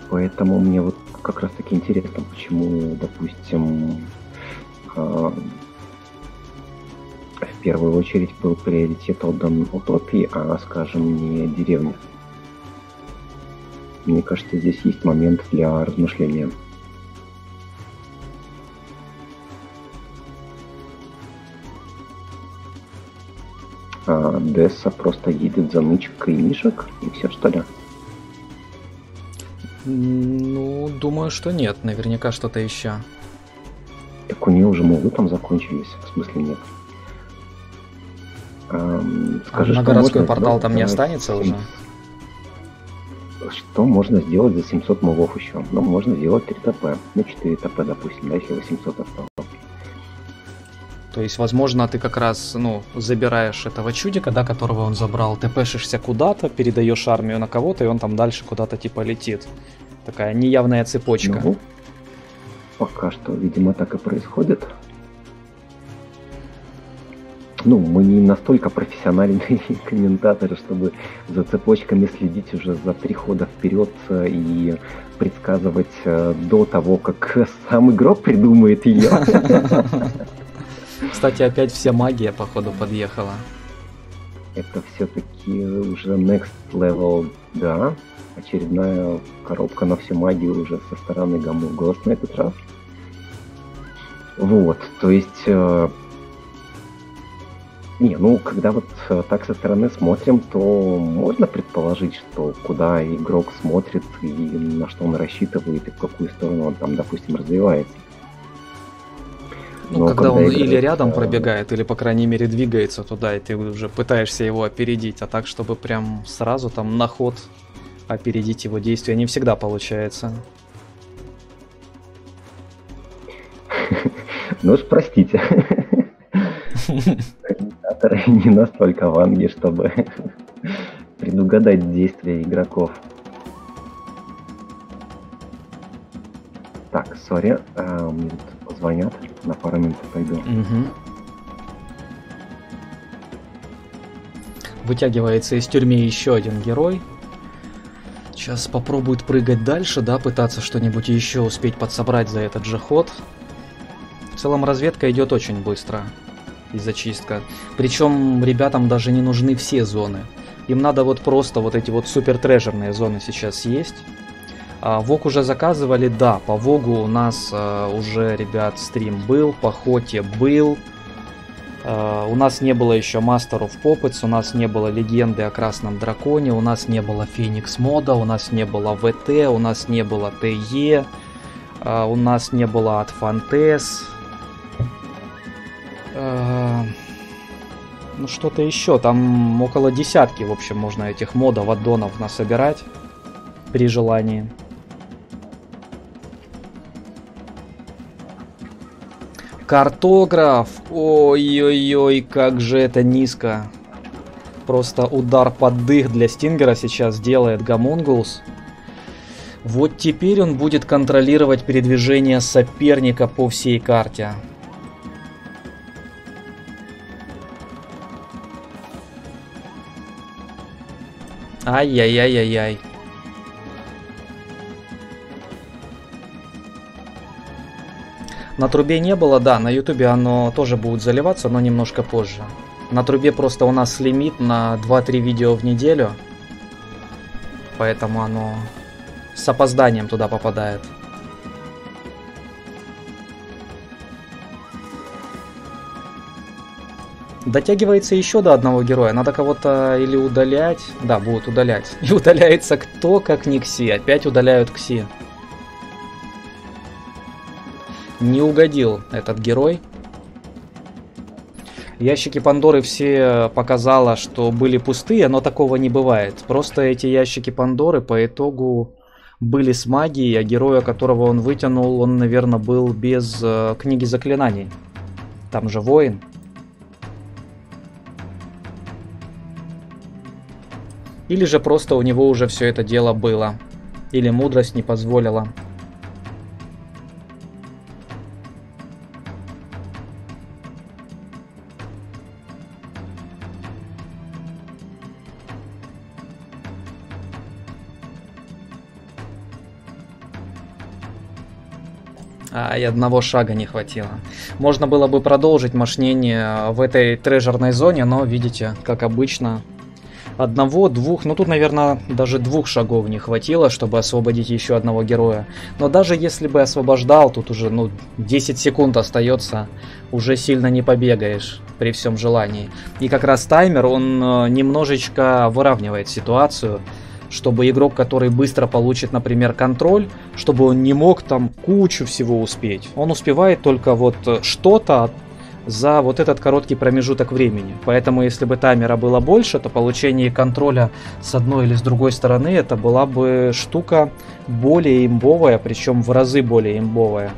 Поэтому мне вот как раз таки интересно, почему, допустим, а, в первую очередь был приоритет отдан утопии, а, скажем, не деревне. Мне кажется, здесь есть момент для размышления. А Десса просто едет за нычкой мишек, и все что ли? Ну, думаю, что нет. Наверняка что-то еще. Так у нее уже мувы там закончились, в смысле нет. А скажи, на что городской можно портал там не останется семь- уже? Что можно сделать за 700 мувов еще? Ну, можно сделать 3 ТП. Ну, 4 ТП, допустим, да, если 800 осталось. То есть, возможно, ты как раз, ну, забираешь этого чудика, да, которого он забрал, ТПшишься куда-то, передаешь армию на кого-то, и он там дальше куда-то типа летит. Такая неявная цепочка. Ну, пока что, видимо, так и происходит. Ну, мы не настолько профессиональные [LAUGHS] комментаторы, чтобы за цепочками следить уже за три хода вперед э, и предсказывать э, до того, как [LAUGHS] сам игрок придумает ее. [LAUGHS] Кстати, опять вся магия, походу, подъехала. Это все-таки уже next level, да. Очередная коробка на всю магию уже со стороны Гаму голос на этот раз. Вот, то есть... э, Не, ну, когда вот э, так со стороны смотрим, то можно предположить, что куда игрок смотрит и на что он рассчитывает, и в какую сторону он там, допустим, развивается. Ну, Но когда он когда или играет, рядом пробегает, или, по крайней мере, двигается туда, и ты уже пытаешься его опередить, а так, чтобы прям сразу там на ход опередить его действия, не всегда получается. [LAUGHS] Ну уж простите. Комментаторы [LAUGHS] не настолько ванги, чтобы [LAUGHS] предугадать действия игроков. Так, сори, а, мне тут звонят, на пару минут пойду. Мгм. Вытягивается из тюрьмы еще один герой. Сейчас попробует прыгать дальше, да, пытаться что-нибудь еще успеть подсобрать за этот же ход. В целом разведка идет очень быстро и зачистка. Причем ребятам даже не нужны все зоны. Им надо вот просто вот эти вот супер трежерные зоны сейчас есть. А, Вог уже заказывали, да, по Вогу у нас а, уже, ребят, стрим был, по Хоте был. А, у нас не было еще Мастеров Попытс, у нас не было Легенды о Красном Драконе, у нас не было Феникс Мода, у нас не было ВТ, у нас не было ТЕ, а, у нас не было от Фантез. А, Ну что-то еще, там около десятки, в общем, можно этих модов, аддонов насобирать при желании. Картограф! Ой-ой-ой, как же это низко. Просто удар под дых для Стингера сейчас делает Гамунгулс. Вот теперь он будет контролировать передвижение соперника по всей карте. Ай-яй-яй-яй-яй. На трубе не было, да, на ютубе оно тоже будет заливаться, но немножко позже. На трубе просто у нас лимит на 2-3 видео в неделю. Поэтому оно с опозданием туда попадает. Дотягивается еще до одного героя. Надо кого-то или удалять. Да, будут удалять. [LAUGHS] И удаляется кто, как не Кси. Опять удаляют Кси. Не угодил этот герой. Ящики Пандоры все показало, что были пустые, но такого не бывает. Просто эти ящики Пандоры по итогу были с магией, а героя, которого он вытянул, он, наверное, был без э, книги заклинаний. Там же воин. Или же просто у него уже все это дело было. Или мудрость не позволила. А, и одного шага не хватило. Можно было бы продолжить мошнение в этой трежерной зоне, но, видите, как обычно, одного, двух, ну тут, наверное, даже двух шагов не хватило, чтобы освободить еще одного героя. Но даже если бы освобождал, тут уже, ну, 10 секунд остается, уже сильно не побегаешь при всем желании. И как раз таймер, он э, немножечко выравнивает ситуацию чтобы игрок, который быстро получит, например, контроль, чтобы он не мог там кучу всего успеть. Он успевает только вот э, что-то за вот этот короткий промежуток времени. Поэтому, если бы таймера было больше, то получение контроля с одной или с другой стороны, это была бы штука более имбовая, причем в разы более имбовая.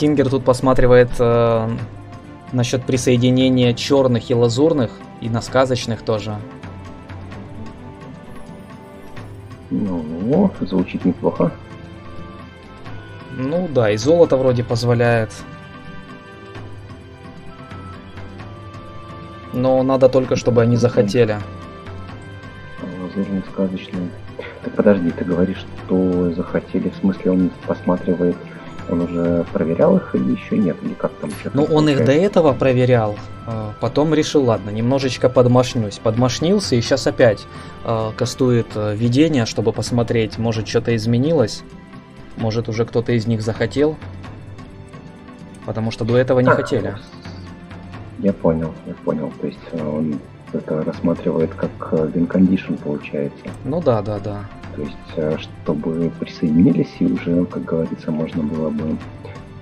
Стингер тут посматривает э, насчет присоединения черных и лазурных, и на сказочных тоже. Ну, звучит неплохо. Ну да, и золото вроде позволяет. Но надо только, чтобы они захотели. Лазурный сказочный. Так подожди, ты говоришь, что захотели, в смысле он посматривает он уже проверял их или еще нет? Или как там что Ну, он их до этого проверял. А, потом решил, ладно, немножечко подмашнюсь. Подмашнился и сейчас опять э, кастует э, видение, чтобы посмотреть, может что-то изменилось. Может уже кто-то из них захотел. Потому что до этого не а, хотели. Я понял, я понял. То есть э, он это рассматривает как win condition получается. Ну да, да, да. То есть, э, чтобы присоединились и уже, как говорится, можно было бы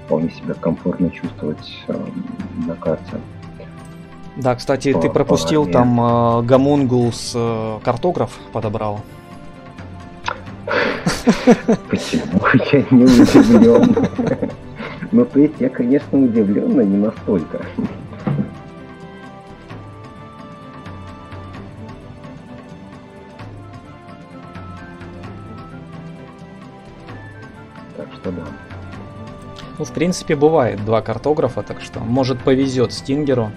вполне себя комфортно чувствовать э, на карте. Да, кстати, по, ты пропустил по там э, Гамунгулс э, картограф подобрал. Почему [LAUGHS] я не удивлен? [LAUGHS] Ну, то есть я, конечно, удивлен, но не настолько. В принципе, бывает два картографа, так что, может, повезет Стингеру.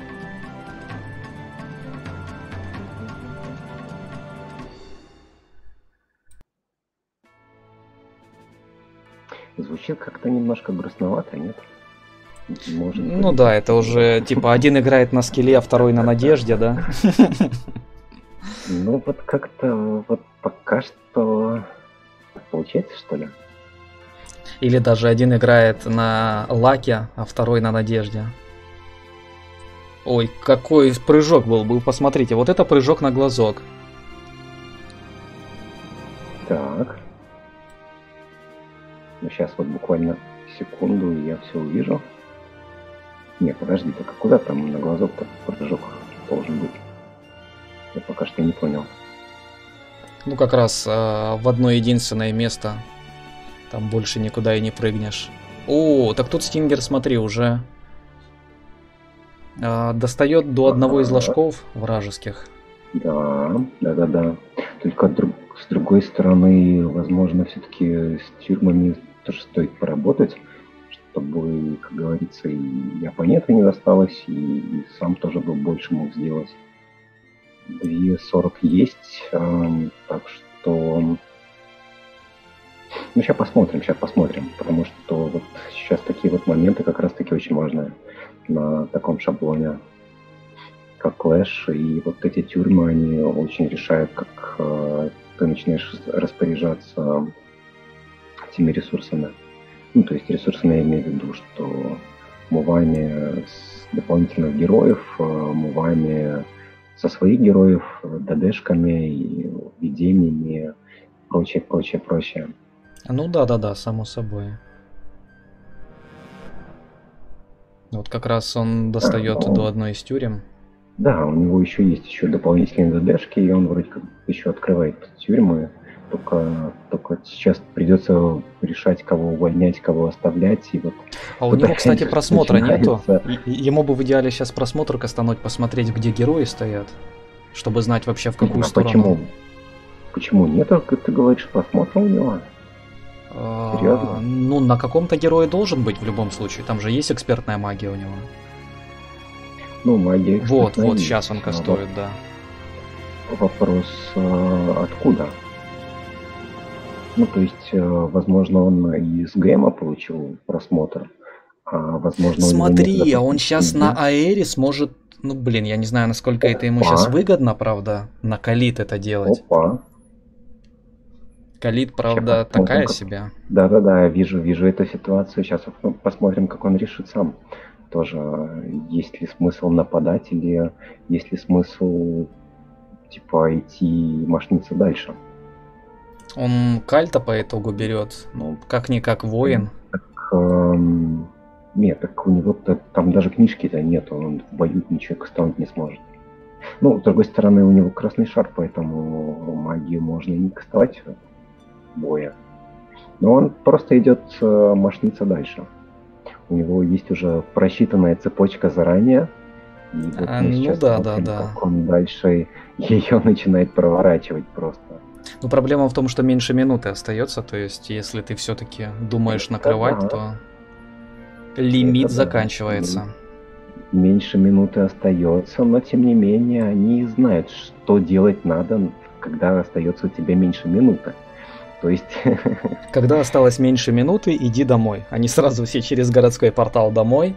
Звучит как-то немножко грустновато, нет? Может быть. Ну да, это уже типа один играет на скеле, а второй на надежде, да? Ну вот как-то вот пока что получается, что ли? Или даже один играет на лаке, а второй на надежде. Ой, какой прыжок был, был, посмотрите, вот это прыжок на глазок. Так. Ну, сейчас вот буквально секунду, и я все увижу. Не, подожди, так а куда там на глазок-то прыжок должен быть? Я пока что не понял. Ну, как раз э, в одно единственное место. Там больше никуда и не прыгнешь. О, так тут Стингер, смотри, уже э, достает до одного из ложков вражеских. Да, да, да, да. Только друг, с другой стороны, возможно, все-таки с тюрьмами тоже стоит поработать, чтобы, как говорится, и оппонента не досталось, и, и сам тоже бы больше мог сделать. 2.40 есть, э, так что... Ну, сейчас посмотрим, сейчас посмотрим, потому что вот сейчас такие вот моменты как раз-таки очень важные на таком шаблоне, как Clash, и вот эти тюрьмы, они очень решают, как э, ты начинаешь распоряжаться этими ресурсами. Ну, то есть ресурсами я имею в виду, что мувами с дополнительных героев, э, мувами со своих героев, ДДшками, и видениями, прочее, прочее, прочее. Ну да, да, да, само собой. Вот как раз он достает а, до одной из тюрем. Да, у него еще есть еще дополнительные ДДшки, и он вроде как еще открывает тюрьмы. Только, только сейчас придется решать, кого увольнять, кого оставлять. И вот а у него, кстати, просмотра нету. Ему бы в идеале сейчас просмотр кастануть, посмотреть, где герои стоят, чтобы знать вообще в какую а сторону. Почему? Почему нет? Ты говоришь, просмотра у него? А, Серьезно? Ну, на каком-то герое должен быть в любом случае. Там же есть экспертная магия у него. Ну, магия Вот, вот сейчас он кастует, да. Вопрос, а, откуда? Ну, то есть, э, возможно, он из гейма получил просмотр, а возможно... Смотри, а он сейчас на Аэре сможет... Ну, блин, я не знаю, насколько Опа. это ему сейчас выгодно, правда, на Калит это делать. Опа. Калит, правда, такая как... себе. Да-да-да, вижу, вижу эту ситуацию. Сейчас посмотрим, как он решит сам. Тоже, есть ли смысл нападать или есть ли смысл, типа, идти мошниться дальше. Он кальта по итогу берет. Ну, как-никак воин. Так, эм, нет, так у него там даже книжки-то нет, он в бою ничего кастовать не сможет. Ну, с другой стороны, у него красный шар, поэтому магию можно не кастовать боя. Но он просто идет э, мошниться дальше. У него есть уже просчитанная цепочка заранее. И вот а, ну да, смотрим, да, да. Как он дальше [LAUGHS] ее начинает проворачивать просто. Ну, проблема в том, что меньше минуты остается, то есть, если ты все-таки думаешь накрывать, да. то лимит Это заканчивается. Меньше минуты остается, но тем не менее они знают, что делать надо, когда остается у тебя меньше минуты. То есть... [LAUGHS] Когда осталось меньше минуты, иди домой. Они сразу все через городской портал домой.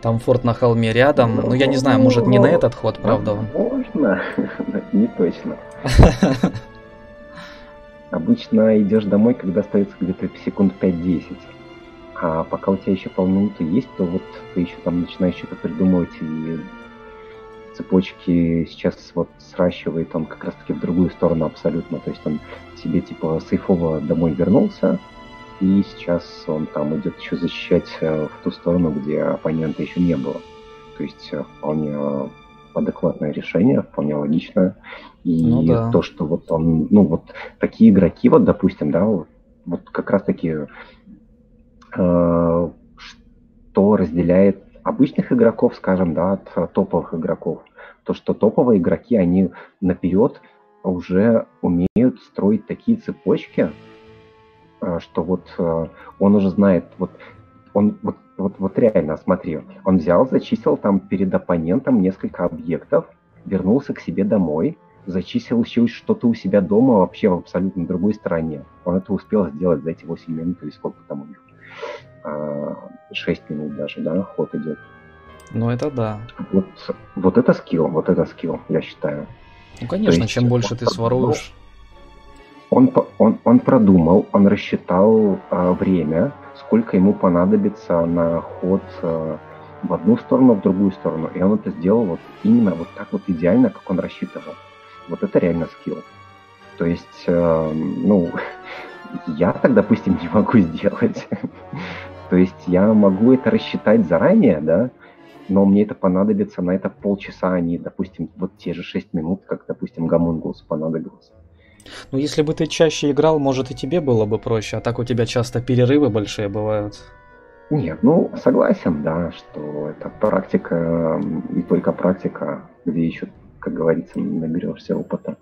Там форт на холме рядом. Ну, я не знаю, может не на этот ход, правда? Можно, [LAUGHS] не точно. [LAUGHS] Обычно идешь домой, когда остается где-то секунд 5-10. А пока у тебя еще полминуты есть, то вот ты еще там начинаешь что-то придумывать, и цепочки сейчас вот сращивает он как раз-таки в другую сторону абсолютно. То есть он себе типа сейфово домой вернулся, и сейчас он там идет еще защищать э, в ту сторону, где оппонента еще не было. То есть э, вполне адекватное решение, вполне логичное. И ну, да. то, что вот он, ну вот такие игроки, вот допустим, да, вот, вот как раз таки, э, что разделяет обычных игроков, скажем, да, от э, топовых игроков, то, что топовые игроки, они наперед уже умеют строить такие цепочки, э, что вот э, он уже знает, вот он вот, вот, вот реально, смотри, он взял, зачистил там перед оппонентом несколько объектов, вернулся к себе домой, зачистил еще что-то у себя дома вообще в абсолютно другой стороне. Он это успел сделать за эти 8 минут или сколько там у них. 6 а, минут даже, да, ход идет. Ну это да. Вот, вот это скилл, вот это скилл, я считаю. Ну конечно, есть, чем больше ты своруешь. Он, он, он продумал, он рассчитал э, время, сколько ему понадобится на ход э, в одну сторону, в другую сторону. И он это сделал вот именно вот так вот идеально, как он рассчитывал. Вот это реально скилл. То есть, э, ну, [LAUGHS] я так, допустим, не могу [LAUGHS] сделать. То есть я могу это рассчитать заранее, да, но мне это понадобится на это полчаса, а не, допустим, вот те же 6 минут, как, допустим, Гамунгус понадобилось. Ну, если бы ты чаще играл, может, и тебе было бы проще, а так у тебя часто перерывы большие бывают. Нет, ну, согласен, да, что это практика, и только практика, где еще, как говорится, наберешься опыта.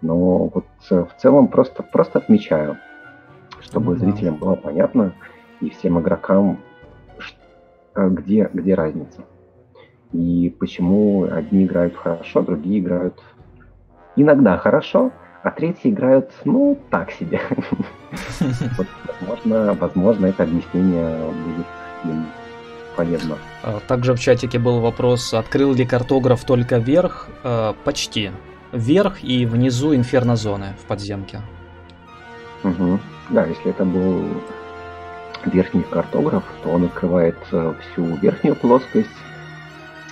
Но вот э, в целом просто, просто отмечаю, чтобы ну, зрителям было понятно и всем игрокам, э, где, где разница. И почему одни играют хорошо, другие играют иногда хорошо, а третьи играют, ну, так себе. [LAUGHS] Вот, возможно, возможно, это объяснение будет им полезно. А, также в чатике был вопрос, открыл ли картограф только вверх? А, почти. Вверх и внизу инфернозоны в подземке. Угу. Да, если это был верхний картограф, то он открывает э, всю верхнюю плоскость,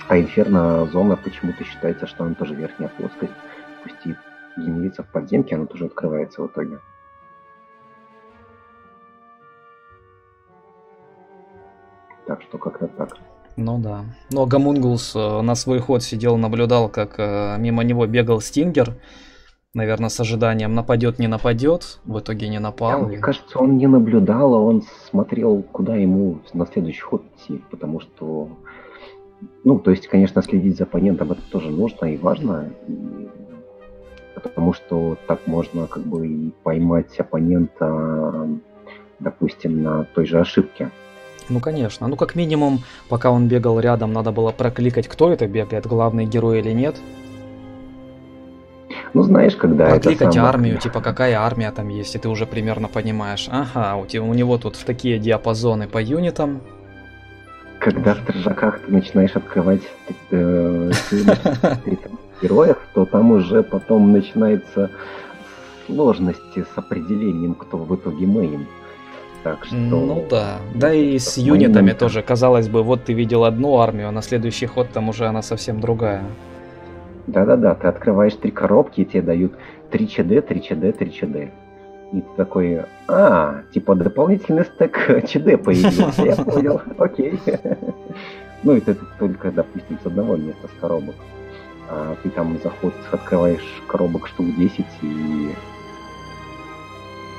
а инферно-зона почему-то считается, что она тоже верхняя плоскость. Пусть и генерится в подземке, она тоже открывается в итоге. Так что как-то так. Ну да. Но Гамунгулс э, на свой ход сидел, наблюдал, как э, мимо него бегал Стингер. Наверное, с ожиданием, нападет, не нападет. В итоге не напал. Да, мне кажется, он не наблюдал, а он смотрел, куда ему на следующий ход идти. Потому что, ну, то есть, конечно, следить за оппонентом это тоже нужно и важно. И потому что так можно как бы и поймать оппонента, допустим, на той же ошибке. Ну, конечно. Ну, как минимум, пока он бегал рядом, надо было прокликать, кто это бегает, главный герой или нет. Ну, знаешь, когда Прокликать это армию, типа, какая армия там есть, и ты уже примерно понимаешь. Ага, у, тебя, у него тут в такие диапазоны по юнитам. Когда в тражаках ты начинаешь открывать э, героев, то там уже потом начинается сложности с определением, кто в итоге мейн. Так что... Ну да. Да и с юнитами тоже. Казалось бы, вот ты видел одну армию, а на следующий ход там уже она совсем другая. Да-да-да, ты открываешь три коробки, и тебе дают 3 ЧД, 3 ЧД, 3 ЧД. И ты такой, а, типа дополнительный стек [LAUGHS] ЧД появился, я [LAUGHS] понял, окей. Ну, это только, допустим, с одного места, с коробок а ты там заход открываешь коробок штук 10 и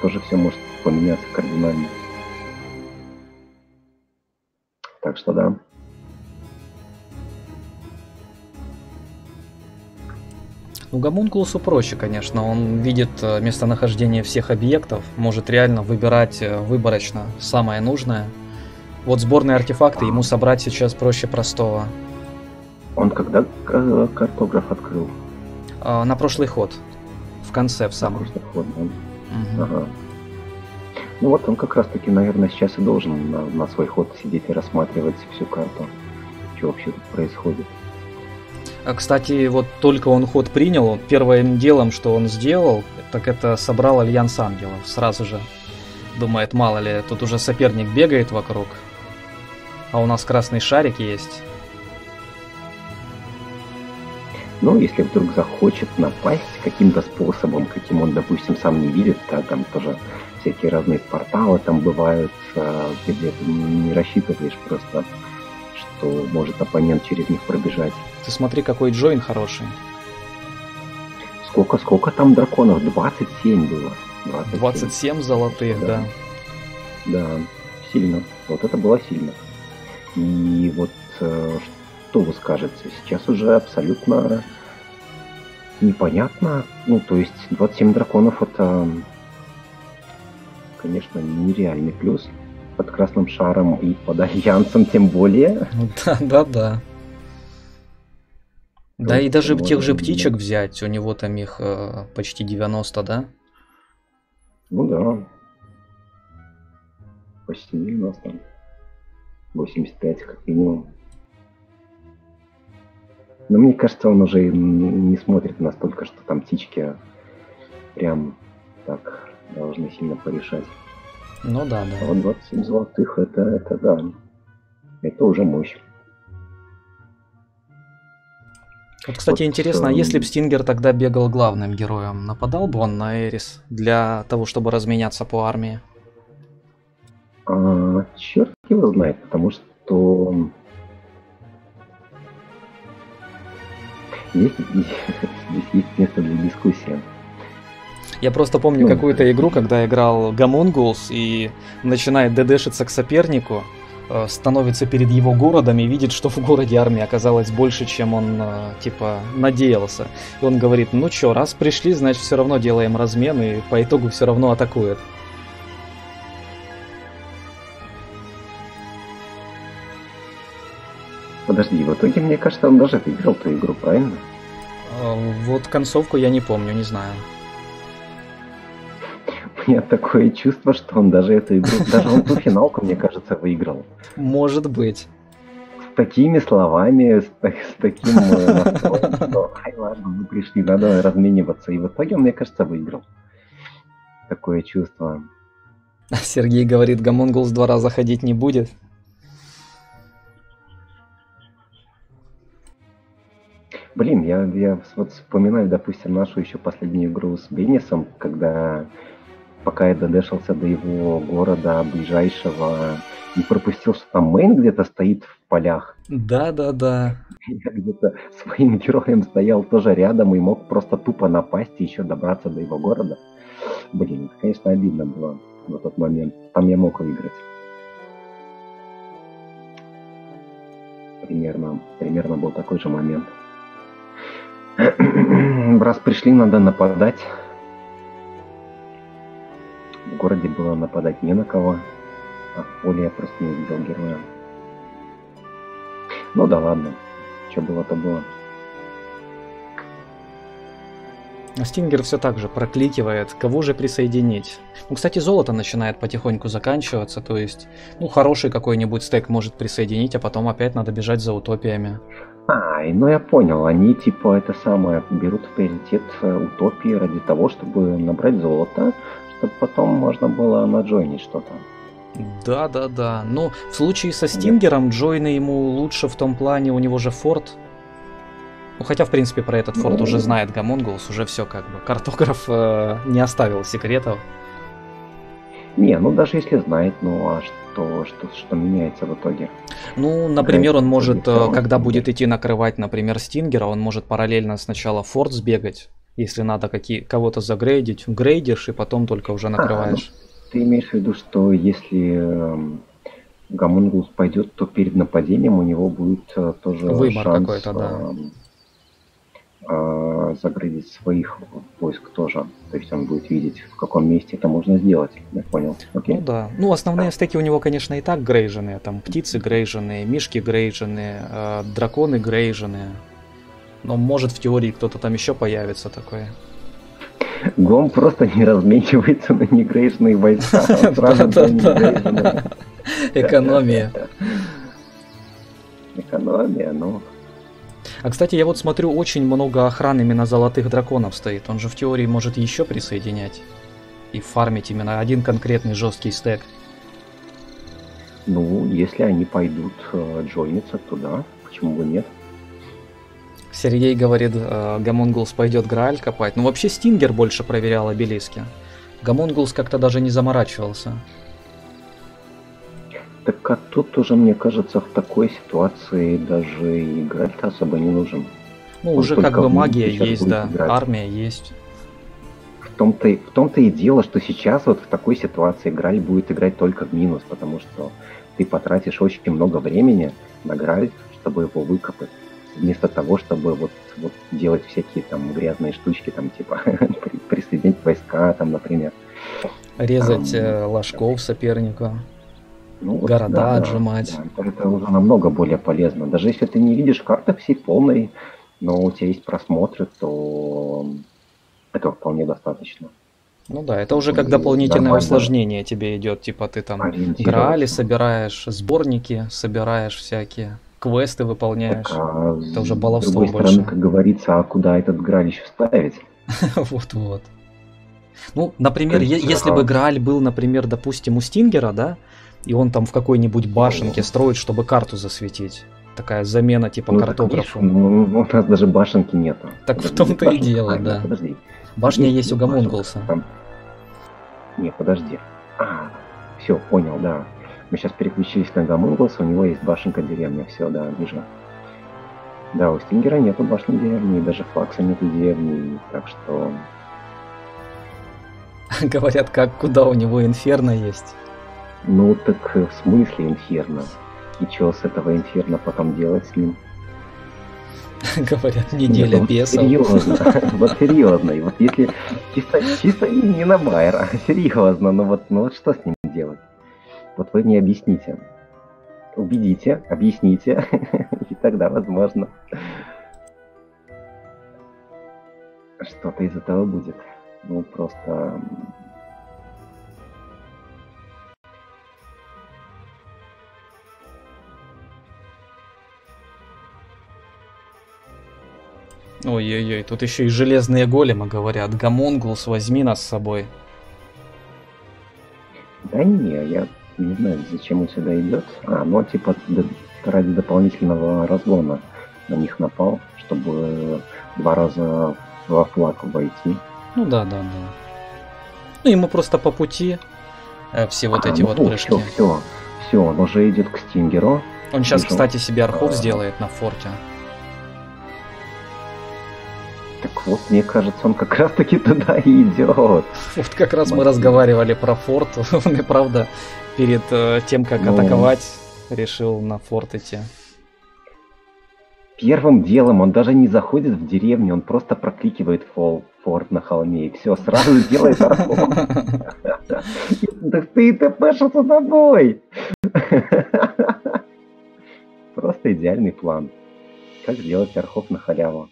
тоже все может поменяться кардинально. Так что да. Ну, Гомункулусу проще, конечно. Он видит э, местонахождение всех объектов, может реально выбирать э, выборочно самое нужное. Вот сборные артефакты ему собрать сейчас проще простого. Он когда картограф открыл? А, на прошлый ход. В конце, в самом. На прошлый ход, да. Угу. Ага. Ну вот он как раз таки, наверное, сейчас и должен на, на свой ход сидеть и рассматривать всю карту. Что вообще тут происходит. А, кстати, вот только он ход принял, первым делом, что он сделал, так это собрал Альянс Ангелов сразу же. Думает, мало ли, тут уже соперник бегает вокруг. А у нас красный шарик есть. Но если вдруг захочет напасть каким-то способом, каким он, допустим, сам не видит, да, там тоже всякие разные порталы там бывают, а, где ты не рассчитываешь просто, что может оппонент через них пробежать. Ты смотри, какой Джойн хороший. Сколько, сколько там драконов? 27 было. 27, 27 золотых, да. да. Да, сильно. Вот это было сильно. И вот э, что вы скажете? Сейчас уже абсолютно непонятно. Ну, то есть 27 драконов это, конечно, нереальный плюс под красным шаром и под альянсом тем более. Да, да, да. Да, и даже тех же птичек взять, у него там их э, почти 90, да? Ну да. Почти 90. 85 как минимум. Но мне кажется, он уже не смотрит настолько, что там птички прям так должны сильно порешать. Ну да, да. А вот 27 золотых, это, это да. Это уже мощь. Вот, кстати, вот, интересно, а если бы Стингер тогда бегал главным героем, нападал бы он на Эрис для того, чтобы разменяться по армии? А, черт его знает, потому что [LAUGHS] здесь, здесь есть место для дискуссии. Я просто помню Ну, какую-то игру, когда играл Гамонгулс и начинает ДДшиться к сопернику, э, становится перед его городом и видит, что в городе армии оказалось больше, чем он, э, типа, надеялся. И он говорит, ну чё, раз пришли, значит, все равно делаем размен, и по итогу все равно атакует. Подожди, в итоге, мне кажется, он даже выиграл ту игру, правильно? Э, Вот концовку я не помню, не знаю. [LAUGHS] Меня такое чувство, что он даже эту игру, [LAUGHS] даже он ту финалку, мне кажется, выиграл. Может быть. С такими словами, с, с таким э, настроем, [LAUGHS] что, ай, ладно, мы пришли, надо размениваться. И в итоге он, мне кажется, выиграл. Такое чувство. Сергей говорит, Гамонгулс два раза ходить не будет. Блин, я, я вот вспоминаю, допустим, нашу еще последнюю игру с Беннисом, когда пока я додешился до его города ближайшего и пропустил, что там мейн где-то стоит в полях. Да-да-да. Я где-то своим героем стоял тоже рядом и мог просто тупо напасть и еще добраться до его города. Блин, это, конечно, обидно было в тот момент. Там я мог выиграть. Примерно, примерно был такой же момент. [CLEARS THROAT] Раз пришли, надо нападать. В городе было нападать не на кого, а в поле я просто не увидел героя. Ну да ладно, что было, то было. Стингер все так же прокликивает, кого же присоединить. Ну, кстати, золото начинает потихоньку заканчиваться, то есть, ну, хороший какой-нибудь стек может присоединить, а потом опять надо бежать за утопиями. А, и, ну я понял, они типа это самое берут в приоритет э, утопии ради того, чтобы набрать золото, чтобы потом можно было наджойнить что-то. Да-да-да. Ну, в случае со Стингером, Джойны ему лучше в том плане, у него же форт. Ну, хотя, в принципе, про этот форт Ну. уже знает Гамонгулс, уже все как бы. Картограф э, не оставил секретов. Не, ну даже если знает, ну а что, что, что меняется в итоге? Ну, например, он может, э, когда будет идти накрывать, например, Стингера, он может параллельно сначала форт сбегать, если надо какие, кого-то загрейдить, грейдишь, и потом только уже накрываешь. Ты имеешь в виду, что если эм, Гамунгус пойдет, то перед нападением у него будет э, тоже Выбор шанс какой-то, да. эм, э, загрызть своих войск тоже. То есть он будет видеть, в каком месте это можно сделать. Я понял. Окей. Ну да. Ну, основные стеки у него, конечно, и так грейженые. Там птицы грейженые, мишки грейженые, э, драконы грейженые. Но может в теории кто-то там еще появится такой. Гом просто не разменивается на негрейшные войска. [LAUGHS] Экономия. Экономия, ну. А кстати, я вот смотрю, очень много охраны именно золотых драконов стоит. Он же в теории может еще присоединять. И фармить именно один конкретный жесткий стек. Ну, если они пойдут э, джойниться туда, почему бы нет? Сергей говорит, э, пойдет Грааль копать. Ну вообще Стингер больше проверял обелиски. Гамонгулс как-то даже не заморачивался. Так а тут уже, мне кажется, в такой ситуации даже играть особо не нужен. Ну, Он уже как бы магия есть, да. играть. Армия есть. В том-то, и- в том-то и дело, что сейчас вот в такой ситуации Граль будет играть только в минус, потому что ты потратишь очень много времени на Граль, чтобы его выкопать, вместо того, чтобы вот, вот делать всякие там грязные штучки, там типа [LAUGHS] при- присоединить войска, там, например. Резать Ам, э, ложков соперника. Ну, вот, Города да, отжимать. да, это, уже намного более полезно. Даже если ты не видишь карты всей полной, но у тебя есть просмотры, то этого вполне достаточно. Ну да, это уже как дополнительное нормально. усложнение тебе идет. Типа ты там граали собираешь, сборники собираешь всякие, квесты выполняешь. Так, а Это уже с баловство другой больше. стороны, как говорится, а куда этот граль еще ставить? [LAUGHS] Вот-вот. Ну, например, есть, если а- бы Грааль был, например, допустим, у Стингера, да, и он там в какой-нибудь башенке строит, чтобы карту засветить. Такая замена типа Ну, картографу. видишь, ну, у нас даже башенки нету. Так в Подожди, том-то и дело, а, нет, да. Подожди. Башня Есть есть у башенка, Гамонгулса. там- Не, подожди. А, все, понял, да. Мы сейчас переключились на Гамунгус, у него есть башенка деревня, все, да, вижу. Да, у Стингера нету башни деревни, даже Флакса нету деревни, так что... [LAUGHS] Говорят, как куда у него инферно есть. Ну, так в смысле инферно? И что с этого инферно потом делать с ним? [LAUGHS] Говорят, неделя Нет, бесов. Серьезно, [LAUGHS] вот серьезно. И вот если чисто, чисто не на Байер, а серьезно, ну вот, ну вот что с ним делать? Вот вы мне объясните. Убедите, объясните, [LAUGHS] и тогда, возможно, что-то из этого будет. Ну, просто... Ой-ой-ой, тут еще и железные големы говорят. Гамонгулс, возьми нас с собой. Да не, я не знаю, зачем он сюда идет. А, ну, типа, ради дополнительного разгона на них напал, чтобы два раза во флаг войти. Ну да, да, да. Ну ему просто по пути э, все вот А, эти ну, вот прыжки. Все, все, все, он уже идет к Стингеру. Он сейчас, вижу. кстати, себе архов А. сделает на форте. Так вот, мне кажется, он как раз таки туда и идет. Вот как раз мы разговаривали про форт. [LAUGHS] Он и правда перед э, тем, как Ну. атаковать, решил на форт идти. Первым делом он даже не заходит в деревню, он просто прокликивает фол, форт на холме, и все, сразу [LAUGHS] делает архов. [LAUGHS] Да ты ТПшил за тобой! Просто идеальный план. Как сделать архов на халяву?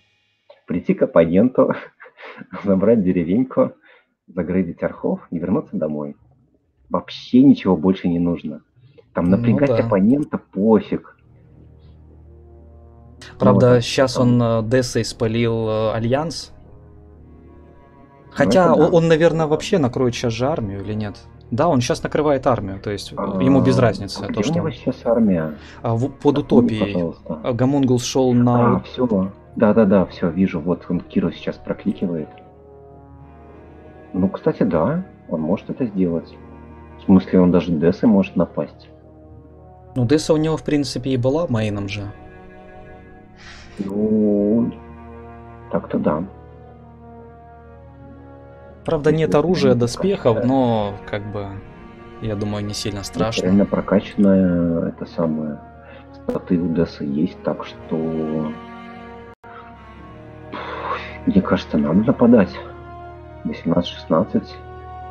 Прийти к оппоненту, [LAUGHS] забрать деревеньку, загрейдить архов и вернуться домой. Вообще ничего больше не нужно. Там Ну напрягать да. оппонента пофиг. Правда, Вот, сейчас там. он э, Дессой спалил э, Альянс. Хотя это да. он, он, наверное, вообще накроет сейчас же армию или нет? Да, он сейчас накрывает армию, то есть э, А, ему без разницы. а то, где у что него сейчас армия? А, в- под Напомни, утопией пожалуйста. Гамунгл шел А, на... все. Да-да-да, все, вижу. Вот он Киру сейчас прокликивает. Ну, кстати, да, он может это сделать. В смысле, он даже Десы может напасть. Ну, Десса у него, в принципе, и была мейном же. Ну, так-то да. Правда, нет оружия, доспехов, но, как бы, я думаю, не сильно страшно. Реально прокачанная это самое. Статы у Деса есть, так что... Мне кажется, надо нападать. 18-16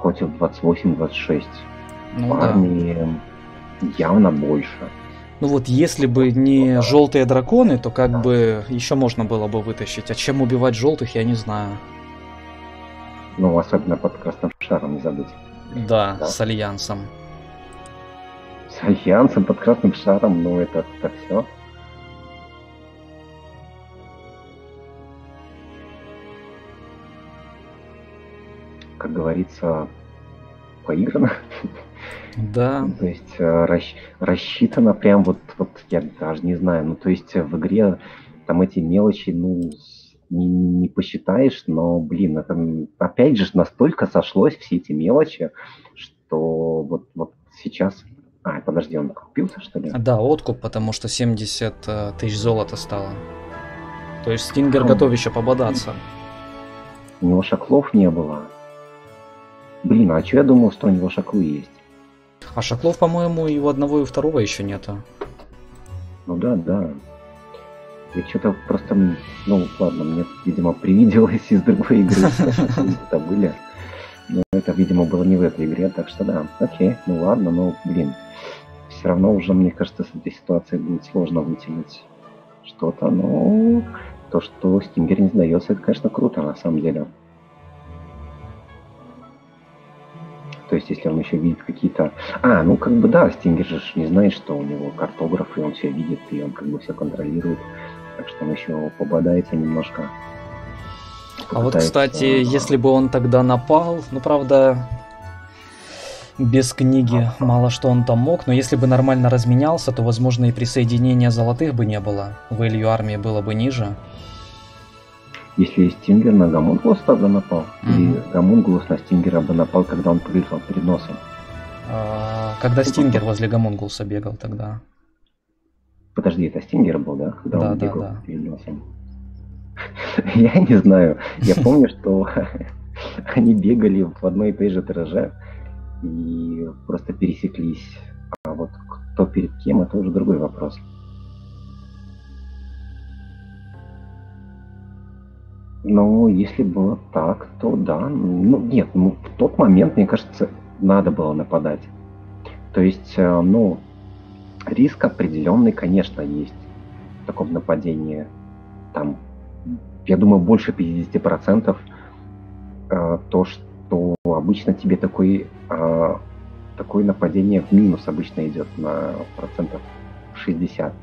против 28-26. Ну По да. армии явно больше. Ну вот, если бы не желтые драконы, то как бы еще можно было бы вытащить. А чем убивать желтых, я не знаю. Ну, особенно под красным шаром не забыть. Да, Да. с альянсом. С альянсом под красным шаром, ну это, это все. Как говорится, поиграно. Да. То есть э, расщ- рассчитано прям вот, вот я даже не знаю. Ну, то есть э, в игре там эти мелочи, ну, не, не посчитаешь, но, блин, это опять же настолько сошлось все эти мелочи, что вот, вот сейчас... А, подожди, он купился, что ли? Да, откуп, потому что 70 э, тысяч золота стало. То есть Стингер Хм. готов еще пободаться. У него шаклов не было. Блин, а что я думал, что у него шаклы есть? А шаклов, по-моему, и у одного, и у второго еще нету. Ну да, да. Я что-то просто, ну ладно, мне, видимо, привиделось из другой игры, [LAUGHS] это были. Но это, видимо, было не в этой игре, так что да, окей, ну ладно, но, блин, все равно уже, мне кажется, с этой ситуацией будет сложно вытянуть что-то, но то, что Стингер не сдается, это, конечно, круто, на самом деле. То есть, если он еще видит какие-то... А, ну как бы да, Стингер же не знает, что у него картограф, и он все видит, и он как бы все контролирует. Так что он еще пободается немножко. А вот, кстати, а, если бы он тогда напал, ну, правда, без книги мало что он там мог, но если бы нормально разменялся, то, возможно, и присоединения золотых бы не было. Вэлью армии было бы ниже. Если Стингер на Гамунгулус тогда напал, или Мгм. Гамунгулус на Стингера бы напал, когда он прыгал перед носом. А, когда Стингер возле Гомунгулса бегал тогда. Подожди, это Стингер был, да? Когда Да, он да, бегал да. перед носом? [LAUGHS] Я не знаю. Я [LAUGHS] помню, что [LAUGHS] они бегали в одной и той же ТРЖ и просто пересеклись. А вот кто перед кем, это уже другой вопрос. Но если было так, то да. Ну, нет, ну, в тот момент, мне кажется, надо было нападать. То есть, э, ну, риск определенный, конечно, есть в таком нападении. Там, я думаю, больше 50% э, то, что обычно тебе такой, э, такое нападение в минус обычно идет на процентов 60,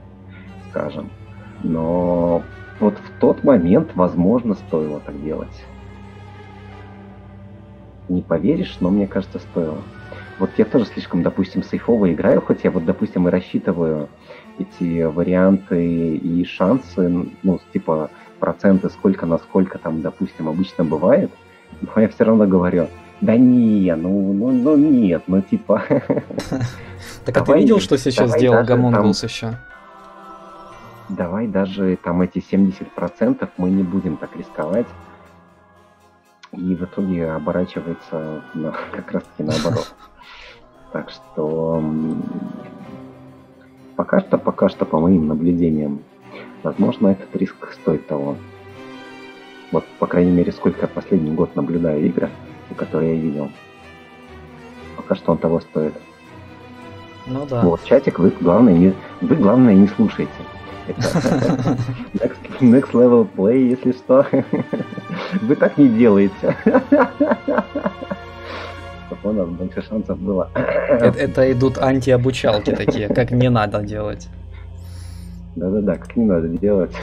скажем. Но вот в тот момент, возможно, стоило так делать. Не поверишь, но мне кажется, стоило. Вот я тоже слишком, допустим, сейфово играю, хоть я вот, допустим, и рассчитываю эти варианты и шансы, ну, типа проценты, сколько на сколько там, допустим, обычно бывает, но я все равно говорю, да не, ну, ну, ну нет, ну типа... [LAUGHS] Так а ты видел, что сейчас сделал Гомунгулс еще? Давай даже там эти 70% мы не будем так рисковать. И в итоге оборачивается на- [LAUGHS] как раз таки наоборот. [LAUGHS] Так что пока что, пока что, по моим наблюдениям, возможно, этот риск стоит того. Вот, по крайней мере, сколько я последний год наблюдаю игры, которые я видел. Пока что он того стоит. Ну да. Вот, чатик, вы главное не, вы главное не слушайте. Next, next level play, если что. Вы так не делаете. Чтобы у нас больше шансов было. Это, это идут антиобучалки такие, как не надо делать. Да-да-да, как не надо делать.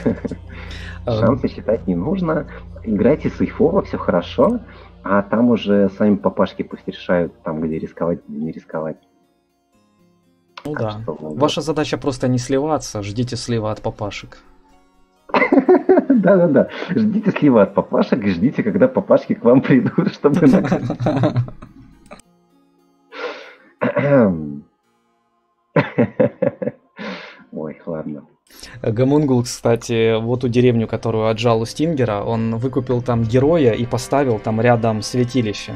Э, Шансы считать не нужно. Играйте сейфово, все хорошо. А там уже сами папашки пусть решают, там, где рисковать, где не рисковать. Ну Так да. что, ну, Ваша задача просто не сливаться, ждите слива от папашек. [LAUGHS] Да-да-да. Ждите слива от папашек и ждите, когда папашки к вам придут, [LAUGHS] чтобы. [LAUGHS] Ой, ладно. Гомунгул, кстати, вот у деревню, которую отжал у Стингера, он выкупил там героя и поставил там рядом святилище.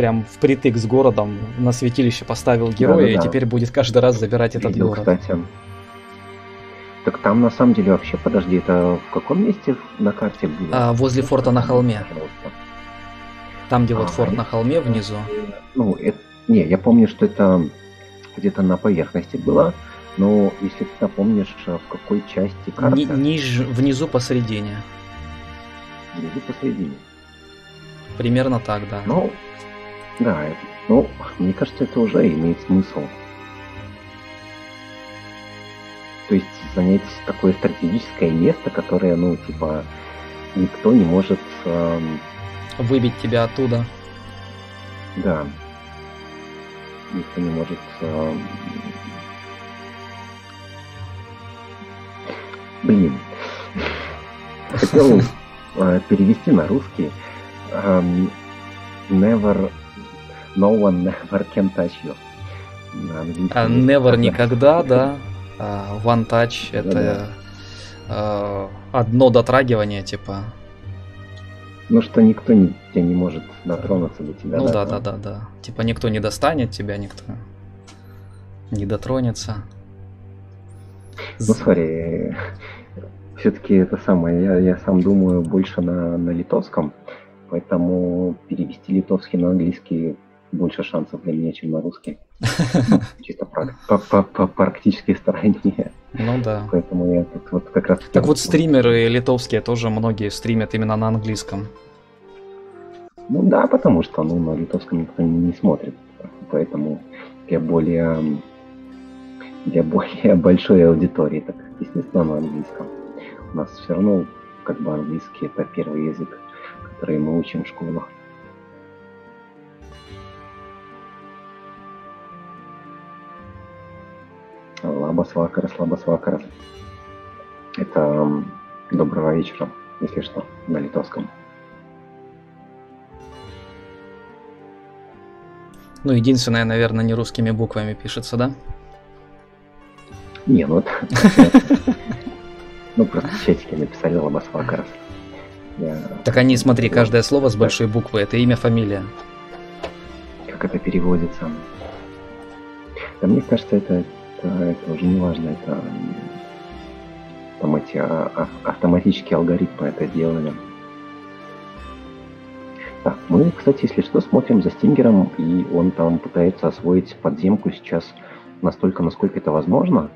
Прям впритык с городом на святилище поставил героя, и Да-да-да. теперь будет каждый раз забирать этот Видел, город. кстати. Так там на самом деле вообще, подожди, это в каком месте на карте было? А, возле форта на холме. Пожалуйста. Там, где вот А, форт я- на холме внизу. Ну, это, не, я помню, что это где-то на поверхности было, но если ты напомнишь, а в какой части карты, Ни- ниж- внизу посередине. внизу посередине. Примерно так, да. Ну, да, ну, мне кажется, это уже имеет смысл. То есть занять такое стратегическое место, которое, ну, типа, никто не может, эм, Выбить тебя оттуда. да, никто не может эм, Блин. Хотел [LAUGHS] э, перевести на русский. эм, never, no one never can touch you. Есть Never никогда, да. А One Touch это э, одно дотрагивание, типа. Ну что никто не, тебя не может дотронуться до тебя. Ну да, да, да, да. Типа никто не достанет тебя, никто не дотронется. Ну, смотри, все-таки это самое, я, я сам думаю больше на, на литовском, поэтому перевести литовский на английский больше шансов для меня, чем на русский. [LAUGHS] Чисто по, практической стороне. Ну да. Поэтому я тут вот как раз... Так вот стримеры литовские тоже многие стримят именно на английском. Ну да, потому что ну, на литовском никто не, не смотрит. Поэтому для более для более большой аудитории, так естественно на английском. У нас все равно как бы английский это первый язык, который мы учим в школах. Лабас вакарас, лабас вакарас. Это доброго вечера, если что, на литовском. Ну, единственное, наверное, не русскими буквами пишется, да? Не, ну это... Ну, просто в чатике написали Лобосфакарс. Так они, смотри, каждое слово с большой буквы, это имя, фамилия. Как это переводится? Да мне кажется, это, это, это уже не важно, это там эти а, а, автоматические алгоритмы это делали. Так, мы, кстати, если что, смотрим за Стингером, и он там пытается освоить подземку сейчас настолько, насколько это возможно.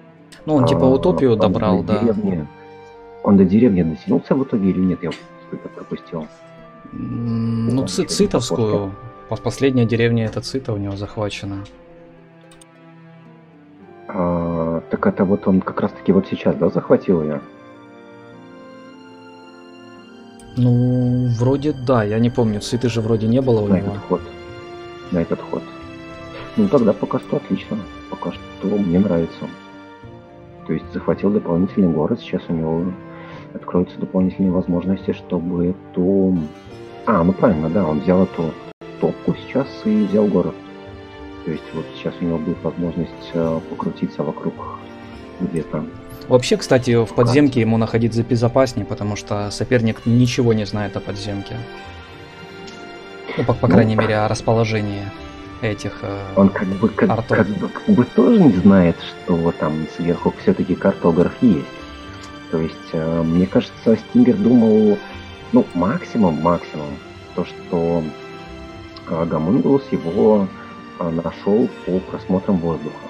Ну, он типа а, утопию он добрал, да. Деревни, он до деревни дотянулся в итоге или нет? Я что-то пропустил. Ну, ци Цитовскую. Последняя деревня это Цита у него захвачена. А, так это вот он как раз таки вот сейчас, да, захватил ее? Ну, вроде да, я не помню, Циты же вроде не было у на него. Этот ход. На этот ход. Ну тогда пока что отлично. Пока что мне нравится. То есть захватил дополнительный город, сейчас у него откроются дополнительные возможности, чтобы эту... А, ну правильно, да, он взял эту топку сейчас и взял город. То есть вот сейчас у него будет возможность э, покрутиться вокруг где-то. Вообще, кстати, в подземке ему находиться безопаснее, потому что соперник ничего не знает о подземке. Ну, по, по ну, крайней мере, о расположении этих э, Он как бы как, как, бы как бы тоже не знает, что там сверху все-таки картограф есть. То есть, э, мне кажется, Стингер думал, ну, максимум, максимум, то, что э, Гамунгулус его нашел по просмотрам воздуха.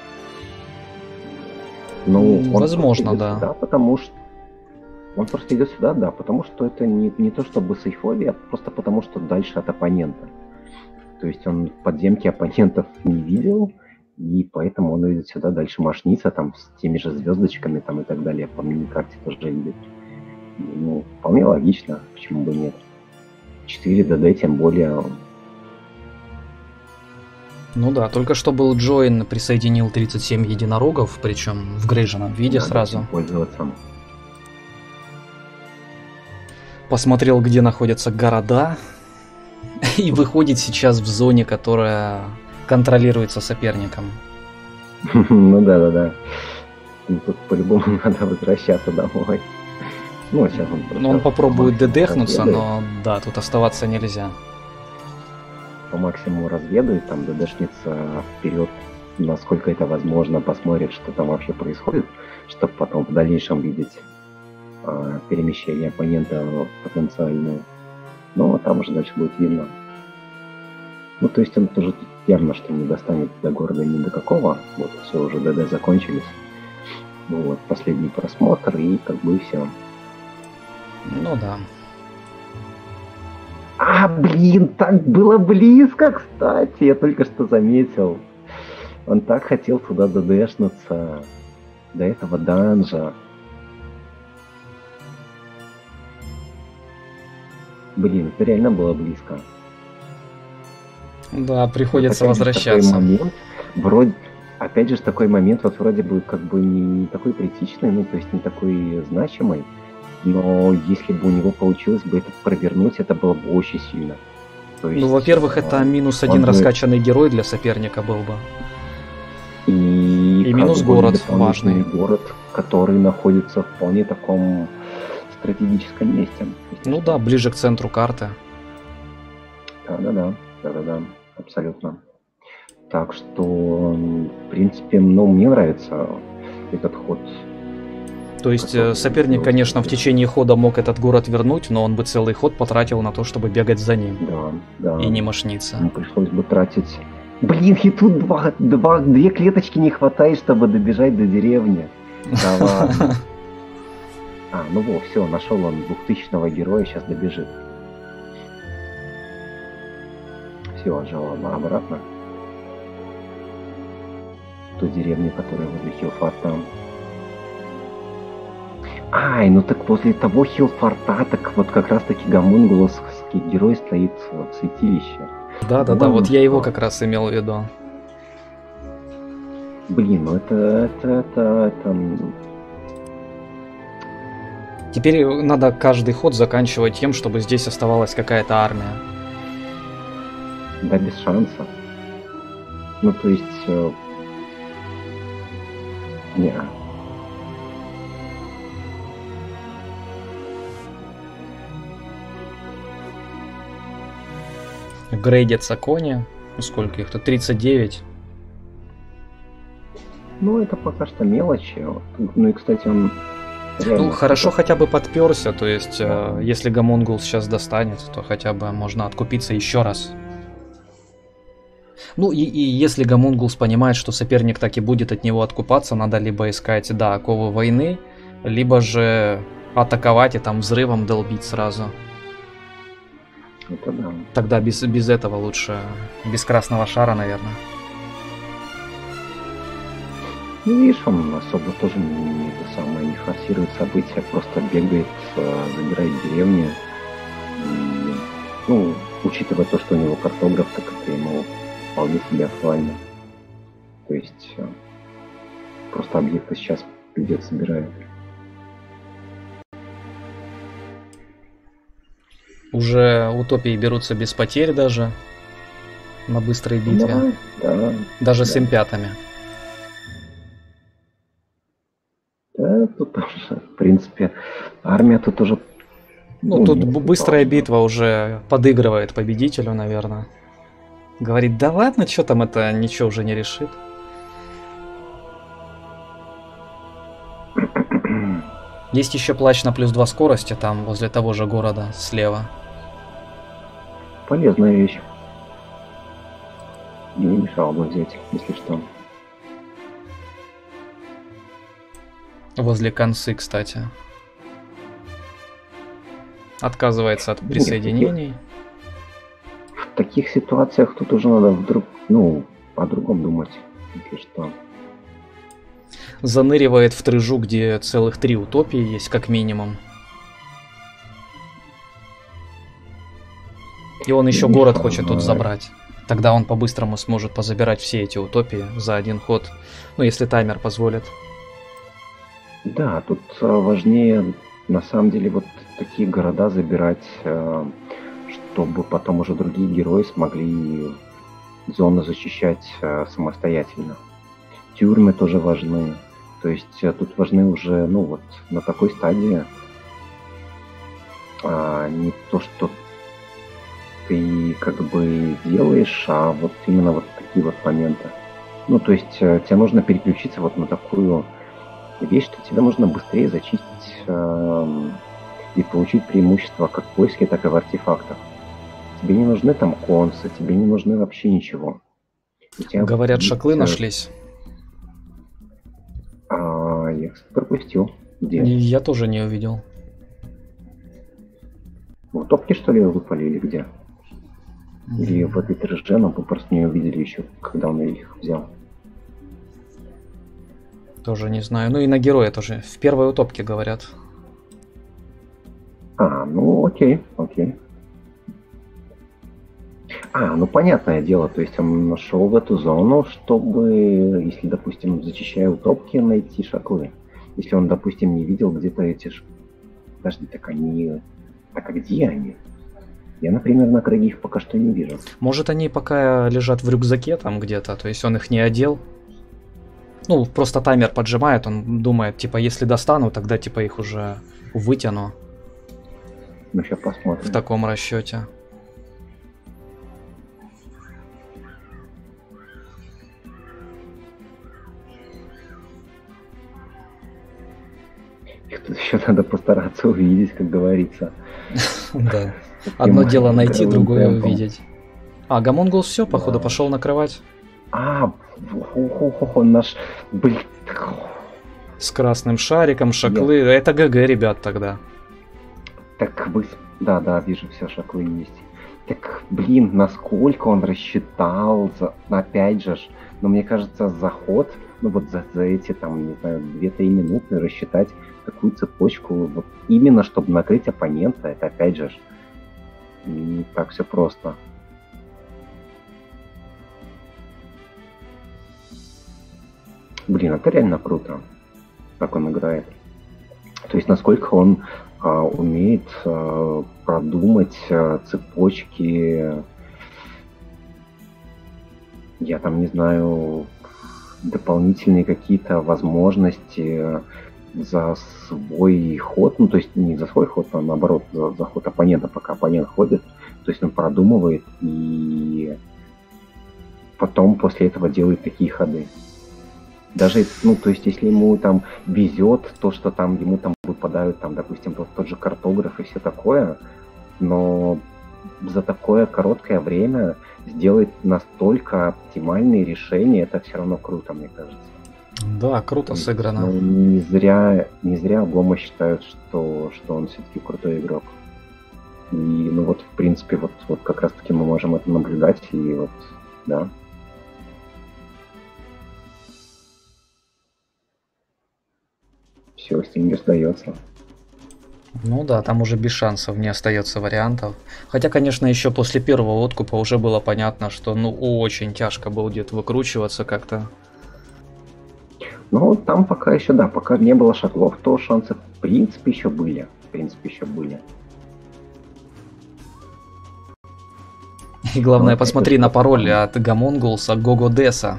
Ну, возможно, да. Сюда, потому что он просто идет сюда, да, потому что это не, не то чтобы сейфови, а просто потому что дальше от оппонента. То есть он в подземке оппонентов не видел, и поэтому он идет сюда дальше мошниться, там, с теми же звездочками, там, и так далее, по мини-карте тоже видит. Ну, вполне логично, почему бы нет. 4 ДД, тем более... Ну да, только что был Джоин, присоединил 37 единорогов, причем в грейженном виде Надо сразу. Пользоваться. Посмотрел, где находятся города, [LAUGHS] и выходит сейчас в зоне, которая контролируется соперником. [LAUGHS] Ну да, да, да. Тут по-любому [LAUGHS] надо возвращаться домой. Ну, сейчас он просто... Ну, он попробует дедехнуться, но да, тут оставаться нельзя. По максимуму разведает, там дедешнится вперед, насколько это возможно, посмотрит, что там вообще происходит, чтобы потом в дальнейшем видеть э, перемещение оппонента потенциальное. Но там уже дальше будет видно. Ну, то есть он тоже явно, что не достанет до города ни до какого. Вот, все, уже ДД закончились. Ну вот, последний просмотр, и как бы все. Ну да. А, блин, так было близко, кстати, я только что заметил. Он так хотел туда ДДшнуться. До этого данжа. Блин, это реально было близко. Да, приходится опять возвращаться. Такой момент, вроде, опять же, такой момент вот вроде бы как бы не такой критичный, ну, то есть не такой значимый, но если бы у него получилось бы это провернуть, это было бы очень сильно. То есть, ну, во-первых, это минус один бы... раскачанный герой для соперника был бы. И, и минус город важный. город, который находится в вполне таком стратегическом месте. Ну да, ближе к центру карты. Да-да-да, да-да-да абсолютно. Так что, в принципе, ну, мне нравится этот ход. То есть э, соперник, конечно, в течение хода мог этот город вернуть, но он бы целый ход потратил на то, чтобы бегать за ним. Да, да. И не мошниться. Ему пришлось бы тратить... Блин, и тут два, два, две клеточки не хватает, чтобы добежать до деревни. Да ладно. [LAUGHS] А, ну вот, все, нашел он двухтысячного героя, сейчас добежит. все, отжал обратно. Ту деревню, которая возле Хилфорта. Ай, ну так после того Хилфорта, так вот как раз таки гомунгуловский герой стоит в святилище. Да-да-да, вот я его как раз имел в виду. Блин, ну это, это, это, это... Теперь надо каждый ход заканчивать тем, чтобы здесь оставалась какая-то армия. Да без шанса. Ну, то есть... Э, не. Грейдятся кони. Сколько их-то? 39. Ну, это пока что мелочи. Ну и, кстати, он ну, хорошо хотя бы подперся, то есть, э, если Гамонгул сейчас достанет, то хотя бы можно откупиться еще раз. Ну и, и если Гамунгулс понимает, что соперник так и будет от него откупаться, надо либо искать, да, оковы войны, либо же атаковать и там взрывом долбить сразу. Это да. Тогда без, без этого лучше, без красного шара, наверное. Ну, видишь, он особо тоже не, это самое, не форсирует события, просто бегает, э, забирает деревни. И, ну, учитывая то, что у него картограф, так это ему вполне себе актуально. То есть э, просто объекты сейчас придет собирает. Уже утопии берутся без потерь даже на быстрой битве. Да, да. Даже да. с импятами. Да, тут в принципе, армия тут уже... Ну, ну тут быстрая битва уже подыгрывает победителю, наверное. Говорит, да ладно, что там это ничего уже не решит. [CLEARS THROAT] Есть еще плач на плюс 2 скорости там, возле того же города, слева. Полезная вещь. Не мешало бы взять, если что. Возле концы, кстати. Отказывается от присоединений. В таких ситуациях тут уже надо вдруг, ну, о другом думать, если что. Заныривает в трыжу, где целых три утопии есть, как минимум. И он еще город хочет тут забрать. Тогда он по-быстрому сможет позабирать все эти утопии за один ход. Ну, если таймер позволит. Да, тут э, важнее на самом деле вот такие города забирать, э, чтобы потом уже другие герои смогли зону защищать э, самостоятельно. Тюрьмы тоже важны. То есть тут важны уже, ну вот, на такой стадии а, не то, что ты как бы делаешь, а вот именно вот такие вот моменты. Ну, то есть тебе нужно переключиться вот на такую вещь, что тебе нужно быстрее зачистить э, и получить преимущество как в поиске, так и в артефактах. Тебе не нужны там консы, тебе не нужны вообще ничего. Говорят, есть... шаклы нашлись. А, я, пропустил. Где? Я тоже не увидел. В топке, что ли, выпали или где? Или в этой но мы просто не увидели еще, когда он их взял. Тоже не знаю. Ну и на героя тоже. В первой утопке говорят. А, ну окей, окей. А, ну понятное дело, то есть он нашел в эту зону, чтобы, если, допустим, зачищая утопки, найти шаклы. Если он, допустим, не видел где-то эти... Подожди, так они... Так а где они? Я, например, на крыге их пока что не вижу. Может, они пока лежат в рюкзаке там где-то, то есть он их не одел, ну, просто таймер поджимает, он думает, типа, если достану, тогда, типа, их уже вытяну. Ну, сейчас посмотрим. В таком расчете. Тут еще надо постараться увидеть, как говорится. [LAUGHS] Да. Одно дело найти, другое увидеть. А, Гамонгул все, походу, пошел накрывать. А, он наш, блин. С красным шариком, шаклы. Я... Это ГГ, ребят, тогда. Так вы... Да, да, вижу, все шаклы есть. Так, блин, насколько он рассчитал, за... опять же, но мне кажется, заход, ну вот за, за эти, там, не знаю, 2-3 минуты рассчитать такую цепочку, вот именно чтобы накрыть оппонента, это опять же не так все просто. Блин, это реально круто, как он играет. То есть насколько он а, умеет а, продумать а, цепочки я там не знаю, дополнительные какие-то возможности за свой ход, ну то есть не за свой ход, а наоборот за, за ход оппонента, пока оппонент ходит, то есть он продумывает и потом после этого делает такие ходы. Даже, ну, то есть, если ему там везет то, что там ему там выпадают, там, допустим, тот, тот же картограф и все такое, но за такое короткое время сделать настолько оптимальные решения, это все равно круто, мне кажется. Да, круто сыграно. Ну, не зря, не зря Облома считают, что, что он все-таки крутой игрок. И, ну вот, в принципе, вот, вот как раз-таки мы можем это наблюдать, и вот, да. Все, Стингер сдается. Ну да, там уже без шансов не остается вариантов. Хотя, конечно, еще после первого откупа уже было понятно, что ну очень тяжко будет выкручиваться как-то. Ну, там пока еще, да, пока не было шатлов, то шансы в принципе еще были. В принципе, еще были. И главное, посмотри на пароль от Гамонгулса Гого Деса.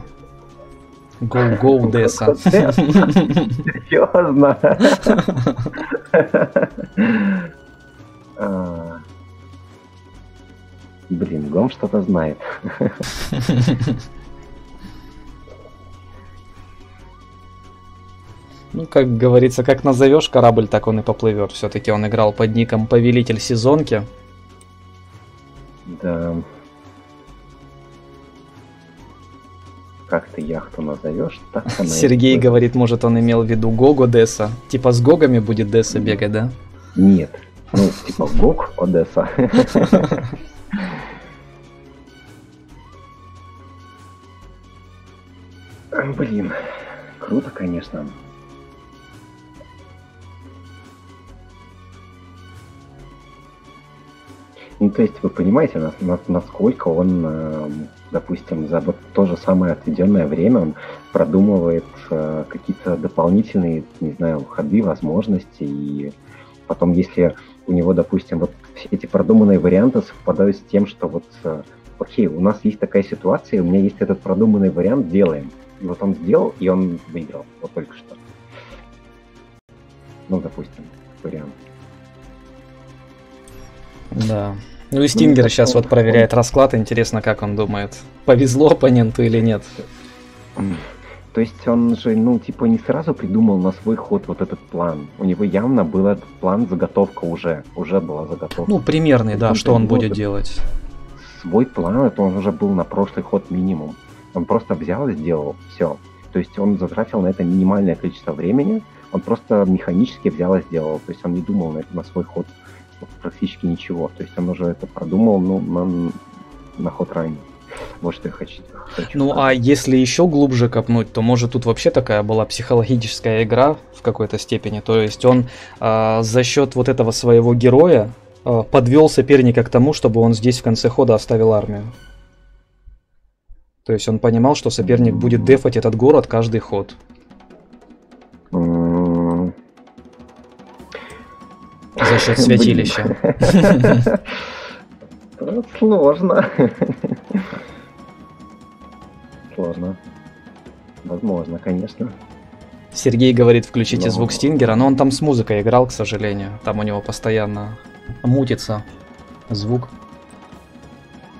Go Go Деса. Серьезно? [LAUGHS] А. Блин, Гом что-то знает. [LAUGHS] Ну, как говорится, как назовешь корабль, так он и поплывет. Все-таки он играл под ником Повелитель Сезонки. Да. Как ты яхту назовешь, так она [LAUGHS] Сергей говорит, может он имел в виду Гого Деса. Типа с Гогами будет Деса бегать, да? Нет. Ну, типа Гог Одесса. [LAUGHS] Блин, круто, конечно. Ну, то есть вы понимаете, на, на, насколько он, э, допустим, за вот то же самое отведенное время он продумывает э, какие-то дополнительные, не знаю, ходы, возможности, и потом, если у него, допустим, вот все эти продуманные варианты совпадают с тем, что вот, э, окей, у нас есть такая ситуация, у меня есть этот продуманный вариант, делаем. И вот он сделал, и он выиграл, вот только что. Ну, допустим, вариант. Да. Ну и Стингер ну, сейчас вот проверяет расклад. Интересно, как он думает, повезло оппоненту или нет. То есть он же, ну, типа, не сразу придумал на свой ход вот этот план. У него явно был этот план, заготовка уже. Уже была заготовка. Ну, примерный, да, он что он будет делать. Свой план, это он уже был на прошлый ход минимум. Он просто взял и сделал. Все. То есть он затратил на это минимальное количество времени. Он просто механически взял и сделал. То есть он не думал на, на свой ход практически ничего. То есть он уже это продумал ну, на, на ход ранее. Вот что я хочу. хочу ну сказать. а если еще глубже копнуть, то может тут вообще такая была психологическая игра в какой-то степени. То есть он э, за счет вот этого своего героя э, подвел соперника к тому, чтобы он здесь в конце хода оставил армию. То есть он понимал, что соперник будет дефать этот город каждый ход. За счет святилища. Сложно. Сложно. Возможно, конечно. Сергей говорит, включите но... звук Стингера, но он там с музыкой играл, к сожалению. Там у него постоянно мутится звук.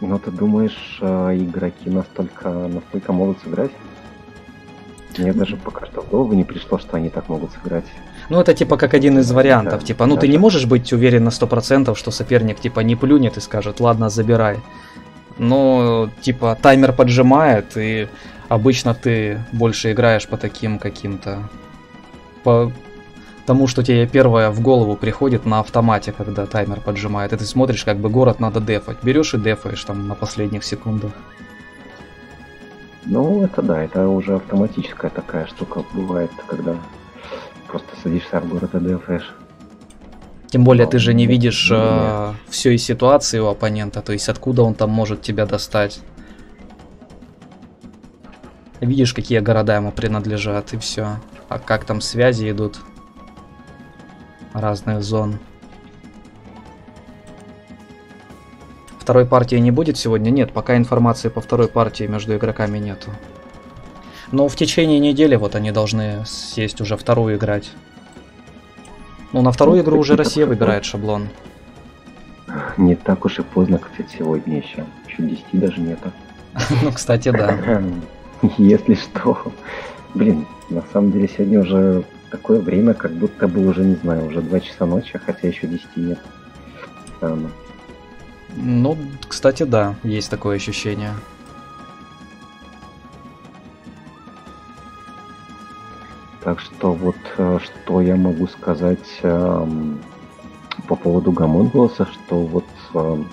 Ну ты думаешь, э, игроки настолько, настолько могут сыграть? Мне даже пока что в голову не пришло, что они так могут сыграть. Ну, это типа как один из вариантов. Да, типа, ну да, ты да. не можешь быть уверен на 100%, что соперник типа не плюнет и скажет, ладно, забирай. Но, типа, таймер поджимает, и обычно ты больше играешь по таким каким-то... По тому, что тебе первое в голову приходит на автомате, когда таймер поджимает. И ты смотришь, как бы город надо дефать. Берешь и дефаешь там на последних секундах. Ну, это да, это уже автоматическая такая штука бывает, когда просто садишься в город и дефаешь. Тем более ты же не видишь э, всей ситуации у оппонента, то есть откуда он там может тебя достать. Видишь, какие города ему принадлежат, и все. А как там связи идут разных зон. Второй партии не будет сегодня? Нет, пока информации по второй партии между игроками нету. Но в течение недели вот они должны сесть уже вторую играть. Ну, на вторую Ну, игру уже Россия выбирает шаблон. Не так уж и поздно, кстати, сегодня еще. Еще 10 даже нету. [LAUGHS] Ну, кстати, да. [LAUGHS] Если что. Блин, на самом деле сегодня уже такое время, как будто бы уже, не знаю, уже 2 часа ночи, хотя еще 10 нет. Странно. Ну, кстати, да, есть такое ощущение. Так что вот э, что я могу сказать эм, по поводу Гомункулуса, что вот эм,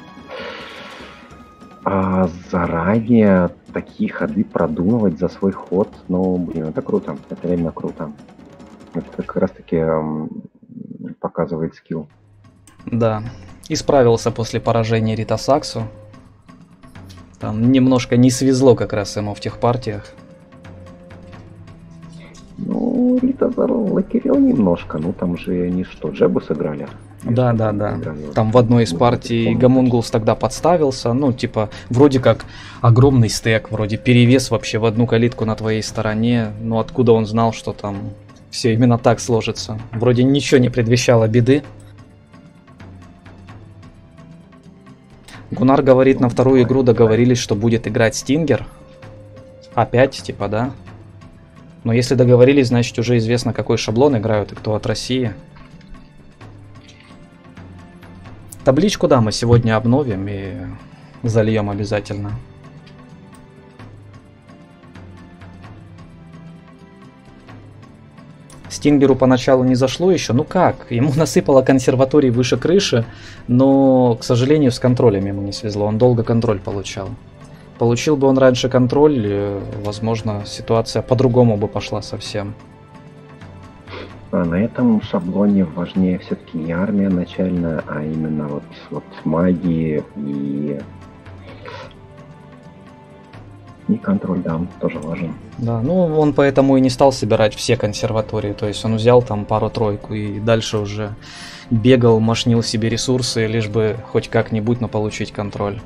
а заранее такие ходы продумывать за свой ход, ну, блин, это круто, это реально круто. Это как раз таки эм, показывает скилл. Да. Исправился после поражения Рита Саксу. Там немножко не свезло как раз ему в тех партиях. Рита залакерил немножко, ну там же они что, Джебу сыграли? Да, да, да. Там в одной из партий помню. Гамунгулс тогда подставился. Ну, типа, вроде как огромный стек, вроде перевес вообще в одну калитку на твоей стороне. Но откуда он знал, что там все именно так сложится? Вроде ничего не предвещало беды. Гунар говорит, на вторую игру договорились, что будет играть Стингер. Опять, типа, да? Но если договорились, значит уже известно, какой шаблон играют и кто от России. Табличку, да, мы сегодня обновим и зальем обязательно. Стингеру поначалу не зашло еще. Ну как? Ему [LAUGHS] насыпало консерваторий выше крыши, но, к сожалению, с контролем ему не свезло. Он долго контроль получал. Получил бы он раньше контроль, э, возможно, ситуация по-другому бы пошла совсем. А на этом шаблоне важнее все-таки не армия начальная, а именно вот, вот магии и... И контроль, да, тоже важен. Да, ну он поэтому и не стал собирать все консерватории, то есть он взял там пару-тройку и дальше уже бегал, мошнил себе ресурсы, лишь бы хоть как-нибудь, но получить контроль.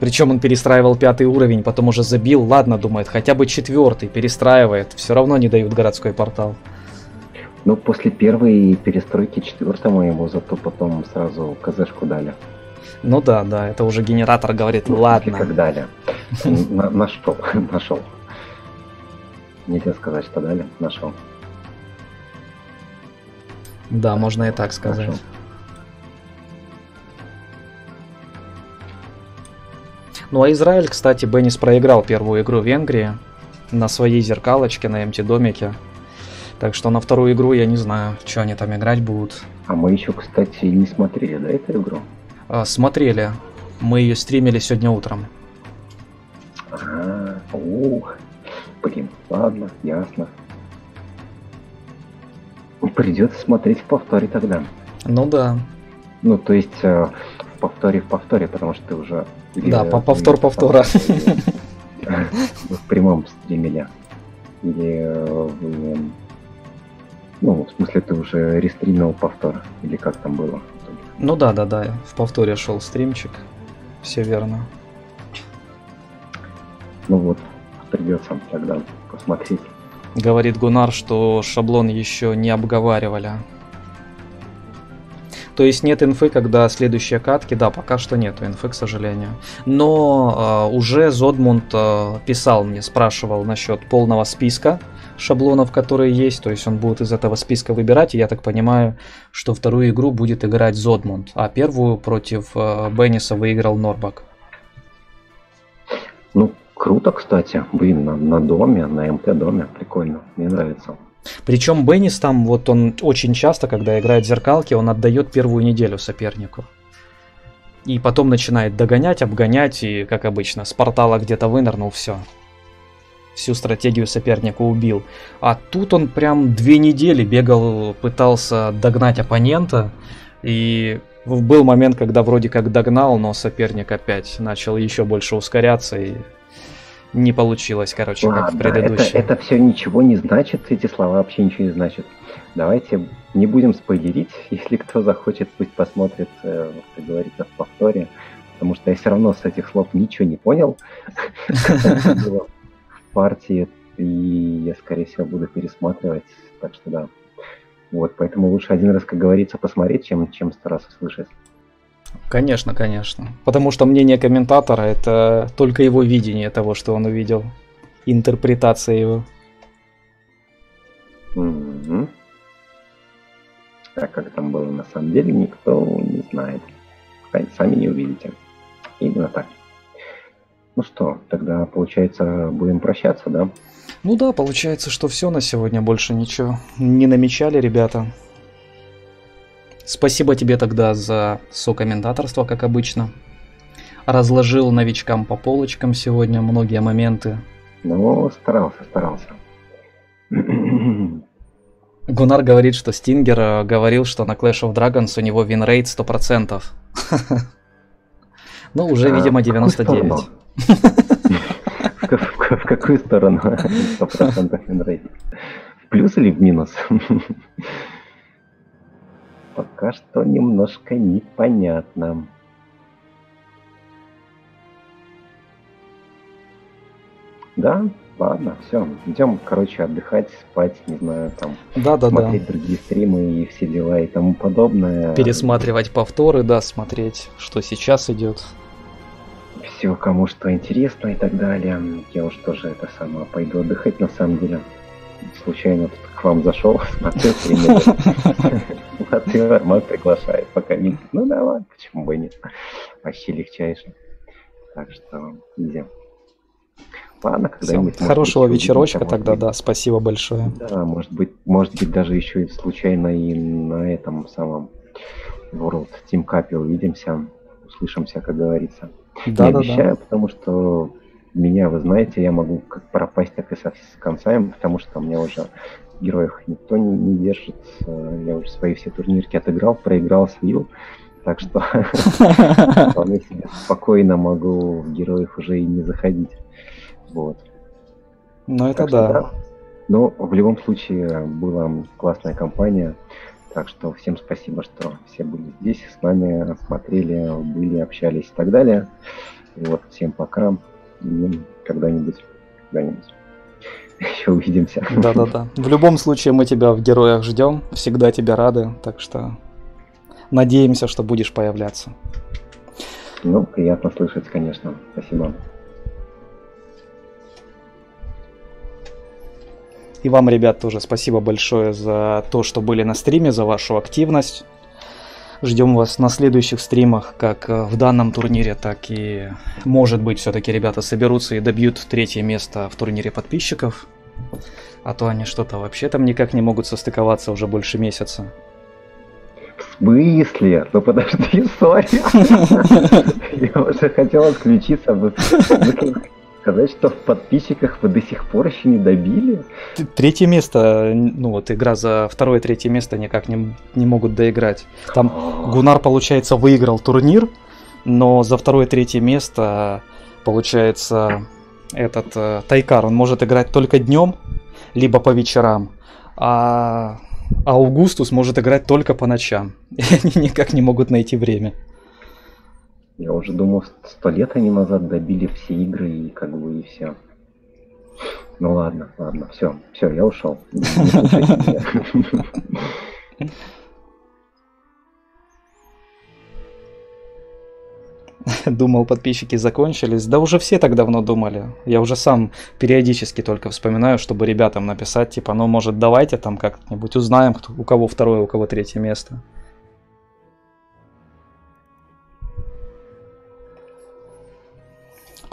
Причем он перестраивал пятый уровень, потом уже забил, ладно, думает, хотя бы четвертый, перестраивает, все равно не дают городской портал. Ну, после первой перестройки четвертому ему зато потом сразу КЗшку дали. Ну да, да, это уже генератор говорит, Ну, ладно. Как дали. [LAUGHS] На- Нашел, [LAUGHS] нашел. Нельзя сказать, что дали, нашел. Да, можно и так сказать. Ну а Израиль, кстати, Беннис проиграл первую игру в Венгрии на своей зеркалочке, на МТ-домике. Так что на вторую игру я не знаю, что они там играть будут. А мы еще, кстати, не смотрели, да, эту игру? А, смотрели. Мы ее стримили сегодня утром. А, о, блин, ладно, ясно. Придется смотреть в повторе тогда. Ну да. Ну, то есть э, в повторе в повторе, потому что ты уже... Да, или- по- повтор повтора. или- В прямом стримили. Или э, в... Ну, в смысле, ты уже рестримил повтор. Или как там было? Ну да, да, да. В повторе шел стримчик. Все верно. Ну вот, придется тогда посмотреть. Говорит Гунар, что шаблон еще не обговаривали. То есть нет инфы, когда следующие катки, да, пока что нету инфы, к сожалению. Но э, уже Зодмунд э, писал мне, спрашивал насчет полного списка шаблонов, которые есть. То есть он будет из этого списка выбирать. И я так понимаю, что вторую игру будет играть Зодмунд, а первую против э, Бенниса выиграл Норбак. Ну, круто, кстати. Блин, на, на доме, на МТ-доме. Прикольно. Мне нравится. Причем Беннис там, вот он очень часто, когда играет в зеркалки, он отдает первую неделю сопернику. И потом начинает догонять, обгонять, и, как обычно, с портала где-то вынырнул, все. Всю стратегию соперника убил. А тут он прям две недели бегал, пытался догнать оппонента, и был момент, когда вроде как догнал, но соперник опять начал еще больше ускоряться, и не получилось, короче, как в Ладно, это, предыдущем. это все ничего не значит, эти слова вообще ничего не значат. Давайте не будем спойлерить, [LAUGHS] если кто захочет, пусть посмотрит, э, как говорится, в повторе. потому что я все равно с этих слов ничего не понял. [LAUGHS] в партии, и я, скорее всего, буду пересматривать, так что да. Вот, поэтому лучше один раз, как говорится, посмотреть, чем, чем сто раз услышать. Конечно, конечно. Потому что мнение комментатора это только его видение того, что он увидел. Интерпретация его. Угу. А как там было на самом деле, никто не знает. Сами не увидите. Именно так. Ну что, тогда, получается, будем прощаться, да? Ну да, получается, что все на сегодня, больше ничего не намечали, ребята. Спасибо тебе тогда за сокомментаторство, как обычно. Разложил новичкам по полочкам сегодня многие моменты. Ну, старался, старался. [CLEARS THROAT] Гунар говорит, что Стингер э, говорил, что на Clash of Dragons у него winrate 100%. [LAUGHS] Ну, уже, видимо, 99. В какую сторону [LAUGHS] 100% winrate? В плюс или в минус? [LAUGHS] Пока что немножко непонятно. Да, ладно, все. Идем, короче, отдыхать, спать, не знаю, там. Да, да, смотреть да. другие стримы и все дела и тому подобное. Пересматривать повторы, да, смотреть, что сейчас идет. Все, кому что интересно и так далее. Я уж тоже это самое пойду отдыхать на самом деле случайно тут к вам зашел, смотрю, смотрю, Арман приглашает, пока не... Ну давай, почему бы и нет. Вообще легчайший. Так что, идем. Ладно, когда-нибудь... Хорошего быть, вечерочка тогда, быть. да, спасибо большое. Да, может быть, может быть даже еще и случайно и на этом самом World Team Cup увидимся, услышимся, как говорится. Да, Не да, обещаю, да. потому что меня, вы знаете, я могу как пропасть, так и со, с концами, потому что у меня уже героев никто не, не держит. Э, я уже свои все турнирки отыграл, проиграл, слил. Так что [LAUGHS] вполне себе спокойно могу в героев уже и не заходить. Вот. Ну это да. да. Но в любом случае была классная компания. Так что всем спасибо, что все были здесь с нами, смотрели, были, общались и так далее. И вот, всем пока и когда-нибудь, когда-нибудь [LAUGHS] еще увидимся. Да-да-да. В любом случае мы тебя в героях ждем, всегда тебя рады, так что надеемся, что будешь появляться. Ну, приятно слышать, конечно. Спасибо. И вам, ребят, тоже спасибо большое за то, что были на стриме, за вашу активность. Ждем вас на следующих стримах, как э, в данном турнире, так и, может быть, все-таки ребята соберутся и добьют третье место в турнире подписчиков. А то они что-то вообще там никак не могут состыковаться уже больше месяца. В смысле? Ну подожди, [LAUGHS] сори. [LAUGHS] Я уже хотел отключиться сказать, что в подписчиках вы до сих пор еще не добили? Третье место, ну вот игра за второе третье место никак не, не могут доиграть. Там Гунар, получается, выиграл турнир, но за второе третье место, получается, этот э, Тайкар, он может играть только днем, либо по вечерам, а Аугустус может играть только по ночам. [LAUGHS] И они никак не могут найти время. Я уже думал, сто лет они назад добили все игры и как бы и все. Ну ладно, ладно, все, все, я ушел. Думал, подписчики закончились. Да уже все так давно думали. Я уже сам периодически только вспоминаю, чтобы ребятам написать, типа, ну, может, давайте там как-нибудь узнаем, кто, у кого второе, у кого третье место.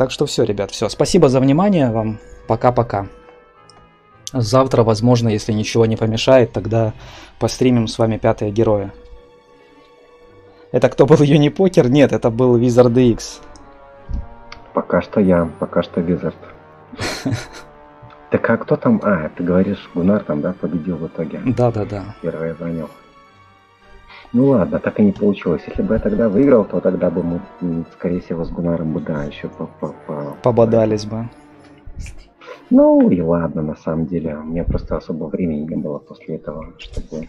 Так что все, ребят, все. Спасибо за внимание вам. Пока-пока. Завтра, возможно, если ничего не помешает, тогда постримим с вами пятые героя. Это кто был Юнипокер? Нет, это был Wizard X. Пока что я, пока что Wizard. [LAUGHS] Так а кто там? А, ты говоришь, Гунар там, да, победил в итоге? Да, да, да. Первое занял. Ну ладно, так и не получилось. Если бы я тогда выиграл, то тогда бы мы, скорее всего, с Гунаром бы, да, еще по -по -по пободались бы. Ну и ладно, на самом деле. У меня просто особо времени не было после этого, чтобы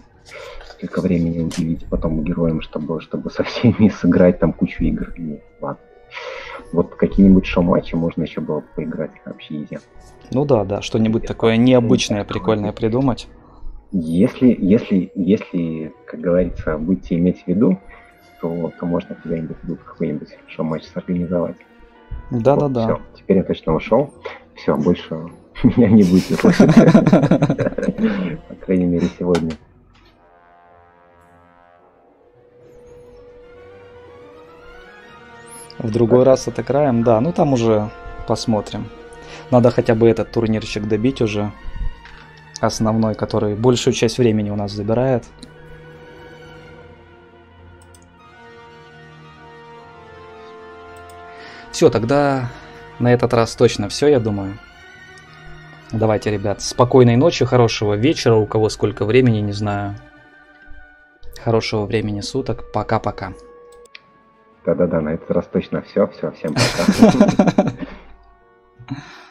несколько времени уделить потом героям, чтобы, чтобы со всеми [LAUGHS] сыграть там кучу игр. Нет, ладно. Вот какие-нибудь шоу-матчи можно еще было поиграть вообще изи. Ну да, да, что-нибудь такое необычное, прикольное придумать. Если, если, если, как говорится, будете иметь в виду, то, то можно куда-нибудь тут какой-нибудь шоу-матч сорганизовать. Да, да, да. Все, теперь я точно ушел. Все, больше [LAUGHS] меня не будет слышать. [LAUGHS] По крайней мере, сегодня. В другой раз отыграем, да, ну там уже посмотрим. Надо хотя бы этот турнирчик добить уже. Основной, который большую часть времени у нас забирает. Все, тогда на этот раз точно все, я думаю. Давайте, ребят, спокойной ночи, хорошего вечера, у кого сколько времени, не знаю. Хорошего времени суток. Пока-пока. Да-да-да, на этот раз точно все. Все, всем пока. [LAUGHS]